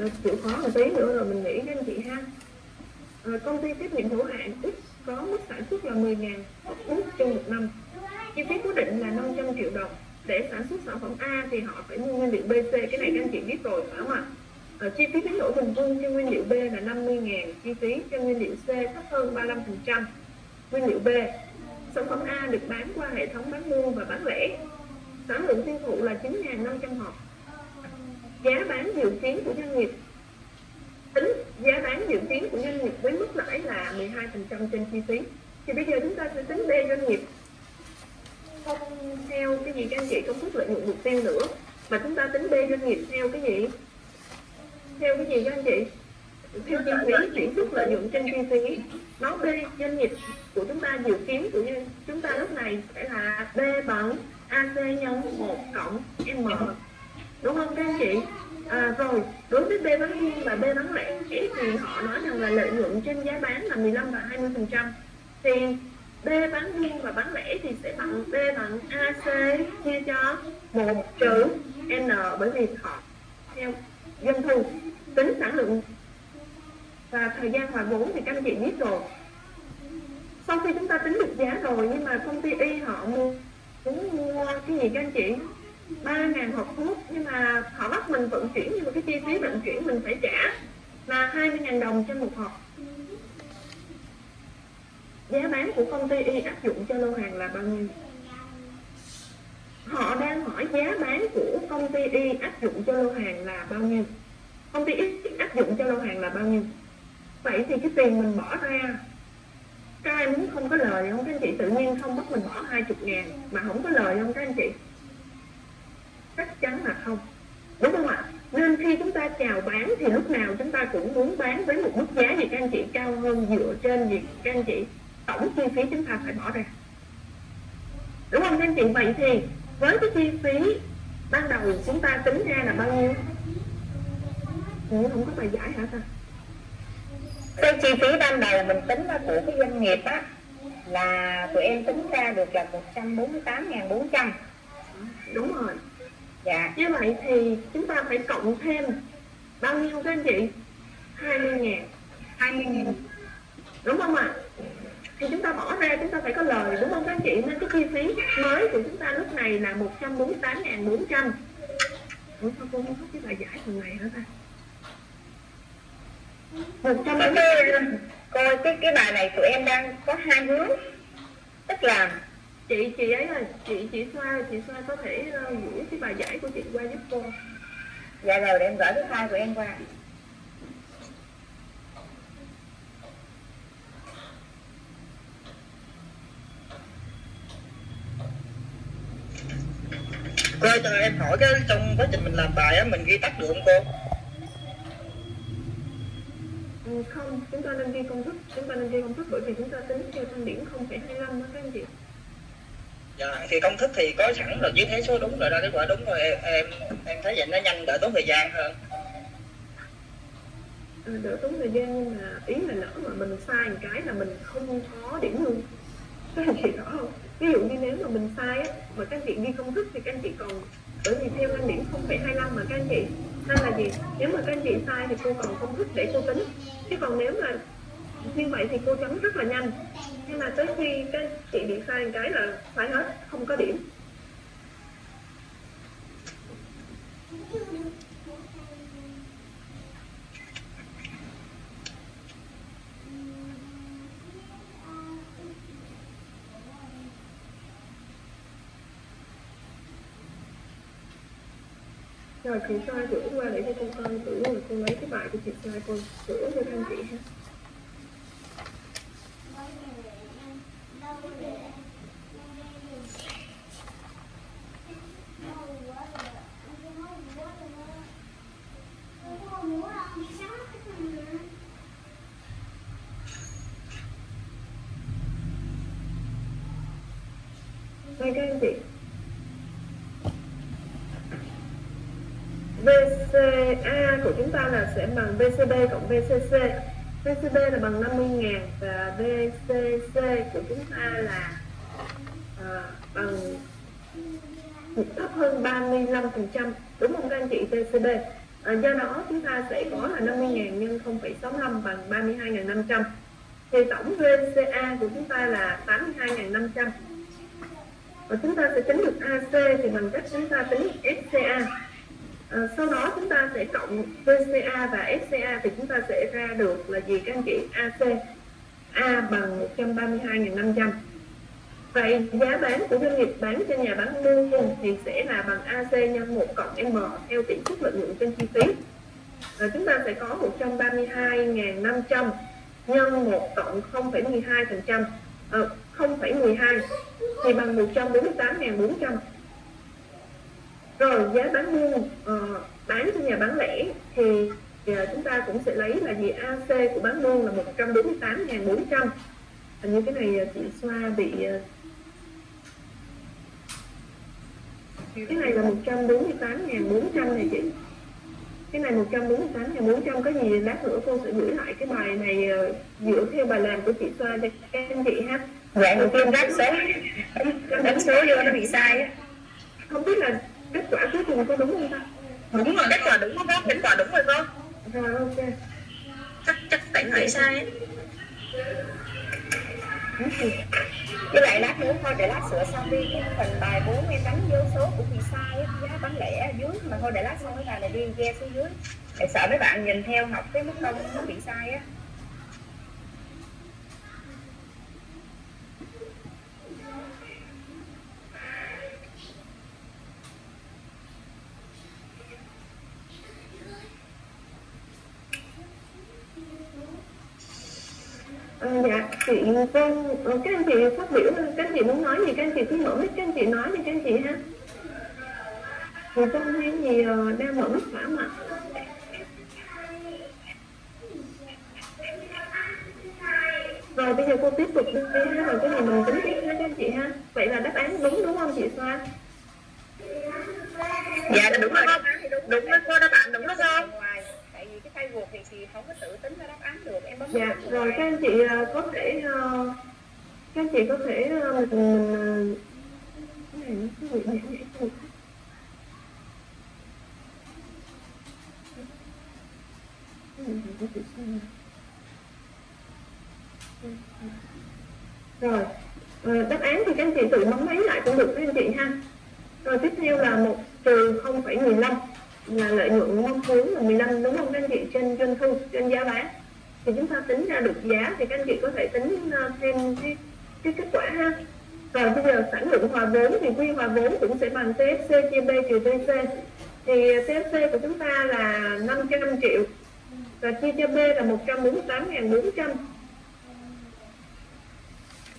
à, chịu khó một tí nữa rồi mình nghĩ anh chị ha Ờ, công ty tiếp nhận hữu hạn X có mức sản xuất là 10.000 hộp út trong một năm. Chi phí cố định là 500 triệu đồng. Để sản xuất sản phẩm A thì họ phải mua nguyên liệu BC cái này các anh chị biết rồi phải không ạ? À, chi phí biến đổi bình quân cho nguyên liệu B là 50.000 chi phí cho nguyên liệu C thấp hơn 35% nguyên liệu B sản phẩm A được bán qua hệ thống bán buôn và bán lẻ. Sản lượng tiêu thụ là 9.500 hộp. Giá bán dự kiến của doanh nghiệp tính giá bán dự kiến của doanh nghiệp với mức lãi là 12% trên chi phí. Thì bây giờ chúng ta sẽ tính B doanh nghiệp. Không theo cái gì các anh chị công thức lợi nhuận mục tiêu nữa, mà chúng ta tính B doanh nghiệp theo cái gì? Theo cái gì các anh chị? Theo chi phí, chuyển xuất lợi nhuận trên chi phí. Nó B, doanh nghiệp của chúng ta dự kiến của như- chúng ta lúc này sẽ là B bằng AC nhân 1 cộng M. Đúng không các anh chị? À, rồi. Đối với B bán buôn và B bán lẻ thì họ nói rằng là lợi nhuận trên giá bán là 15 và 20 phần trăm. Thì B bán buôn và bán lẻ thì sẽ bằng B bằng AC chia cho 1 trừ N bởi vì họ theo doanh thu tính sản lượng. Và thời gian hoàn vốn thì các anh chị biết rồi. Sau khi chúng ta tính được giá rồi nhưng mà công ty y họ mua muốn mua cái gì các anh chị? 3 ngàn hộp thuốc nhưng mà họ bắt mình vận chuyển nhưng mà cái chi phí vận chuyển mình phải trả là 20 ngàn đồng trên một hộp. Giá bán của công ty y áp dụng cho lô hàng là bao nhiêu? Họ đang hỏi giá bán của công ty y áp dụng cho lô hàng là bao nhiêu? Công ty y áp dụng cho lô hàng là bao nhiêu? Vậy thì cái tiền mình bỏ ra, các em muốn không có lời không? Các anh chị tự nhiên không bắt mình bỏ 20 ngàn mà không có lời không, các anh chị? Chắc chắn là không. Đúng không ạ? Nên khi chúng ta chào bán thì lúc nào chúng ta cũng muốn bán với một mức giá gì các anh chị cao hơn dựa trên gì các anh chị? Tổng chi phí chúng ta phải bỏ ra. Đúng không các anh chị? Vậy thì với cái chi phí ban đầu chúng ta tính ra là bao nhiêu? Ủa, không có bài giải hả ta? Cái chi phí ban đầu mình tính ra của cái doanh nghiệp á là tụi em tính ra được là 148.400 đúng rồi dạ. Như vậy thì chúng ta phải cộng thêm bao nhiêu các anh chị? 20 ngàn. 20 ngàn. Đúng không ạ? Thì chúng ta bỏ ra chúng ta phải có lời đúng không các anh chị? Nên cái chi phí mới của chúng ta lúc này là 148.400 Ủa sao cô không có cái bài giải phần này hả ta? Cái, 148 cái, coi cái cái bài này tụi em đang có hai hướng. Tức là chị chị ấy là chị chị xoa chị xoa có thể uh, gửi cái bài giải của chị qua giúp cô. Dạ rồi để em gửi cái file của em qua. Cô cho em hỏi cái trong quá trình mình làm bài á mình ghi tắt được không cô? Ừ, không chúng ta nên ghi công thức chúng ta nên ghi công thức bởi vì chúng ta tính theo thang điểm 0,25 đó các anh chị dạ thì công thức thì có sẵn rồi dưới thế số đúng rồi ra kết quả đúng rồi. Em em, em thấy vậy nó nhanh đỡ tốn thời gian hơn. À, đỡ tốn thời gian nhưng mà ý là lỡ mà mình sai một cái là mình không có điểm luôn các anh chị rõ không ví dụ như nếu mà mình sai á mà các anh chị ghi công thức thì các anh chị còn bởi vì theo anh điểm 0,25 mà các anh chị nên là gì? Nếu mà các anh chị sai thì cô còn công thức để cô tính. Chứ còn nếu mà như vậy thì cô chấm rất là nhanh. Nhưng mà tới khi cái chị bị sai một cái là sai hết, không có điểm. Rồi, chị sai gửi qua để cho cô coi thử rồi cô lấy cái bài của chị sai cô sửa cho thanh anh chị ha đây các anh chị VCA là sẽ bằng VCB cộng VCC VCB là bằng 50.000 và VCC của chúng ta là à, bằng thấp hơn 35% đúng không các anh chị? VCB à, ờ, do đó chúng ta sẽ có là 50.000 nhân 0,65 bằng 32.500 thì tổng VCA của chúng ta là 82.500 và chúng ta sẽ tính được AC thì bằng cách chúng ta tính SCA à, sau đó chúng ta sẽ cộng VCA và FCA thì chúng ta sẽ ra được là gì các anh chị AC A bằng 132.500 Vậy giá bán của doanh nghiệp bán cho nhà bán buôn thì sẽ là bằng AC nhân 1 cộng M theo tỷ suất lợi nhuận trên chi phí. À, chúng ta sẽ có 132.500 nhân 1 cộng 0,12%, à, 0,12 thì bằng 148.400. Rồi giá bán buôn uh, bán cho nhà bán lẻ thì uh, chúng ta cũng sẽ lấy là gì AC của bán buôn là 148.400. Hình như cái này chị xoa bị uh, cái này là 148.400 này chị. Cái này 148.400 có gì lát nữa cô sẽ gửi lại cái bài này dựa theo bài làm của chị xoa cho các anh chị ha. Dạ đầu tiên gác số đánh số vô nó bị sai á. Không biết là kết quả cuối cùng có đúng không ta? Đúng rồi kết quả đúng không kết quả đúng rồi con rồi ok. Chắc chắc tại phải sai á với lại lát nữa thôi để lát sửa xong đi. Cái phần bài 4 em đánh vô số cũng bị sai á giá bán lẻ ở dưới. Mà thôi để lát xong cái bài này đi ghe xuống dưới. Để sợ mấy bạn nhìn theo học cái mức công nó bị sai á À, dạ chị vâng các anh chị phát biểu các anh chị muốn nói gì các anh chị cứ mở mic các anh chị nói đi các anh chị ha. Thì con thấy gì đang mở mic hả mà rồi bây giờ cô tiếp tục đi ha rồi cái gì mình tính tiếp ha các anh chị ha. Vậy là đáp án đúng đúng không chị xoa dạ đúng rồi. Đúng đó cô đáp án đúng đó không? Tại vì cái thay guộc thì chị không có tự tính ra đáp án được em bấm dạ rồi các anh chị có thể uh, các anh chị có thể uh, mình uh, cái này nó có bị nhảy nhảy thôi rồi uh, đáp án thì các anh chị tự bấm máy lại cũng được các anh chị ha rồi tiếp theo là một trừ 0,15 là lợi nhuận mong muốn là 15 đúng không các anh chị trên doanh thu trên giá bán thì chúng ta tính ra được giá thì các anh chị có thể tính thêm cái, kết quả ha. Rồi bây giờ sản lượng hòa vốn thì quy hòa vốn cũng sẽ bằng TFC chia B trừ TC thì TFC của chúng ta là 500 triệu và chia cho B là 148.400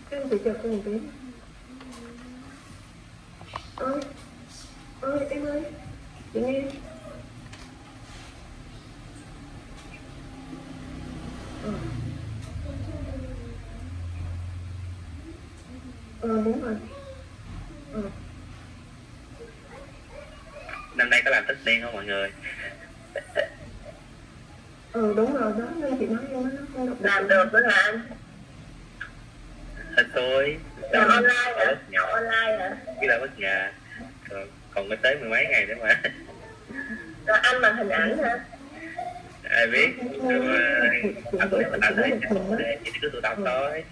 các anh thì chờ cô một tí. Ơi ơi em ơi chị nghe. Ờ. đúng rồi. Ừ. năm nay có làm tích đen không mọi người? Ừ đúng rồi đó nên chị nói em nó không đọc làm được nữa hả anh? Hết tối làm online hả? Học online hả? Chỉ là bất nhà còn còn mới tới mười mấy ngày nữa mà. Rồi anh mà hình ảnh hả? Ai biết? Nhưng mà anh thấy mình làm thấy chỉ cứ tụ tập thôi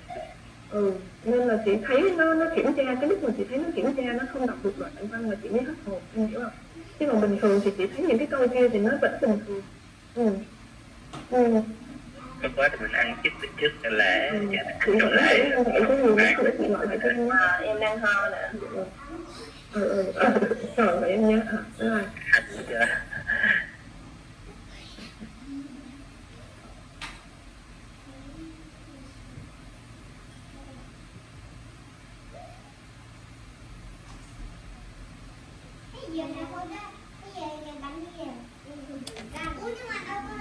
ừ nên là chị thấy nó nó kiểm tra cái lúc mà chị thấy nó kiểm tra nó không đọc được đoạn văn là chị mới hết hồn em hiểu không? Chứ còn bình thường thì chị thấy những cái câu kia thì nó vẫn bình thường. Ừ. Ừ. Có quá thì mình ăn chút từ trước lễ Ừ. dạ, chị gọi lại lễ cho em có nhiều cái chị gọi lại cho em em đang ho nè ừ ừ. Ừ. rồi vậy em nhé à, rồi hành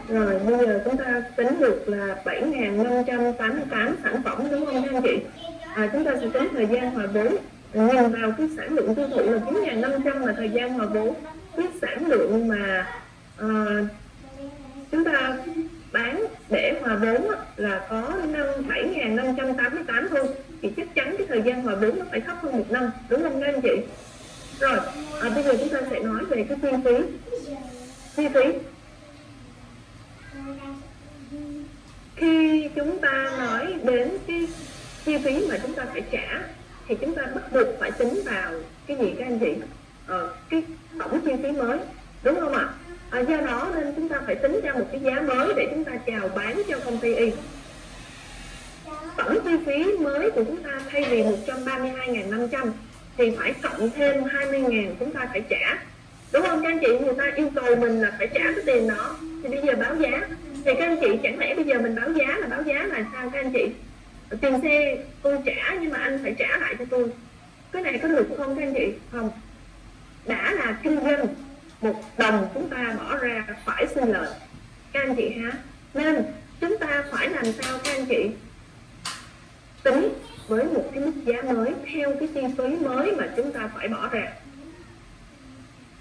Rồi bây giờ chúng ta tính được là 7.588 sản phẩm đúng không các anh chị? À, chúng ta sẽ tính thời gian hòa vốn. Nhìn vào cái sản lượng tiêu thụ là 9.500 là thời gian hòa vốn. Cái sản lượng mà à, chúng ta bán để hòa vốn là có năm 7.588 thôi. Thì chắc chắn cái thời gian hòa vốn nó phải thấp hơn một năm. Đúng không các anh chị? Rồi, à, bây giờ chúng ta sẽ nói về cái chi phí. Chi phí. Khi chúng ta nói đến cái chi phí mà chúng ta phải trả thì chúng ta bắt buộc phải tính vào cái gì các anh chị? Ờ, cái tổng chi phí mới đúng không ạ? À, do đó nên chúng ta phải tính ra một cái giá mới để chúng ta chào bán cho công ty y. Tổng chi phí mới của chúng ta thay vì 132.500 thì phải cộng thêm 20.000 chúng ta phải trả. Đúng không các anh chị? Người ta yêu cầu mình là phải trả cái tiền đó. Thì bây giờ báo giá. Thì các anh chị chẳng lẽ bây giờ mình báo giá là báo giá là sao các anh chị? Tiền xe tôi trả nhưng mà anh phải trả lại cho tôi. Cái này có được không các anh chị? Không. Đã là kinh doanh, một đồng chúng ta bỏ ra phải sinh lời. Các anh chị ha nên chúng ta phải làm sao các anh chị? Tính với một cái mức giá mới theo cái chi phí mới mà chúng ta phải bỏ ra.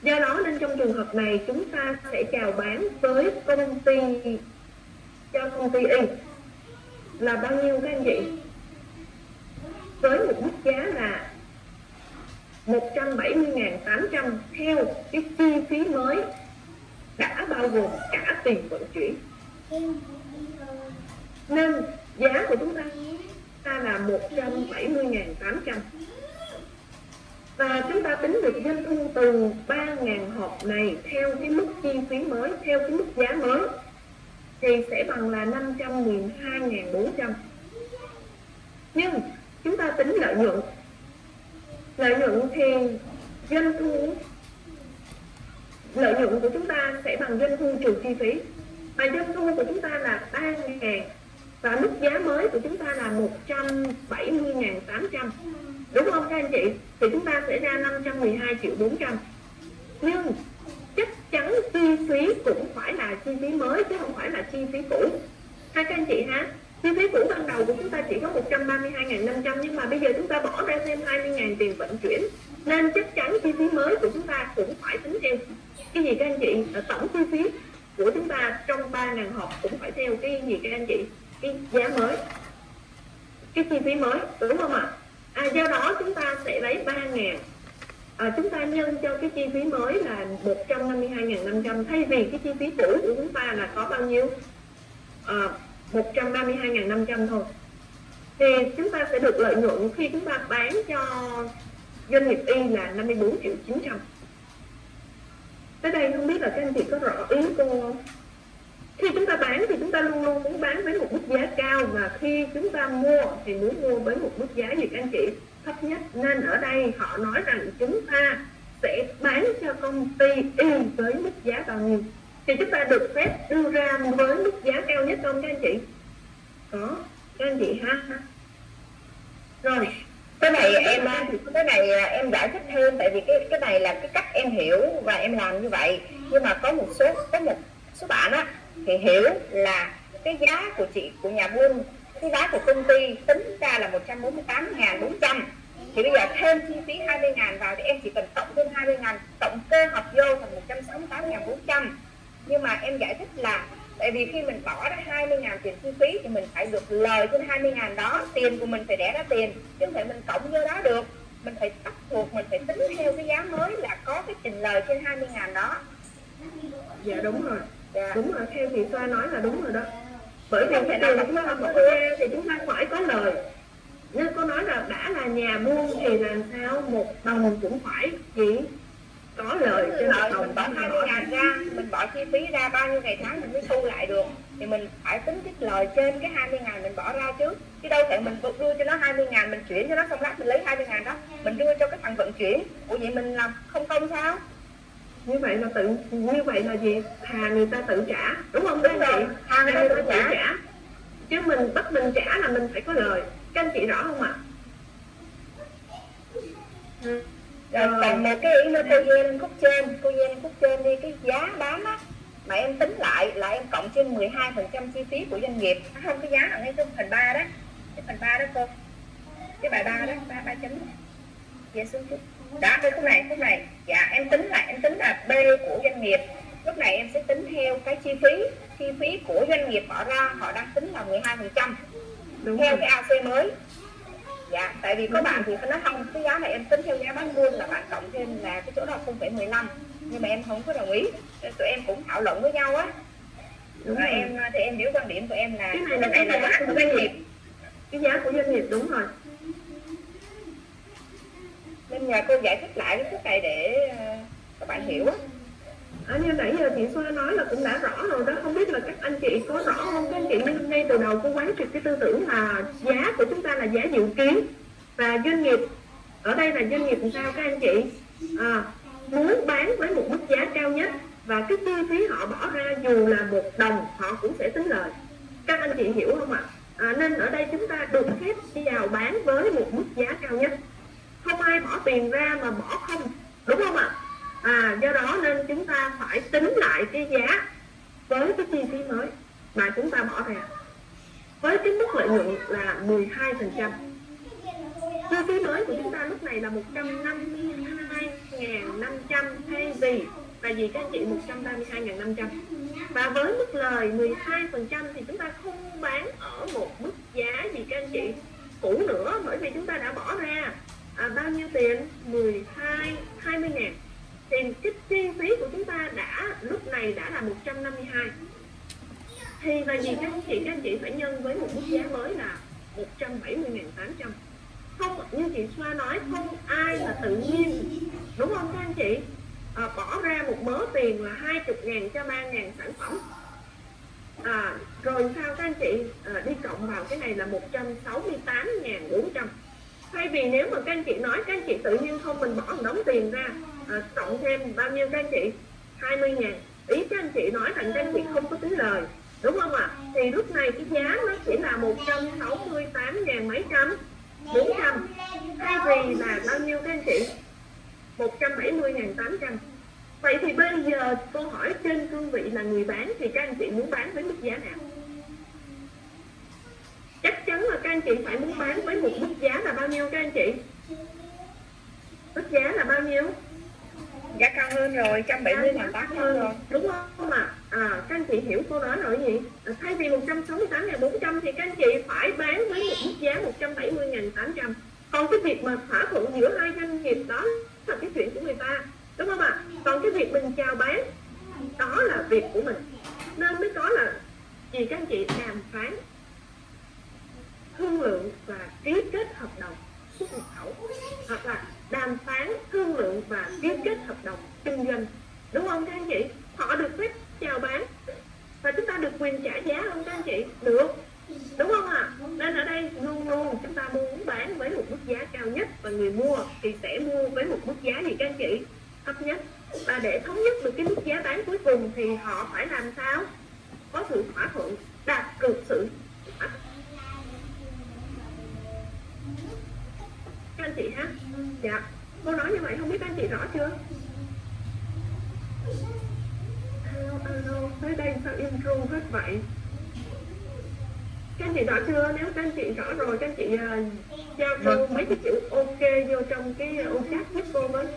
Do đó nên trong trường hợp này chúng ta sẽ chào bán với công ty, cho công ty y là bao nhiêu các anh chị? Với một mức giá là 170.800 theo cái chi phí mới đã bao gồm cả tiền vận chuyển. Nên giá của chúng ta ta là 170.800 và chúng ta tính được doanh thu từ 3.000 hộp này theo cái mức chi phí mới, theo cái mức giá mới, thì sẽ bằng là 512.400 nhưng chúng ta tính lợi nhuận. Lợi nhuận thì doanh thu, lợi nhuận của chúng ta sẽ bằng doanh thu trừ chi phí. Mà doanh thu của chúng ta là 3.000 và mức giá mới của chúng ta là 170.800 đúng không các anh chị? Thì chúng ta sẽ ra 512 triệu 400 nhưng chắc chắn chi phí cũng phải là chi phí mới, chứ không phải là chi phí cũ. Hai các anh chị ha? Chi phí cũ ban đầu của chúng ta chỉ có 132.500 nhưng mà bây giờ chúng ta bỏ ra thêm 20.000 tiền vận chuyển. Nên chắc chắn chi phí mới của chúng ta cũng phải tính theo. Cái gì các anh chị? Tổng chi phí của chúng ta trong 3.000 hộp cũng phải theo cái gì các anh chị? Cái giá mới cái chi phí mới đúng không ạ? À, do đó chúng ta sẽ lấy 3 ngàn. À, chúng ta nhân cho cái chi phí mới là 152.500 thay vì cái chi phí cũ của chúng ta là có bao nhiêu? À, 132.500 thôi. Thì chúng ta sẽ được lợi nhuận khi chúng ta bán cho doanh nghiệp y là 54 triệu 900 tới đây không biết là các anh chị có rõ ý cô không? Khi chúng ta bán thì chúng ta luôn luôn muốn bán với một mức giá cao và khi chúng ta mua thì muốn mua với một mức giá gì các anh chị thấp nhất. Nên ở đây họ nói rằng chúng ta sẽ bán cho công ty y với mức giá bao nhiêu. Thì chúng ta được phép đưa ra với mức giá cao nhất không các anh chị? Có. Các anh chị ha? Rồi. Cái này em cái này em giải thích thêm tại vì cái cái này là cái cách em hiểu và em làm như vậy. Nhưng mà có một số có một số bạn á thì hiểu là cái giá của chị, của nhà buôn, cái giá của công ty tính ra là 148.400 thì bây giờ thêm chi phí 20.000 vào thì em chỉ cần cộng thêm 20.000 cộng cơ học vô thành 168.400 nhưng mà em giải thích là tại vì khi mình bỏ ra 20 ngàn tiền chi phí thì mình phải được lời trên 20 ngàn đó, tiền của mình phải đẻ ra tiền, chứ không thể mình cộng vô đó được. Mình phải bắt buộc, mình phải tính theo cái giá mới là có cái trình lời trên 20 ngàn đó. Dạ đúng rồi dạ. đúng rồi theo chị xoa nói là đúng rồi đó. Bởi vì cái tiền chúng ta bỏ ra thì chúng ta phải có lời. Nên cô nói là đã là nhà buôn thì làm sao một đồng cũng phải chỉ có lời trên một đồng mình bỏ 20 ngàn ra mình bỏ chi phí ra bao nhiêu ngày tháng mình mới thu lại được. Thì mình phải tính cái lời trên cái 20 ngàn mình bỏ ra chứ chứ đâu thể mình đưa cho nó 20 ngàn mình chuyển cho nó xong lát mình lấy 20 ngàn đó. Mình đưa cho cái thằng vận chuyển. Ủa vậy mình làm không công sao như vậy là tự như vậy là gì? Hàng người ta tự trả đúng không các Đúng anh rồi, chị hàng người ta tự trả. trả. Chứ mình bắt mình trả là mình phải có lời. Các anh chị rõ không ạ? Rồi Rồi. còn một cái ý nữa cô Dê lên khúc trên. Cô Dê lên khúc trên đi cái giá bán á mà em tính lại là em cộng trên 12% chi phí của doanh nghiệp. À, không cái giá ở ngay cái phần 3 đó. Cái phần 3 đó cô. Cái bài 3 đó ba ba chấm dạ xuống chút đó đây khúc này khúc này. Dạ em tính lại em tính là B của doanh nghiệp. Lúc này em sẽ tính theo cái chi phí chi phí của doanh nghiệp bỏ ra họ đang tính là 12% đúng theo rồi. cái AC mới. Dạ tại vì có bạn thì nó không cái giá này em tính theo giá bán buôn là bạn cộng thêm là cái chỗ đó 0,15 nhưng mà em không có đồng ý. Tụi em cũng thảo luận với nhau á. Đúng rồi. em thì em biểu quan điểm của em là Cái này là cái này là cái giá của doanh nghiệp. Cái giá của doanh nghiệp đúng rồi nên nhờ cô giải thích lại cái khúc này để ờ, các bạn hiểu á. À, như nãy giờ chị Xoa nói là cũng đã rõ rồi đó. Không biết là các anh chị có rõ không? Các anh chị nhưng ngay từ đầu cô quán triệt cái tư tưởng là giá của chúng ta là giá dự kiến. Và doanh nghiệp ở đây là doanh nghiệp làm sao các anh chị? À, muốn bán với một mức giá cao nhất. Và cái chi phí họ bỏ ra dù là một đồng họ cũng sẽ tính lời. Các anh chị hiểu không ạ? À, nên ở đây chúng ta được phép vào bán với một mức giá cao nhất không ai bỏ tiền ra mà bỏ không, đúng không ạ? À do đó nên chúng ta phải tính lại cái giá với cái chi phí mới mà chúng ta bỏ ra. Với cái mức lợi nhuận là 12 phần trăm. Chi phí mới của chúng ta lúc này là 152.500 thay vì là gì các anh chị 132.500 và với mức lời 12 phần trăm thì chúng ta không bán ở một mức giá gì các anh chị, cũ nữa bởi vì chúng ta đã bỏ ra à, bao nhiêu tiền? 12 20 ngàn. Tiền cái chi phí của chúng ta đã lúc này đã là 152 thì là gì các anh chị các anh chị phải nhân với một mức giá mới là 170.800 không như chị Xoa nói không ai là tự nhiên. Đúng không các anh chị? À, bỏ ra một mớ tiền là 20 ngàn cho 3 ngàn sản phẩm. À, rồi sao các anh chị? À, đi cộng vào cái này là 168.400 thay vì nếu mà các anh chị nói các anh chị tự nhiên không mình bỏ một đống tiền ra à, cộng thêm bao nhiêu các anh chị? 20 ngàn. Ý các anh chị nói rằng các anh chị không có tính lời đúng không ạ? Thì lúc này cái giá nó chỉ là 168 ngàn mấy trăm 400 thay vì là bao nhiêu các anh chị? 170 ngàn 800 vậy thì bây giờ câu hỏi trên cương vị là người bán thì các anh chị muốn bán với mức giá nào? Chắc chắn là các anh chị phải muốn bán với một mức giá là bao nhiêu các anh chị? Mức giá là bao nhiêu? Giá cao hơn rồi 170 ngàn 800 rồi. đúng không ạ? À, các anh chị hiểu cô nói rồi gì à, thay vì 168 ngàn 400 thì các anh chị phải bán với một mức giá 170 ngàn 800 còn cái việc mà thỏa thuận giữa hai doanh nghiệp đó là cái chuyện của người ta đúng không ạ? Còn cái việc mình chào bán đó là việc của mình. Nên mới có là gì các anh chị? Đàm phán thương lượng và ký kết hợp đồng xuất nhập khẩu, hoặc là đàm phán thương lượng và ký kết hợp đồng kinh doanh. Đúng không các anh chị? Họ được phép chào bán và chúng ta được quyền trả giá, không các anh chị? Được. Đúng không ạ? Nên ở đây luôn luôn chúng ta muốn bán với một mức giá cao nhất và người mua thì sẽ mua với một mức giá gì các anh chị? Thấp nhất. Và để thống nhất được cái mức giá bán cuối cùng thì họ phải làm sao? Có sự thỏa thuận, đạt được sự anh chị ha? Dạ. Cô nói như vậy không biết các anh chị rõ chưa? Alo alo. Tới đây sao intro hết vậy? Các anh chị rõ chưa? Nếu các anh chị rõ rồi các anh chị uh, giao cô mấy cái chữ ok vô trong cái ô chat giúp cô với.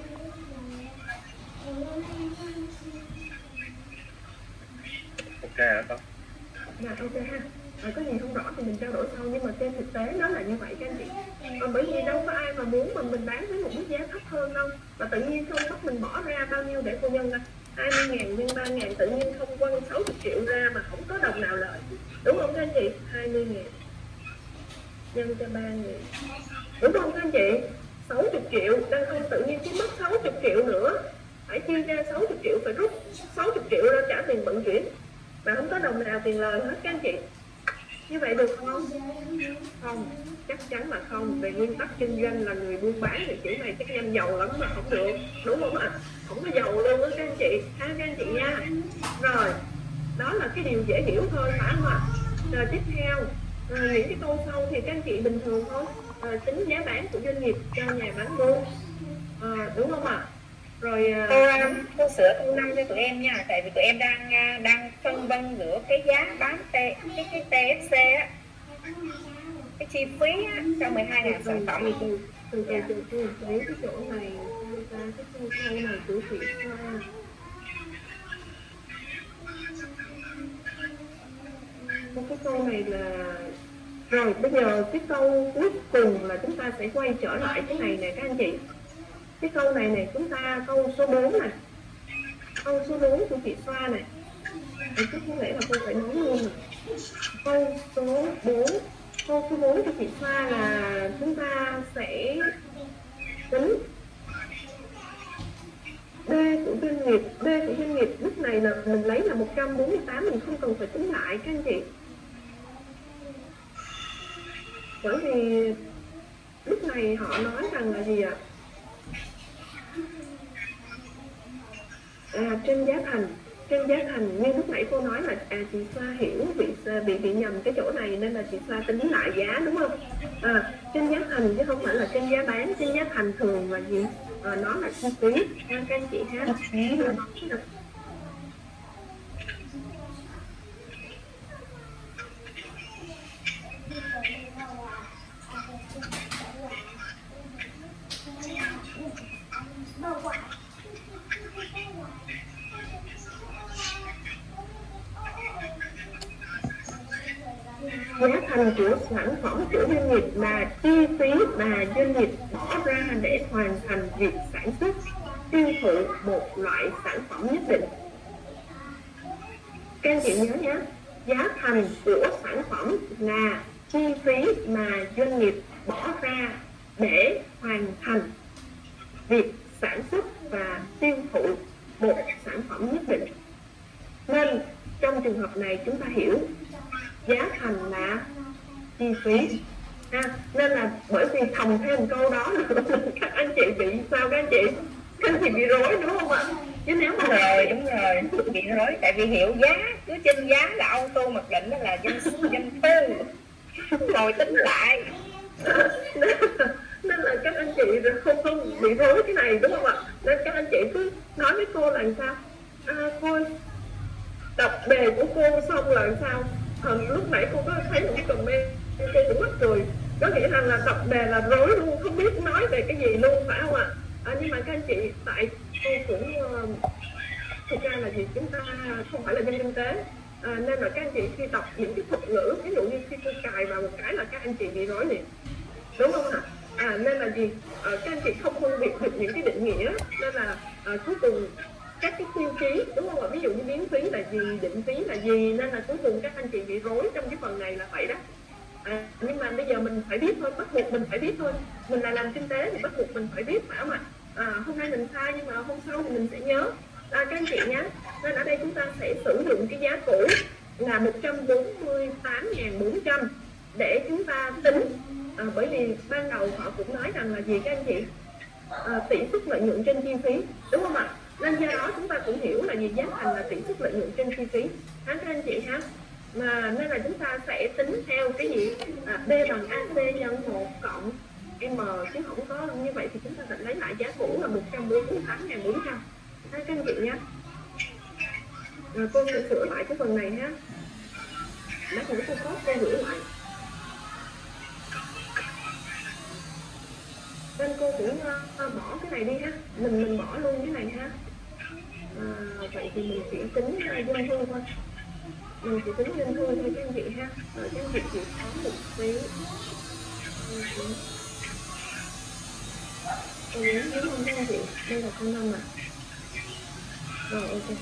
Ok hả con dạ ok ha. à, có gì không rõ thì mình trao đổi sau, nhưng mà trên thực tế nó là như vậy, các anh chị. Còn bởi vì đâu có ai mà muốn mà mình bán với một mức giá thấp hơn đâu. Và tự nhiên không mất mình bỏ ra bao nhiêu để cô nhân ra 20 ngàn nhân 3 ngàn, tự nhiên không quăng 60 triệu ra mà không có đồng nào lợi. Đúng không các anh chị? 20 ngàn nhân cho 3 ngàn. Đúng không các anh chị? 60 triệu, đang không tự nhiên cái mất 60 triệu nữa. Phải chia ra 60 triệu, phải rút 60 triệu ra trả tiền vận chuyển. Mà không có đồng nào tiền lời hết các anh chị như vậy được không? Không chắc chắn là không. Về nguyên tắc kinh doanh là người buôn bán thì kiểu này chắc em giàu lắm mà không được. Đúng không ạ? Không có giàu luôn đó các anh chị. Ha các anh chị nha. Rồi đó là cái điều dễ hiểu thôi phải không ạ? Rồi tiếp theo à, những cái câu sau thì các anh chị bình thường thôi. À, tính giá bán của doanh nghiệp cho nhà bán buôn. À, đúng không ạ? Rồi à, cô cô sửa câu năm cho tụi em nha. Tại vì tụi em đang à, đang phân vân giữa cái giá bán t cái cái TFC á. Cái chi phí á, cho 12 ngàn sản phẩm. Từ từ từ từ từ từ cái chỗ này ta cái câu câu này của chị Hoa cái câu này là rồi bây giờ cái câu cuối cùng là chúng ta sẽ quay trở lại cái này nè các anh chị cái câu này này chúng ta câu số 4 này. Câu số 4 của chị Xoa này. Thì chắc không lẽ là cô phải nói luôn này. câu số 4 câu số 4 của chị Xoa là chúng ta sẽ tính B của doanh nghiệp B của doanh nghiệp lúc này là mình lấy là 148 mình không cần phải tính lại các anh chị. Bởi vì lúc này họ nói rằng là gì ạ? à, trên giá thành trên giá thành như lúc nãy cô nói là à chị Xoa hiểu bị bị bị nhầm cái chỗ này nên là chị Xoa tính lại giá đúng không? À, trên giá thành chứ không phải là trên giá bán trên giá thành thường là gì? À, nó là chi phí các anh chị ha giá thành của sản phẩm của doanh nghiệp là chi phí mà doanh nghiệp bỏ ra để hoàn thành việc sản xuất, tiêu thụ một loại sản phẩm nhất định. Các anh chị nhớ nhé, giá thành của sản phẩm là chi phí mà doanh nghiệp bỏ ra để hoàn thành việc sản xuất và tiêu thụ một sản phẩm nhất định. Nên trong trường hợp này chúng ta hiểu giá thành là chi phí ha nên là bởi vì thòng thêm câu đó các anh chị bị sao các anh chị? Các anh chị bị rối đúng không ạ? Chứ nếu mà đúng rồi đúng rồi. Bị rối tại vì hiểu giá. Cứ trên giá là auto mặc định đó là doanh doanh tư rồi tính lại. Nên là các anh chị không không bị rối cái này đúng không ạ? Nên các anh chị cứ nói với cô là sao? À, thôi đọc đề của cô xong là sao à, lúc nãy cô có thấy một cái comment cô cũng mắc cười. Có nghĩa rằng là tập đề là rối luôn không biết nói về cái gì luôn phải không ạ? À, nhưng mà các anh chị tại cô cũng uh, thực ra là gì chúng ta không phải là dân kinh tế à, nên là các anh chị khi đọc những cái thuật ngữ ví dụ như khi cô cài vào một cái là các anh chị bị rối liền. Đúng không ạ? À, nên là gì à, ờ, các anh chị không phân biệt được những cái định nghĩa nên là à, cuối cùng các cái tiêu chí đúng không ạ? Ví dụ như biến phí là gì định phí là gì nên là cuối cùng các anh chị bị rối trong cái phần này là vậy đó. À, nhưng mà bây giờ mình phải biết thôi bắt buộc mình phải biết thôi. Mình là làm kinh tế thì bắt buộc mình phải biết phải không ạ? À, hôm nay mình sai nhưng mà hôm sau thì mình sẽ nhớ. À, các anh chị nhé nên ở đây chúng ta sẽ sử dụng cái giá cũ là 148.400 để chúng ta tính. À, bởi vì ban đầu họ cũng nói rằng là gì các anh chị? À, tỷ suất lợi nhuận trên chi phí đúng không ạ? Nên do đó chúng ta cũng hiểu là gì giá thành là tỷ suất lợi nhuận trên chi phí. Hả các anh chị ha mà nên là chúng ta sẽ tính theo cái gì? À, b bằng ac nhân 1 cộng m chứ không có như vậy thì chúng ta sẽ lấy lại giá cũ là 148.400 ha các anh chị nhé rồi cô sẽ sửa lại cái phần này ha lát nữa cô có cô gửi lại. Nên cô cũng uh, bỏ cái này đi ha mình mình bỏ luôn cái này ha à, vậy thì mình chỉ tính uh, doanh thu thôi. Mình chỉ tính dân thu thôi các anh chị ha. Ờ, rồi các anh chị chỉ có một phí tôi nhớ đúng không các anh chị? Đây là con năm à rồi ok.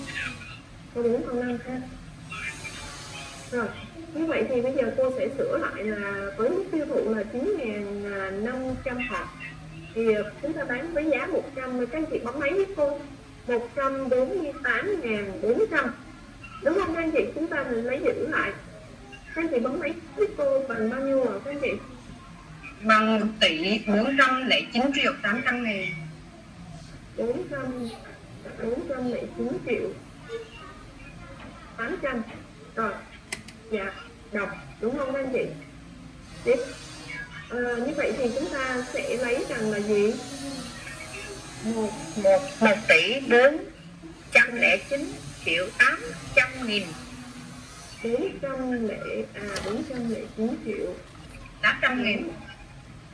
Cô đúng con năm ha. Rồi như vậy thì bây giờ cô sẽ sửa lại là với mức tiêu thụ là 9.500 hộp thì chúng ta bán với giá 100 các anh chị bấm máy giúp cô. 148.400 đúng không các anh chị? Chúng ta lấy giữ lại. Các anh chị bấm máy cô bằng bao nhiêu các anh chị? Bằng 1 tỷ 409 triệu 800 ngàn 400 409 triệu 800 rồi dạ đọc đúng không các anh chị? Tiếp. À, như vậy thì chúng ta sẽ lấy rằng là gì một một một tỷ bốn trăm lẻ chín triệu tám trăm nghìn. Bốn trăm lẻ à bốn trăm lẻ chín triệu 800 nghìn.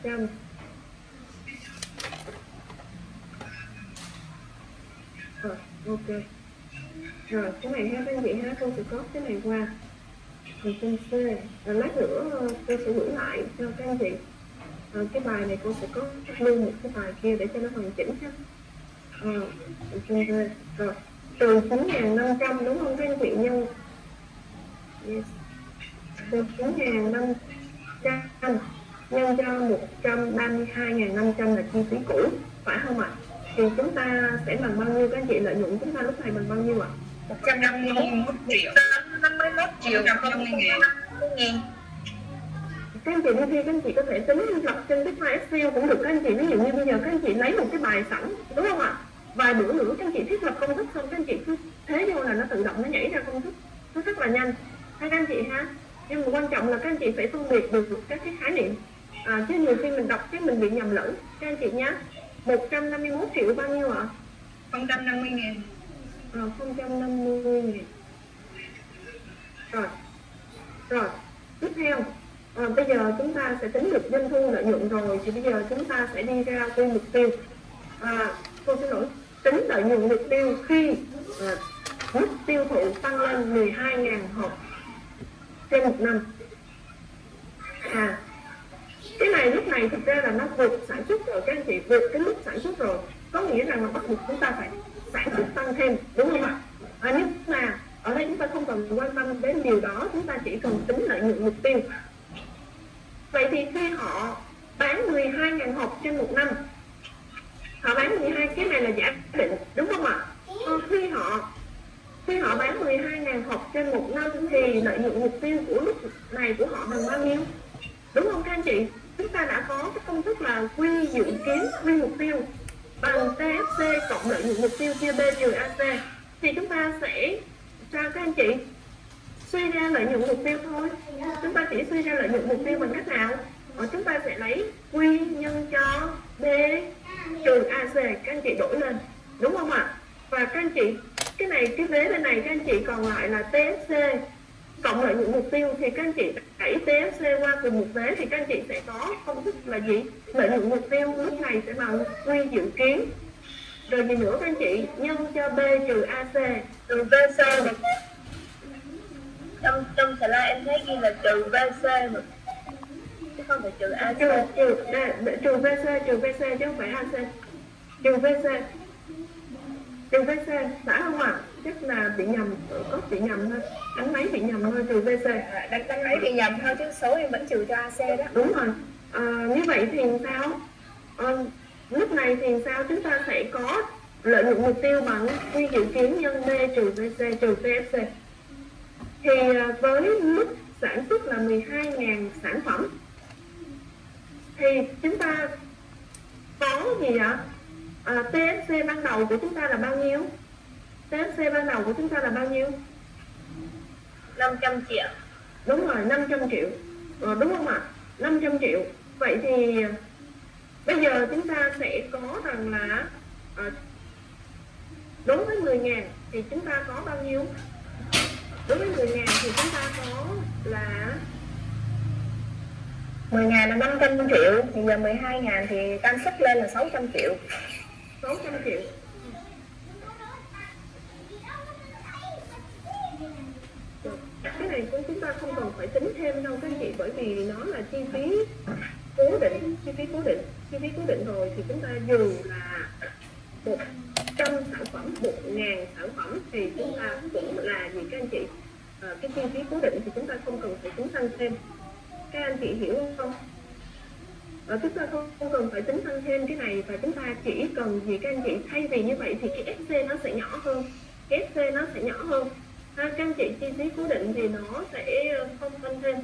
Trăm. Rồi ok. Rồi cái này ha các anh chị ha cô sẽ có cái này qua. Rồi trên C rồi lát nữa ờ, cô sẽ gửi lại cho các anh chị rồi cái bài này cô sẽ có lưu một cái bài kia để cho nó hoàn chỉnh ha. Ờ trên C rồi từ 9.500 đúng không? Các anh chị nhân yes. từ 9.500 nhân cho 132.500 là chi phí cũ phải không ạ? Thì chúng ta sẽ bằng bao nhiêu? Các anh chị lợi nhuận chúng ta lúc này bằng bao nhiêu ạ? 151 triệu. 51 triệu. 150 ngàn các anh chị đi thi các anh chị có thể tính lập trên cái file Excel cũng được. Các anh chị ví dụ như bây giờ các anh chị lấy một cái bài sẵn đúng không ạ? Vài bữa nữa các anh chị thiết lập công thức xong các anh chị cứ thế vô là nó tự động nó nhảy ra công thức. Nó rất là nhanh. Các anh chị ha? Nhưng mà quan trọng là các anh chị phải phân biệt được các cái khái niệm. À, chứ nhiều khi mình đọc cái mình bị nhầm lẫn. Các anh chị nhé 151 triệu bao nhiêu ạ? 050 ngàn à, 050 ngàn rồi. Rồi. Tiếp theo à, bây giờ chúng ta sẽ tính được doanh thu lợi nhuận rồi thì bây giờ chúng ta sẽ đi ra quy mục tiêu. À, cô xin lỗi tính lợi nhuận mục tiêu khi à, mức tiêu thụ tăng lên 12.000 hộp trên một năm. À cái này lúc này thực ra là nó vượt sản xuất rồi các anh chị vượt cái mức sản xuất rồi. Có nghĩa rằng là bắt buộc chúng ta phải sản xuất tăng thêm đúng không ạ? À, nhưng mà ở đây chúng ta không cần quan tâm đến điều đó chúng ta chỉ cần tính lợi nhuận mục tiêu vậy thì khi họ bán 12.000 hộp trên một năm, họ bán 12 cái này là giả định, đúng không ạ? Còn khi họ khi họ bán 12.000 hộp trên một năm thì lợi nhuận mục tiêu của lúc này của họ bằng bao nhiêu? Đúng không các anh chị? Chúng ta đã có cái công thức là quy dự kiến quy mục tiêu bằng TFC cộng lợi nhuận mục tiêu chia B trừ AC thì chúng ta sẽ cho các anh chị suy ra lợi nhuận mục tiêu thôi. Chúng ta chỉ suy ra lợi nhuận mục tiêu bằng cách nào? Ở chúng ta sẽ lấy quy nhân cho B trừ AC các anh chị đổi lên. Đúng không ạ? Và các anh chị, cái này, cái vế bên này các anh chị còn lại là tsc cộng lợi nhuận mục tiêu thì các anh chị đẩy tsc qua cùng một vế thì các anh chị sẽ có công thức là gì? Lợi nhuận mục tiêu lúc này sẽ bằng quy dự kiến. Rồi gì nữa các anh chị? Nhân cho B trừ AC trừ VC mà trong trong slide em thấy ghi là trừ VC mà. Chứ không phải trừ AC trừ trừ để, trừ VC trừ VC chứ không phải AC trừ VC trừ VC phải không ạ? Chắc là bị nhầm có bị nhầm thôi. Đánh máy bị nhầm thôi trừ VC đánh đánh máy bị nhầm thôi chứ số em vẫn trừ cho AC đó. Đúng rồi. À, như vậy thì sao? À, lúc này thì sao? Chúng ta sẽ có lợi nhuận mục tiêu bằng quy dự kiến nhân B trừ VC trừ TFC thì à, với mức sản xuất là 12.000 sản phẩm. Thì chúng ta có gì ạ? À, TFC ban đầu của chúng ta là bao nhiêu? TFC ban đầu của chúng ta là bao nhiêu? 500 triệu. Đúng rồi 500 triệu. Ờ, đúng không ạ? 500 triệu. Vậy thì bây giờ chúng ta sẽ có rằng là à, đối với 10 ngàn thì chúng ta có bao nhiêu đối với 10 ngàn thì chúng ta có là 10 ngàn là 500 triệu thì giờ 12 ngàn thì tăng suất lên là 600 triệu. 600 triệu. Cái này cũng chúng ta không cần phải tính thêm đâu các anh chị bởi vì nó là chi phí cố định chi phí cố định. Chi phí cố định rồi thì chúng ta dù là một sản phẩm một ngàn sản phẩm thì chúng ta cũng là gì các anh chị à, cái chi phí cố định thì chúng ta không cần phải tính tăng thêm. Các anh chị hiểu không? À, chúng ta không, không cần phải tính tăng thêm cái này và chúng ta chỉ cần gì các anh chị thay vì như vậy thì cái SC nó sẽ nhỏ hơn. Cái SC nó sẽ nhỏ hơn. Ha, các anh chị chi phí cố định thì nó sẽ ờ, không tăng thêm.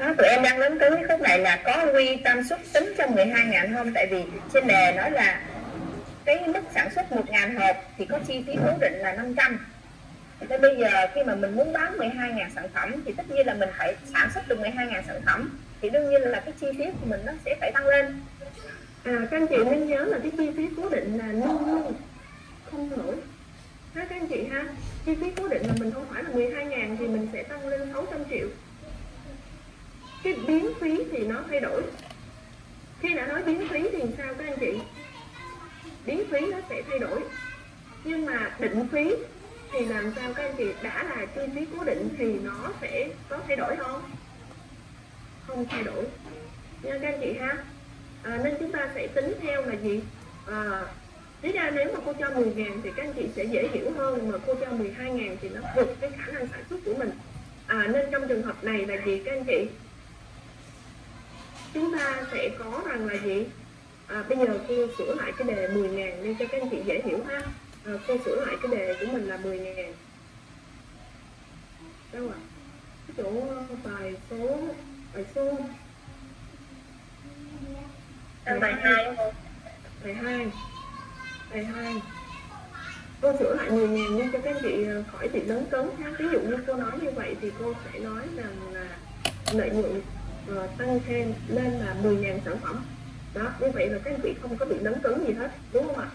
Đó, tụi em đang lớn tới khúc này là có quy tam suất tính trong 12 ngàn không tại vì trên đề nói là cái mức sản xuất 1 ngàn hộp thì có chi phí cố định là 500 nên bây giờ khi mà mình muốn bán 12 ngàn sản phẩm thì tất nhiên là mình phải sản xuất được 12 ngàn sản phẩm. Thì đương nhiên là cái chi phí của mình nó sẽ phải tăng lên. À, các anh chị nên nhớ là cái chi phí cố định là luôn luôn không nổi. Ha các anh chị ha? Chi phí cố định là mình không phải là 12 ngàn thì mình sẽ tăng lên 600 triệu cái biến phí thì nó thay đổi. Khi đã nói biến phí thì sao các anh chị? Biến phí nó sẽ thay đổi. Nhưng mà định phí thì làm sao các anh chị? Đã là chi phí cố định thì nó sẽ có thay đổi không? Không thay đổi. Nha các anh chị ha. À, nên chúng ta sẽ tính theo là gì? À, Lý ra nếu mà cô cho 10 ngàn thì các anh chị sẽ dễ hiểu hơn mà cô cho 12 ngàn thì nó vượt cái khả năng sản xuất của mình. À, nên trong trường hợp này là gì các anh chị? Chúng ta sẽ có rằng là gì? À, bây giờ cô sửa lại cái đề 10 ngàn đi cho các anh chị dễ hiểu ha. À, cô sửa lại cái đề của mình là 10 ngàn. Đâu ạ? À? cái chỗ bài số bài số. Bài hai. Bài hai. Bài hai. Cô sửa lại 10 ngàn nhưng cho các anh chị khỏi bị lớn cấn ha. Ví dụ như cô nói như vậy thì cô sẽ nói rằng là lợi nhuận uh, tăng thêm lên là 10 ngàn sản phẩm. Đó như vậy là các anh chị không có bị lớn cấn gì hết đúng không ạ?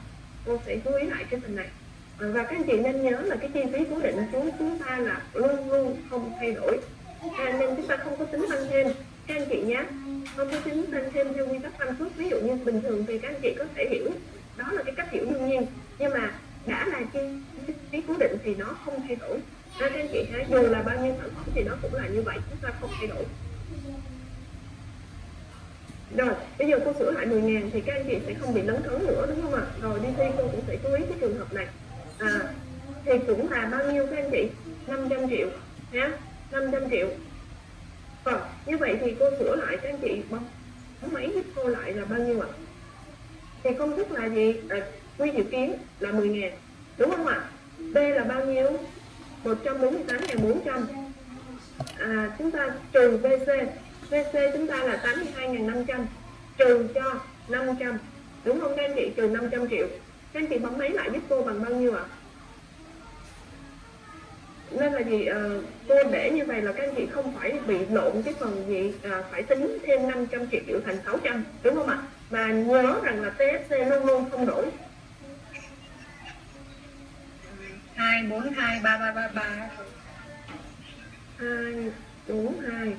Cô sẽ chú ý lại cái phần này. À, và các anh chị nên nhớ là cái chi phí cố định của chúng ta là luôn luôn không thay đổi. À, nên chúng ta không có tính tăng thêm. Các anh chị nhé không có tính tăng thêm theo nguyên tắc tăng suất ví dụ như bình thường thì các anh chị có thể hiểu đó là cái cách hiểu đương nhiên. Nhưng mà đã là chi phí cố định thì nó không thay đổi. À, các anh chị ha dù là bao nhiêu sản phẩm thì nó cũng là như vậy chúng ta không thay đổi rồi bây giờ cô sửa lại 10 ngàn thì các anh chị sẽ không bị lấn cấn nữa đúng không ạ? Rồi đi thi cô cũng sẽ chú ý cái trường hợp này. À, thì cũng là bao nhiêu các anh chị? 500 triệu nhá 500 triệu. Rồi như vậy thì cô sửa lại các anh chị bấm máy giúp cô lại là bao nhiêu ạ? Thì công thức là gì? À, quy dự kiến là 10 ngàn đúng không ạ? B là bao nhiêu? 148.400 à, chúng ta trừ VC VC chúng ta là 82.500 trừ cho 500 đúng không các anh chị? Trừ 500 triệu. Các anh chị bấm máy lại giúp cô bằng bao nhiêu ạ? Nên là gì à, cô để như vậy là các anh chị không phải bị lộn cái phần gì à, phải tính thêm 500 triệu thành 600 đúng không ạ? Mà nhớ rằng là TSC luôn luôn không đổi. Hai bốn hai ba ba ba ba. Hai bốn hai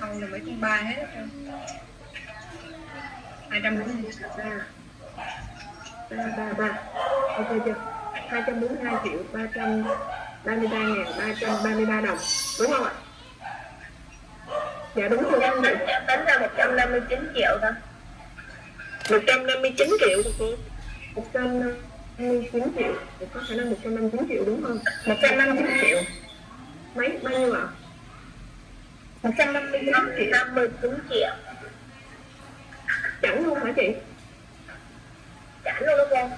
sau là mấy con ba hết hai trăm bốn ba ba ba ba. Ok chưa? Hai trăm bốn hai triệu ba trăm ba mươi ba ngàn ba trăm ba mươi ba đồng. Đúng không ạ? Dạ đúng rồi. Em tính, em tính ra 159 triệu thôi. 159 triệu thôi cô 159 triệu. Có khả năng 159 triệu đúng không? 159 triệu. Mấy bao nhiêu ạ 159 triệu 59 triệu. Chẳng luôn hả chị? Trả luôn đó cô.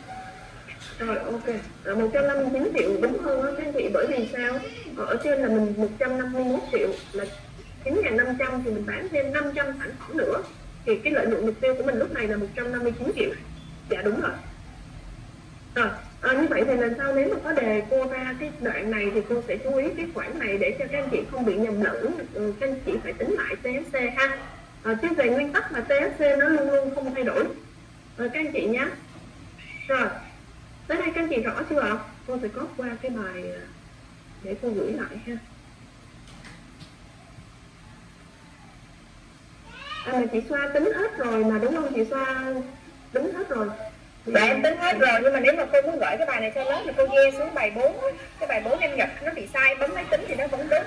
Rồi ok. À, 159 triệu đúng hơn á các chị bởi vì sao? Ở trên là mình 151 triệu là 9.500 thì mình bán thêm 500 sản phẩm nữa. Thì cái lợi nhuận mục tiêu của mình lúc này là 159 triệu. Dạ đúng rồi. Rồi à, như vậy thì lần sau nếu mà có đề cô ra cái đoạn này thì cô sẽ chú ý cái khoản này để cho các anh chị không bị nhầm lẫn. Ừ, các anh chị phải tính lại TSC ha. À, chứ về nguyên tắc mà TSC nó luôn luôn không thay đổi. À, các anh chị nhé. Rồi tới đây các anh chị rõ chưa? Ạ cô sẽ copy qua cái bài à, để cô gửi lại ha. À, mà chị xoa tính hết rồi mà đúng không chị xoa? Tính hết rồi. Dạ em tính hết rồi nhưng mà nếu mà cô muốn gửi cái bài này cho lớp thì cô ghe xuống bài 4 Cái bài 4 em nhập nó bị sai bấm máy tính thì nó vẫn đúng.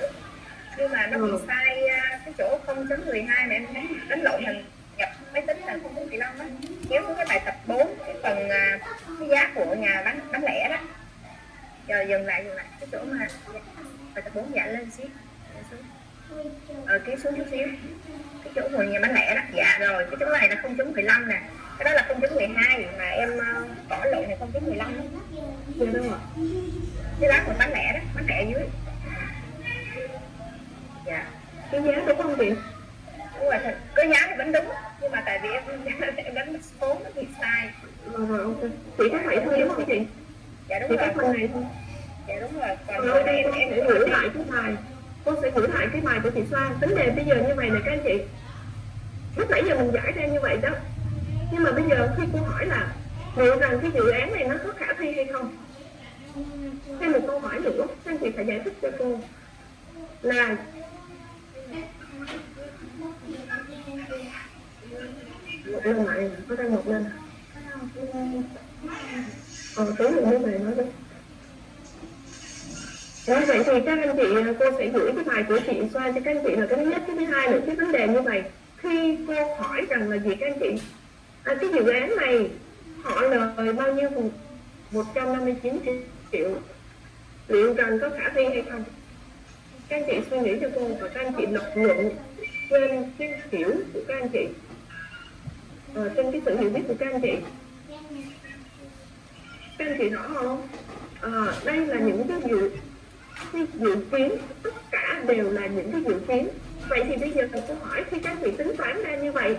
Nhưng mà nó bị Ừ. sai à, cái chỗ 0.12 mà em đánh, đánh lộn thành nhập máy tính là 0.15 á Kéo xuống cái bài tập 4 cái phần à, cái giá của nhà bán bán lẻ đó. Rồi dừng lại dừng lại cái chỗ mà bài tập 4 dạ lên xíu Dạ. Ờ kéo xuống chút xíu. Cái chỗ của nhà bán lẻ đó dạ rồi cái chỗ này là 0.15 nè cái đó là 0.12 mà em uh, bỏ lộn này 0.15 đó Dạ đâu ạ. Cái đó còn bán lẻ đó bán lẻ dưới. Dạ. Cái giá đúng không chị đúng rồi thật. Cái giá thì vẫn đúng nhưng mà tại vì em em đánh số nó bị sai. Rồi rồi ok. Chỉ có vậy thôi đúng không chị? Dạ đúng chỉ rồi. phần này thôi. Dạ đúng rồi. Còn rồi em con em sẽ gửi lại cái bài. Con sẽ gửi lại cái bài của chị Xoan tính đề bây giờ như vậy nè các anh chị. Lúc nãy giờ mình giải ra như vậy đó nhưng mà bây giờ khi cô hỏi là liệu rằng cái dự án này nó có khả thi hay không? Thêm một câu hỏi nữa anh chị phải giải thích cho cô là một lần lại có đang một lên ờ tối mình mới về nói đi. Đó, vậy thì các anh chị à, cô sẽ gửi cái bài của chị xoa cho các anh chị là cái thứ nhất cái thứ hai là cái vấn đề như vậy. Khi cô hỏi rằng là gì các anh chị à, cái dự án này họ lời bao nhiêu một 159 triệu liệu rằng có khả thi hay không? Các anh chị suy nghĩ cho cô và các anh chị lập luận trên cái hiểu của các anh chị. À, trên cái sự hiểu biết của các anh chị. Các anh chị rõ không? À, đây là những cái dự cái dự kiến tất cả đều là những cái dự kiến. Vậy thì bây giờ tôi hỏi khi các anh chị tính toán ra như vậy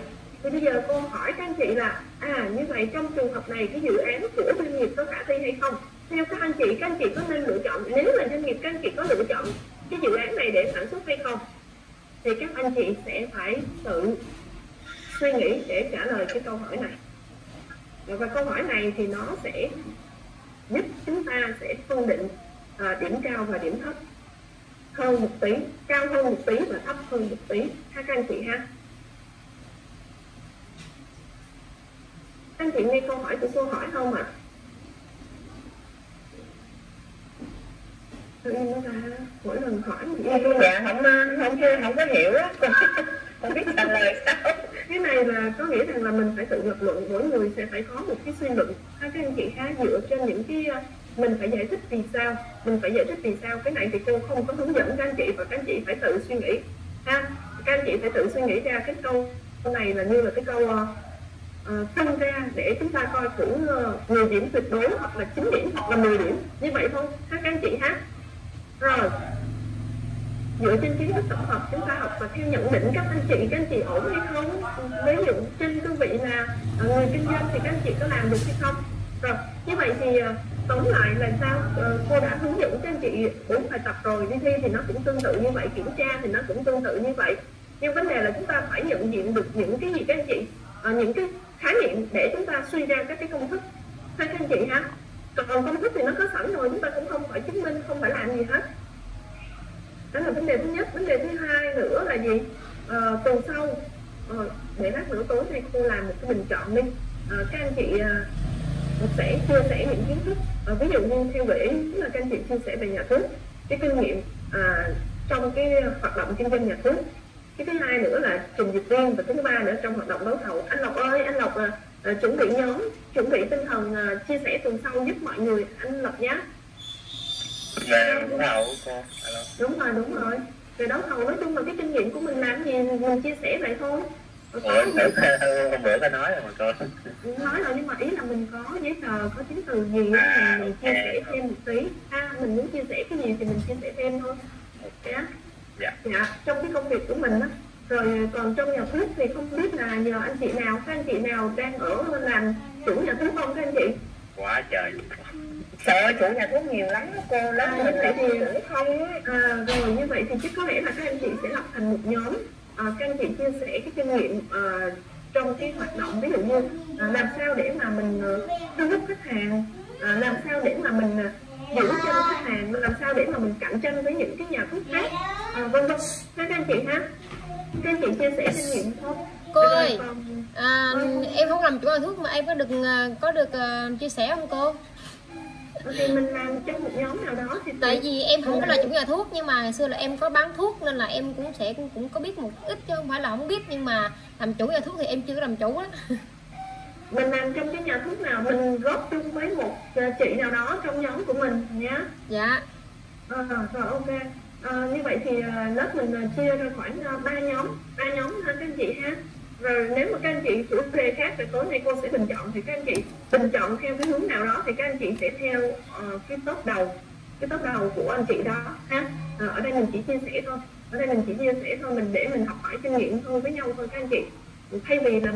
thì bây giờ cô hỏi các anh chị là à như vậy trong trường hợp này cái dự án của doanh nghiệp có khả thi hay không? Theo các anh chị các anh chị có nên lựa chọn nếu là doanh nghiệp các anh chị có lựa chọn cái dự án này để sản xuất hay không? Thì các anh chị sẽ phải tự suy nghĩ để trả lời cái câu hỏi này. Và câu hỏi này thì nó sẽ giúp chúng ta sẽ phân định à, điểm cao và điểm thấp. Hơn một tí cao hơn một tí và thấp hơn một tí. Ha các anh chị ha. Anh chị nghe câu hỏi của cô hỏi không ạ? À? em nói mỗi lần hỏi một dạ không không không, không có hiểu á. Không biết trả lời sao. Cái này là có nghĩa rằng là mình phải tự lập luận mỗi người sẽ phải có một cái suy luận. Ha các anh chị ha dựa trên những cái mình phải giải thích vì sao mình phải giải thích vì sao. Cái này thì cô không có hướng dẫn các anh chị và các anh chị phải tự suy nghĩ. Ha các anh chị phải tự suy nghĩ ra cái câu này là như là cái câu Ờ, uh, phân ra để chúng ta coi thử ờ, uh, 10 điểm tuyệt đối hoặc là 9 điểm hoặc là 10 điểm. Như vậy thôi các anh chị ha. Rồi dựa trên kiến thức tổng hợp chúng ta học và theo nhận định các anh chị các anh chị ổn hay không? Nếu dụ trên cương vị là ờ, người kinh doanh thì các anh chị có làm được hay không? Rồi như vậy thì tóm lại là sao? Cô đã hướng dẫn cho anh chị bốn bài tập rồi đi thi thì nó cũng tương tự như vậy kiểm tra thì nó cũng tương tự như vậy. Nhưng vấn đề là chúng ta phải nhận diện được những cái gì các anh chị à, những cái khái niệm để chúng ta suy ra các cái công thức. Hay các anh chị ha còn công thức thì nó có sẵn rồi chúng ta cũng không phải chứng minh không phải làm gì hết. Đó là vấn đề thứ nhất. Vấn đề thứ hai nữa là gì? À, tuần sau à, để lát nữa tối nay cô làm một cái bình chọn đi. À, các anh chị à, sẽ chia sẻ những kiến thức. À, ví dụ như theo gợi ý là các anh chị chia sẻ về nhà thuốc cái kinh nghiệm à, trong cái hoạt động kinh doanh nhà thuốc cái thứ hai nữa là trình duyệt viên và thứ ba nữa trong hoạt động đấu thầu. Anh lộc ơi anh lộc à, à, chuẩn bị nhóm chuẩn bị tinh thần à, chia sẻ tuần sau giúp mọi người. Anh lộc nhé đấu thầu Alo. đúng rồi đúng rồi. Về đấu thầu nói chung là cái kinh nghiệm của mình làm gì mình chia sẻ vậy thôi. Ủa, hôm bữa có nói rồi mà cô. Nói rồi nhưng mà ý là mình có giấy tờ có chứng từ gì à, mình, mình chia sẻ thêm một tí. Ha mình muốn chia sẻ cái gì thì mình chia sẻ thêm thôi. Yeah. Dạ. Dạ trong cái công việc của mình á rồi còn trong nhà thuốc thì không biết là nhờ anh chị nào các anh chị nào đang ở làm chủ nhà thuốc không các anh chị? Quá trời. Sợ chủ nhà thuốc nhiều lắm đó cô lắm à, như vậy thì không à, rồi như vậy thì chắc có lẽ là các anh chị sẽ lập thành một nhóm. À, các anh chị chia sẻ cái kinh nghiệm à, trong cái hoạt động ví dụ như à, làm sao để mà mình uh, thu hút khách hàng à, làm sao để mà mình à, giữ chân khách hàng làm sao để mà mình cạnh tranh với những cái nhà thuốc khác? À, vân vân. Ha các anh chị ha. Các anh chị chia sẻ kinh nghiệm thôi. Cô ơi à, em không làm chủ nhà thuốc mà em có được à, có được à, chia sẻ không cô? Thì mình làm trong một nhóm nào đó thì tại vì em không có là chủ nhà thuốc nhưng mà hồi xưa là em có bán thuốc nên là em cũng sẽ cũng, cũng có biết một ít chứ không phải là không biết nhưng mà làm chủ nhà thuốc thì em chưa có làm chủ á mình làm trong cái nhà thuốc nào mình góp chung với một à, chị nào đó trong nhóm của mình nhé dạ. À, rồi ok. À, như vậy thì à, lớp mình à, chia ra khoảng à, ba nhóm ba nhóm ha các anh chị ha? Rồi nếu mà các anh chị chủ đề khác thì tối nay cô sẽ bình chọn thì các anh chị bình chọn theo cái hướng nào đó thì các anh chị sẽ theo ờ, cái top đầu cái top đầu của anh chị đó ha? Ờ, ở đây mình chỉ chia sẻ thôi. Ở đây mình chỉ chia sẻ thôi mình để mình học hỏi kinh nghiệm thôi với nhau thôi các anh chị. Thay vì là